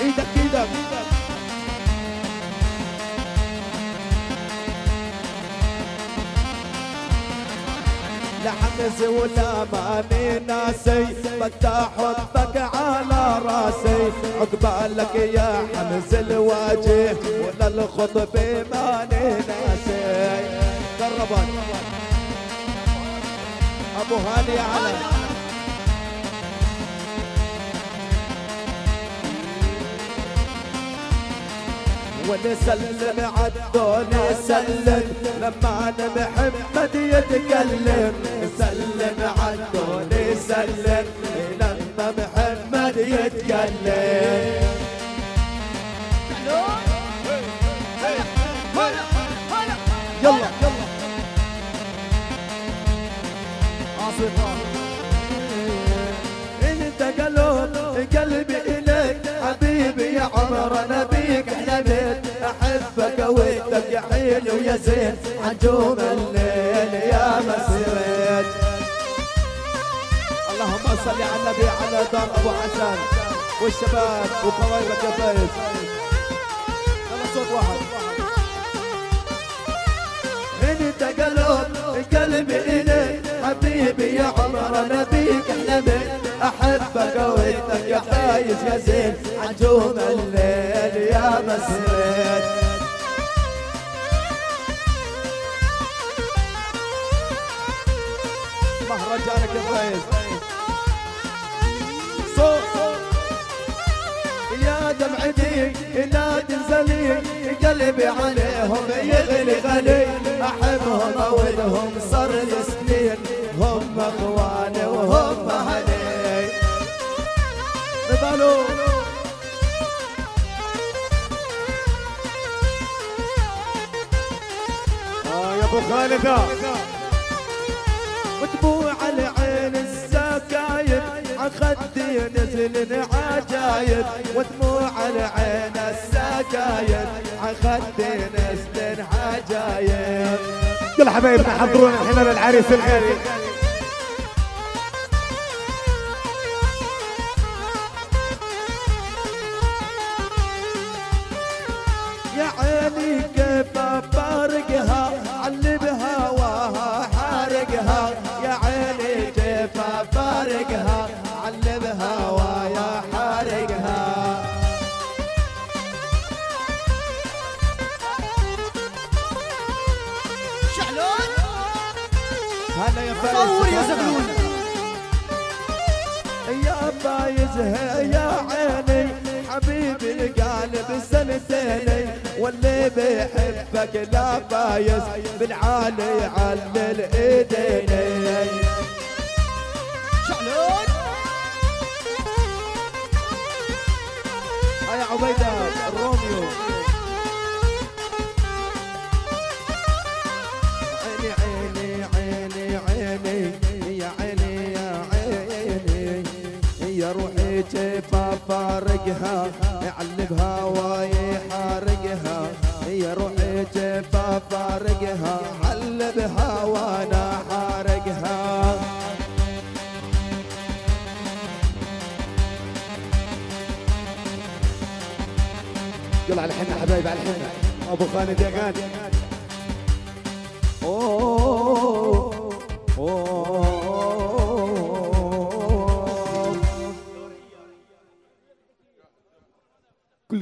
إيدك إيدك لا حمز ولا ماني ناسي. بدي احطك على راسي. عقبالك يا حمز الواجه. ولا الخطبه ماني ناسي. قربت أبو هاني على ونسلم عالدون سلم لما أنا محمد يتكلم سلم عالدون سلم لما محمد يتكلم. يلا يلا. عاصفة. حيل ويا زين عجوم الليل يا مسيرين اللهم صل على النبي على دار أبو حسن والشباب وقرايبك يا فايز يلا صوت واحد. أنت قلب قلبي اليك حبيبي يا عمر أنا بيك احلمت احبك ودك يا فايز يا زين. عجوم الليل يا مسرين مهرجانك يا فايز. صوت. يا دمعتي لا تنزلي قلبي عليهم يغلي غلي. أحبهم ودهم صار لي سنين هم اخواني وهم أهلي. آه يا أبو خالد. آه. ودموع العين السكايب عخدي نزل عجايب ودموع العين السكايب عخدي نزل عجايب يلا حبايبنا حضرونا الحين للعريس الغالي. سنتين واللي بيحبك لا فايز بالعالي علل ايديني شعلون؟ يا عبيدة عيني عيني عيني عيني يا عيني يا عيني يا روحي كيف افارقها يعلب هواي حارقها يا روحي كيف افارقها علب هوانا حارقها. يلا على الحين حبايب على الحين أبو خالد يا غالي. أوه، أوه.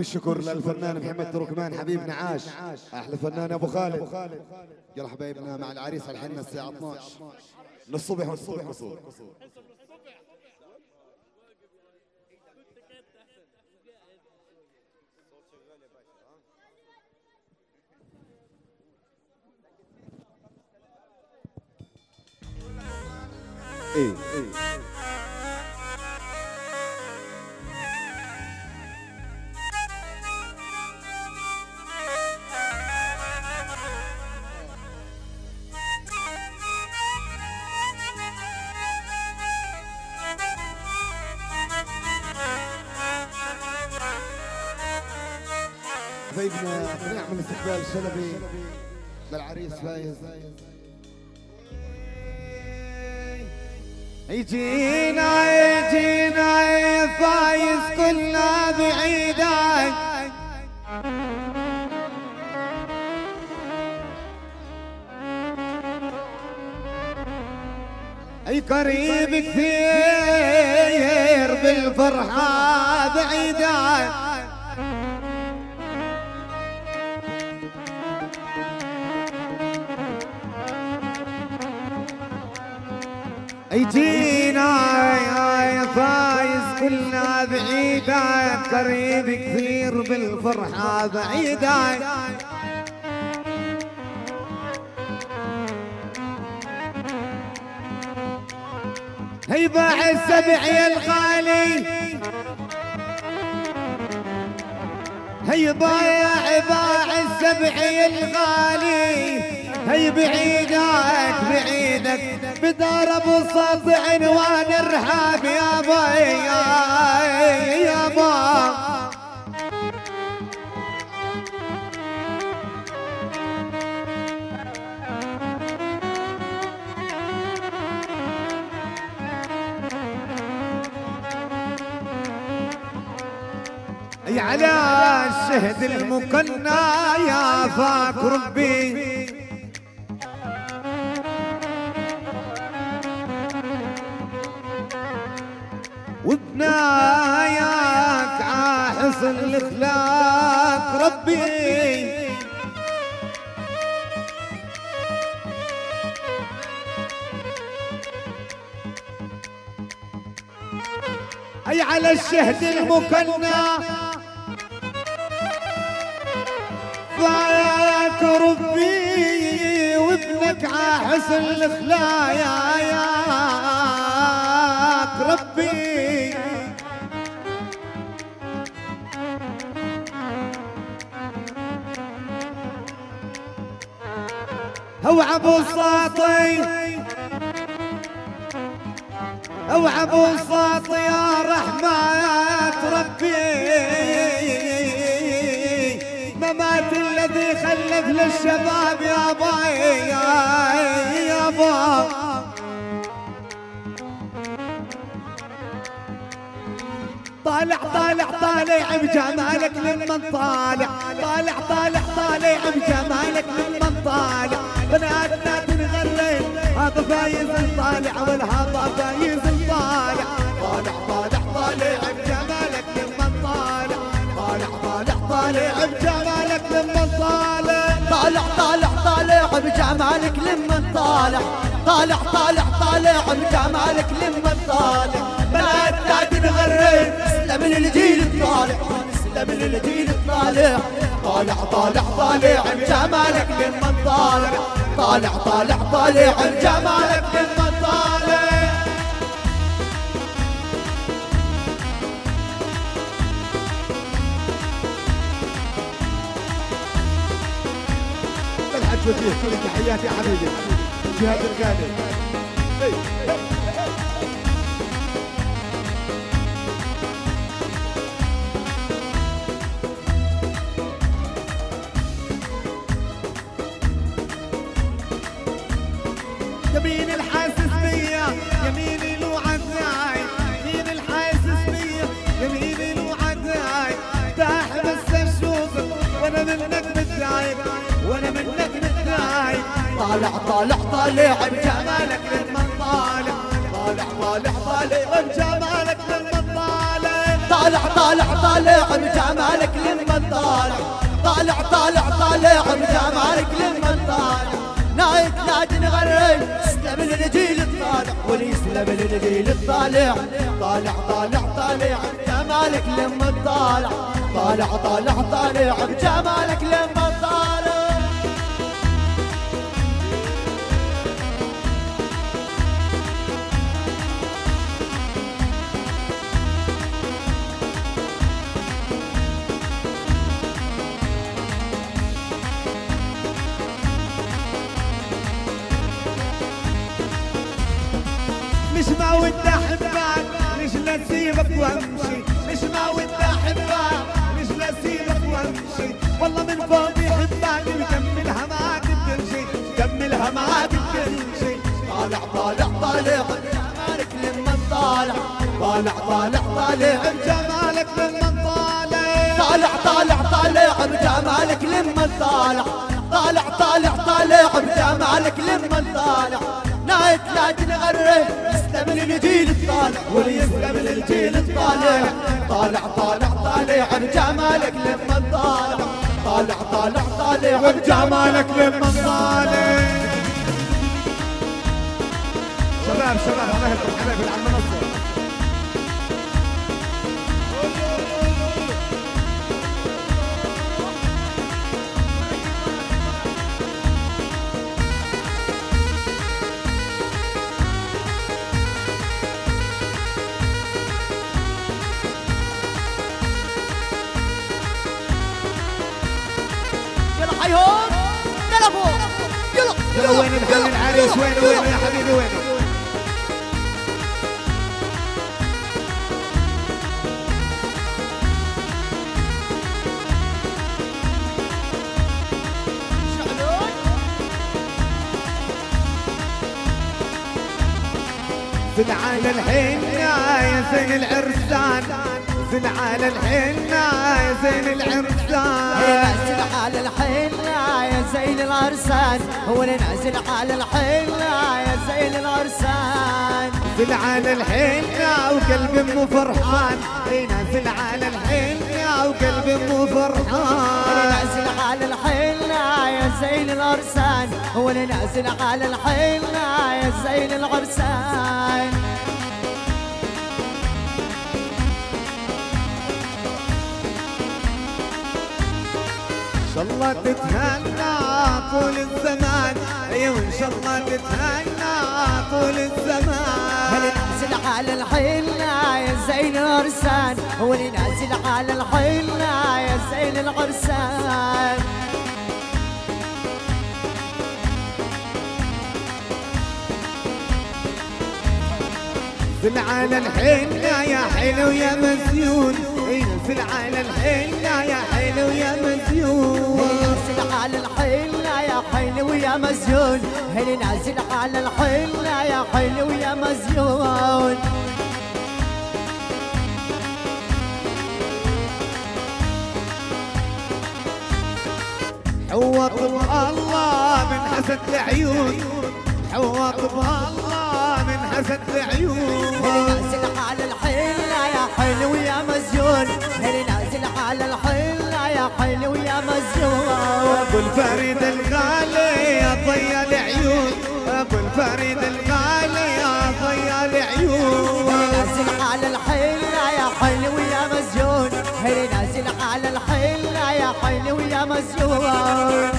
الشكر للفنان محمد تركمان حبيبنا عاش أحلى فنان أبو خالد. يلا حبايبنا مع العريس الحين الساعة 12 من الصبح والصبح والصبح. إيه. حبايبنا بنعمل استقبال شلبي للعريس فايز. يجينا يجينا يا فايز كلنا بعيدك. اي قريب كثير بالفرحة بعيدك. يجينا يا فايز كلنا بعيدة قريب كثير بالفرحة بعيدة هي باع السبع يا الغالي هي بايع باع السبع يا الغالي هي بعيدك بعيدك. بدار ابو الصد عنوان الرحاب يا باي يا باي على الشهد المكنى يا فاك ربي. وبناياك عاحصن الإخلاق ربي. أي على الشهد المكنى. فاك ربي وابنك عاحصن الإخلاق ربي. هو ابو ساطي هو ابو ساطي يا رحمة ربي. ممات الذي خلف للشباب يا باي يا با طالع طالع طالع بجمالك لمن طالع طالع طالع طالع بجمالك لمن طالع بناتنا تنغرد هذا فايز طالع والهذا فايز طالع طالع طالع طالع بجمالك لمن طالع طالع طالع طالع بجمالك لمن طالع طالع طالع طالع بجمالك لمن طالع طالع طالع طالع بجمالك لمن طالع بناتنا تنغرد اسلم الجيل الطالع اسلم الجيل الطالع. طالع طالع طالع بجمالك لمن طالع طالع طالع طالع بجمالك لمن طالع الحج وفيه كل تحياتي يا حبيبي جهاد الغالي. طالع طالع طالع بجمالك لمن طالع طالع طالع طالع جمالك لما طالع طالع طالع طالع بجمالك لمن طالع طالع طالع طالع بجمالك لمن طالع نايت نادي نغري اسلم للجيل الطالع. وليسلم للجيل الطالع. طالع طالع طالع بجمالك لمن طالع طالع طالع طالع بجمالك لمن طالع والله من فوق يحبك ويكملها معاك بكل شيء معاك بكل شيء طالع طالع طالع بجمالك لمن طالع طالع طالع طالع جمالك لما طالع طالع طالع طالع بجمالك لمن طالع طالع طالع طالع بجمالك لمن طالع نايت نادي نغري يسلم للجيل الطالع وليسلم للجيل الطالع طالع طالع طالع بجمالك لمن طالع طالع طالع طالع. جمالك لما طالع شباب شباب يهديكم حبايبي على المنصه وين محل العريس وين وين يا حبيبي؟ وين؟ سدعان الحين يا زين العرسان. نازل على الحنة يا زين العرسان. نازل على الحنة يا زين العرسان. هو اللي نازل على الحنة يا زين العرسان. نازل على الحنة وقلبي مو فرحان. نازل على الحنة وقلبي مو فرحان. نازل على الحنة يا زين العرسان. هو اللي نازل على الحنة يا زين العرسان. شاء الله تتهنى طول الزمان. أيوه ان شاء الله تتهنى طول الزمان. نازل على الحنة يا زين العرسان نازل على الحنة يا زين العرسان نزل على الحنة يا حلو يا مزيون. نزل على الحنة يا حلو يا مزيون. نازل على الحنة يا حلو يا مزيون. هل نازل على الحنة يا حلو يا مزيون. حوط الله من حسد العيون. حوط الله من حسد العيون. حلو يا مزيون. هل نازل على الحنة يا حلو يا مزيون. أبو الفريد الغالي يا ضيا العيون. أبو الفريد الغالي يا ضيا العيون. نازل على الحنة يا حلو يا مزيون. هل نازل على الحنة يا حلو يا مزيون.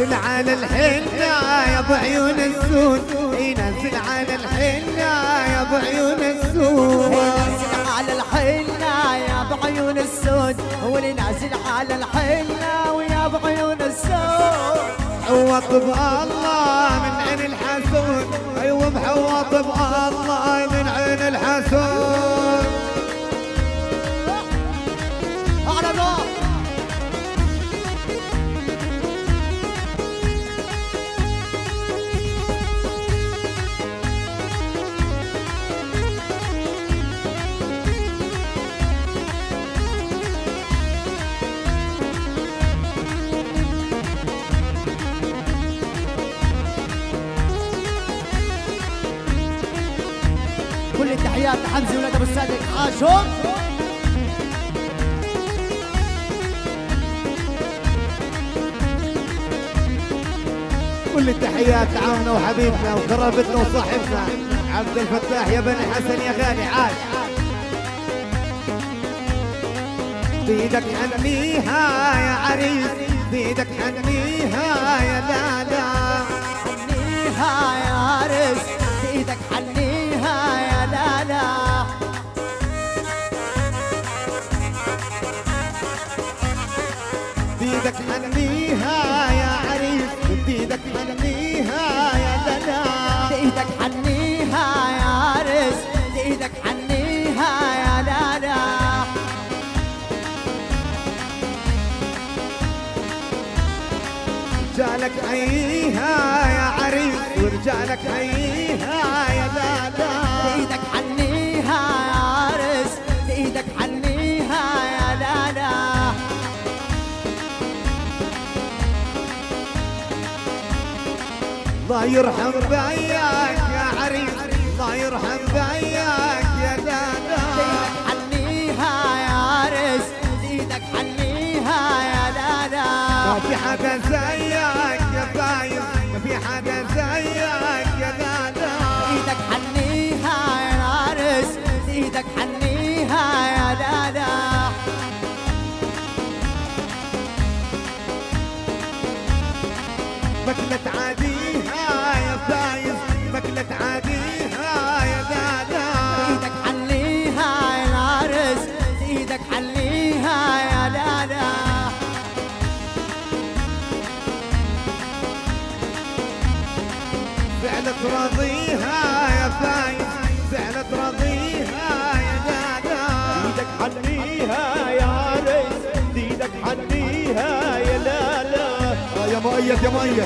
نزل على الحنة يا بعيون السود. ينزل على الحنة يا بعيون السود. نازل على الحنة يا بعيون السود. هو اللي نازل على الحنة ويا بعيون السود. محوط بالله من عين الحسود. أيوه محوط بالله من عين الحسود. كل التحيات لحمزه ولاد ابو الصادق عاشهم كل التحيات لعمنا وحبيبنا وقرابتنا وصاحبنا. عبد الفتاح يا بني حسن يا غالي عاش. بيدك حنيها يا عريس بيدك حنيها يا لالا. حنيها يا بيدك حنيها يا عريس بيدك حنيها يا لالا بايدك حنيها يا عرس بايدك حنيها يا لالا. رجالك عيها يا عريس ورجالك عيها يا لالا. بايدك حنيها يا الله يرحم بياك يا عريس. الله يرحم بياك يا بايدك حنيها يا عرس بايدك حنيها يا لالا ما في حدا زيك يا فايز. ما في حدا زيك يا لالا بايدك حنيها يا عرس بايدك حنيها يا لالا مكلة عاديها مؤيد يا مؤيد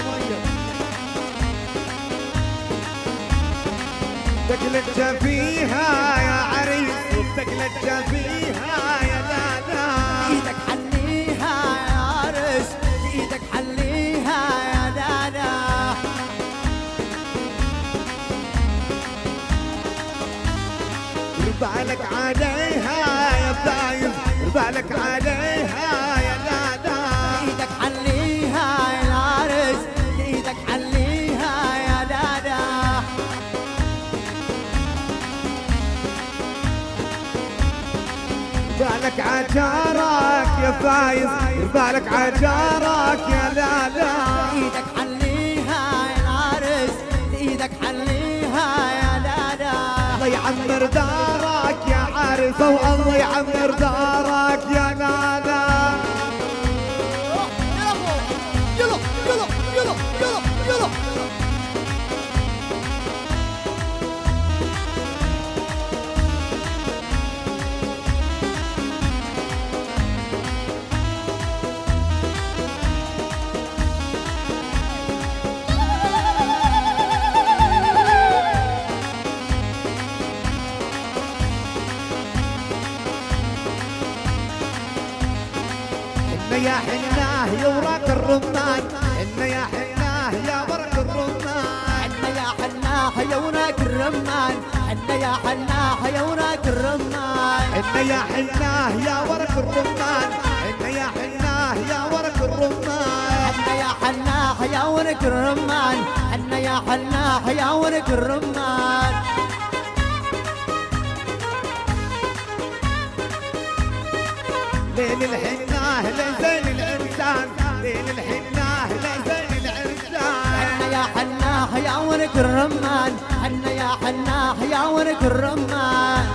تقلج فيها يا عريس تقلج فيها يا لالا إيدك حليها يا عرس إيدك حليها يا دادا. ربالك عليها يا فايز ربالك عليها بالك عجارك يا فايز بالك عجارك يا لالا. إيدك حليها يا العرس إيدك حليها يا دادا الله يعمر دارك يا عارف والله يعمر دارك يا حناه يا ورق الرمان إن يا حناه يا ورق الرمان حنا يا حناح يا وناك الرمان حنا يا حناح يا وناك الرمان إن يا حناه يا ورق الرمان إن يا حناه يا ورق الرمان حنا يا حناح يا ونك الرمان حنا يا حناح يا ونك الرمان ليل الحناه لزين الحناه لزين الإنسان حنا يا حناح يا ونك الرمان. حنا يا حناح يا ونك الرمان.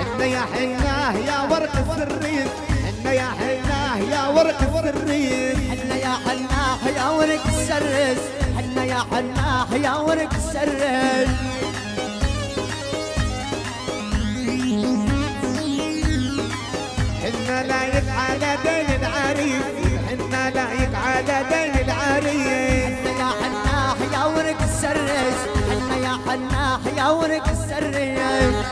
إن يا حناه يا ورق السرير إن يا حناه يا ورق السرير حنا يا حناح يا ونك السرس. حنا يا حناح يا ونك السرس. حنا لايق على دين العريس. حنا لايق على دين العريس. حنا يا حناح يا ونك السرس حنا يا حناح يا ونك السرس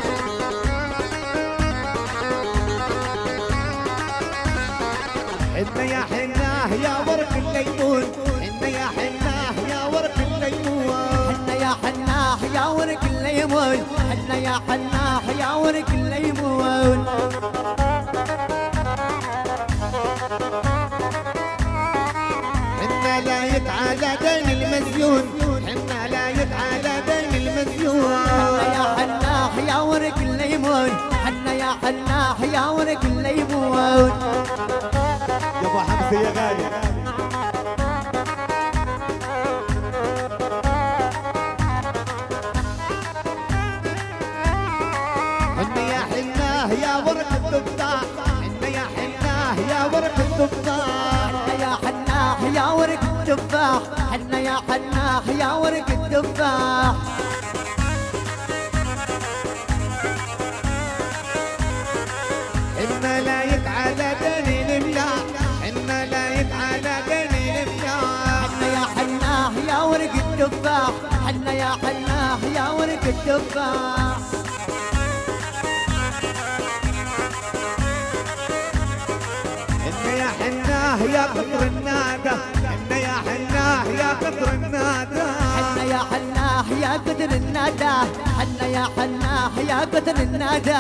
حنا يا حناه يا ورق الليمون. حنا يا حناه يا ورق الليمون. حنا يا حناه يا ورق الليمون. حنا يا حناه يا ورق الليمون. دين المزيون. حنا لايق على دين حنا المزيون. يا حناه يا ورق الليمون. حنا يا حناح يا ورك الليمون. يا ابو حمزة يا غالي. حناح يا ورك التفاح حنا يا حناح يا ورك التفاح حنا يا حناح يا ورك التفاح يا حناه يا يا حناه يا قطر النادى. حنا يا حناح يا قدر الندى حنا يا حناح يا قدر الندى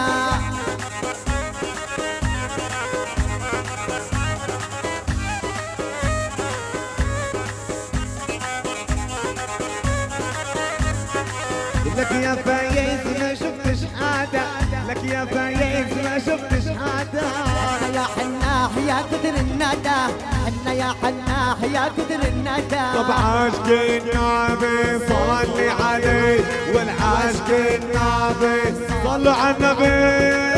لك يا فايز ما شفتش حدا لك يا فايز ما شفتش حنا يا حناح يا قدر الندى حنا يا حناح يا قدر الندى طب عاشق النبي صلي عليه. والعاشق النبي صلوا على النبي.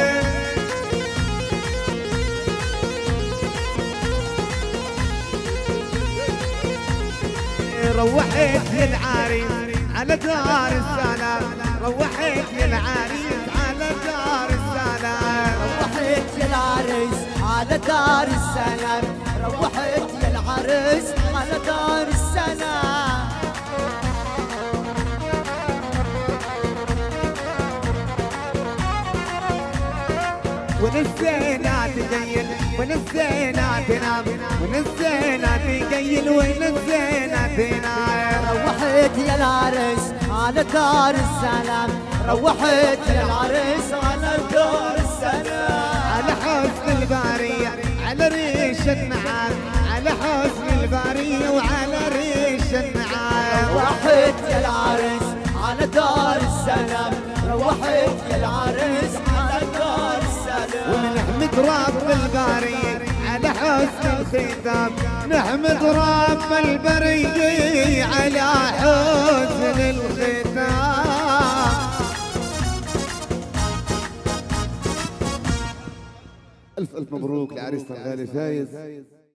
روحت للعريس على دار السلام. روحت للعريس على دار السلام. روحت يا العريس على دار السلام. روحت يا العرس على دار السلام ونسينا تقيل ونسينا تنام ونسينا تقيل ونسينا تنام. روحت يا العرس على دار السلام روحت يا العرس على دار السلام على حسن البارية على ريش النعام على حسن البارية وعلى ريش النعام روحت يا العرس على دار السلام روحت يا العرس على دار السلام. ونحمد رب البارية على حسن الختام. نحمد رب البرية على حسن الختام. ألف ألف مبروك لعريسنا الغالي فايز.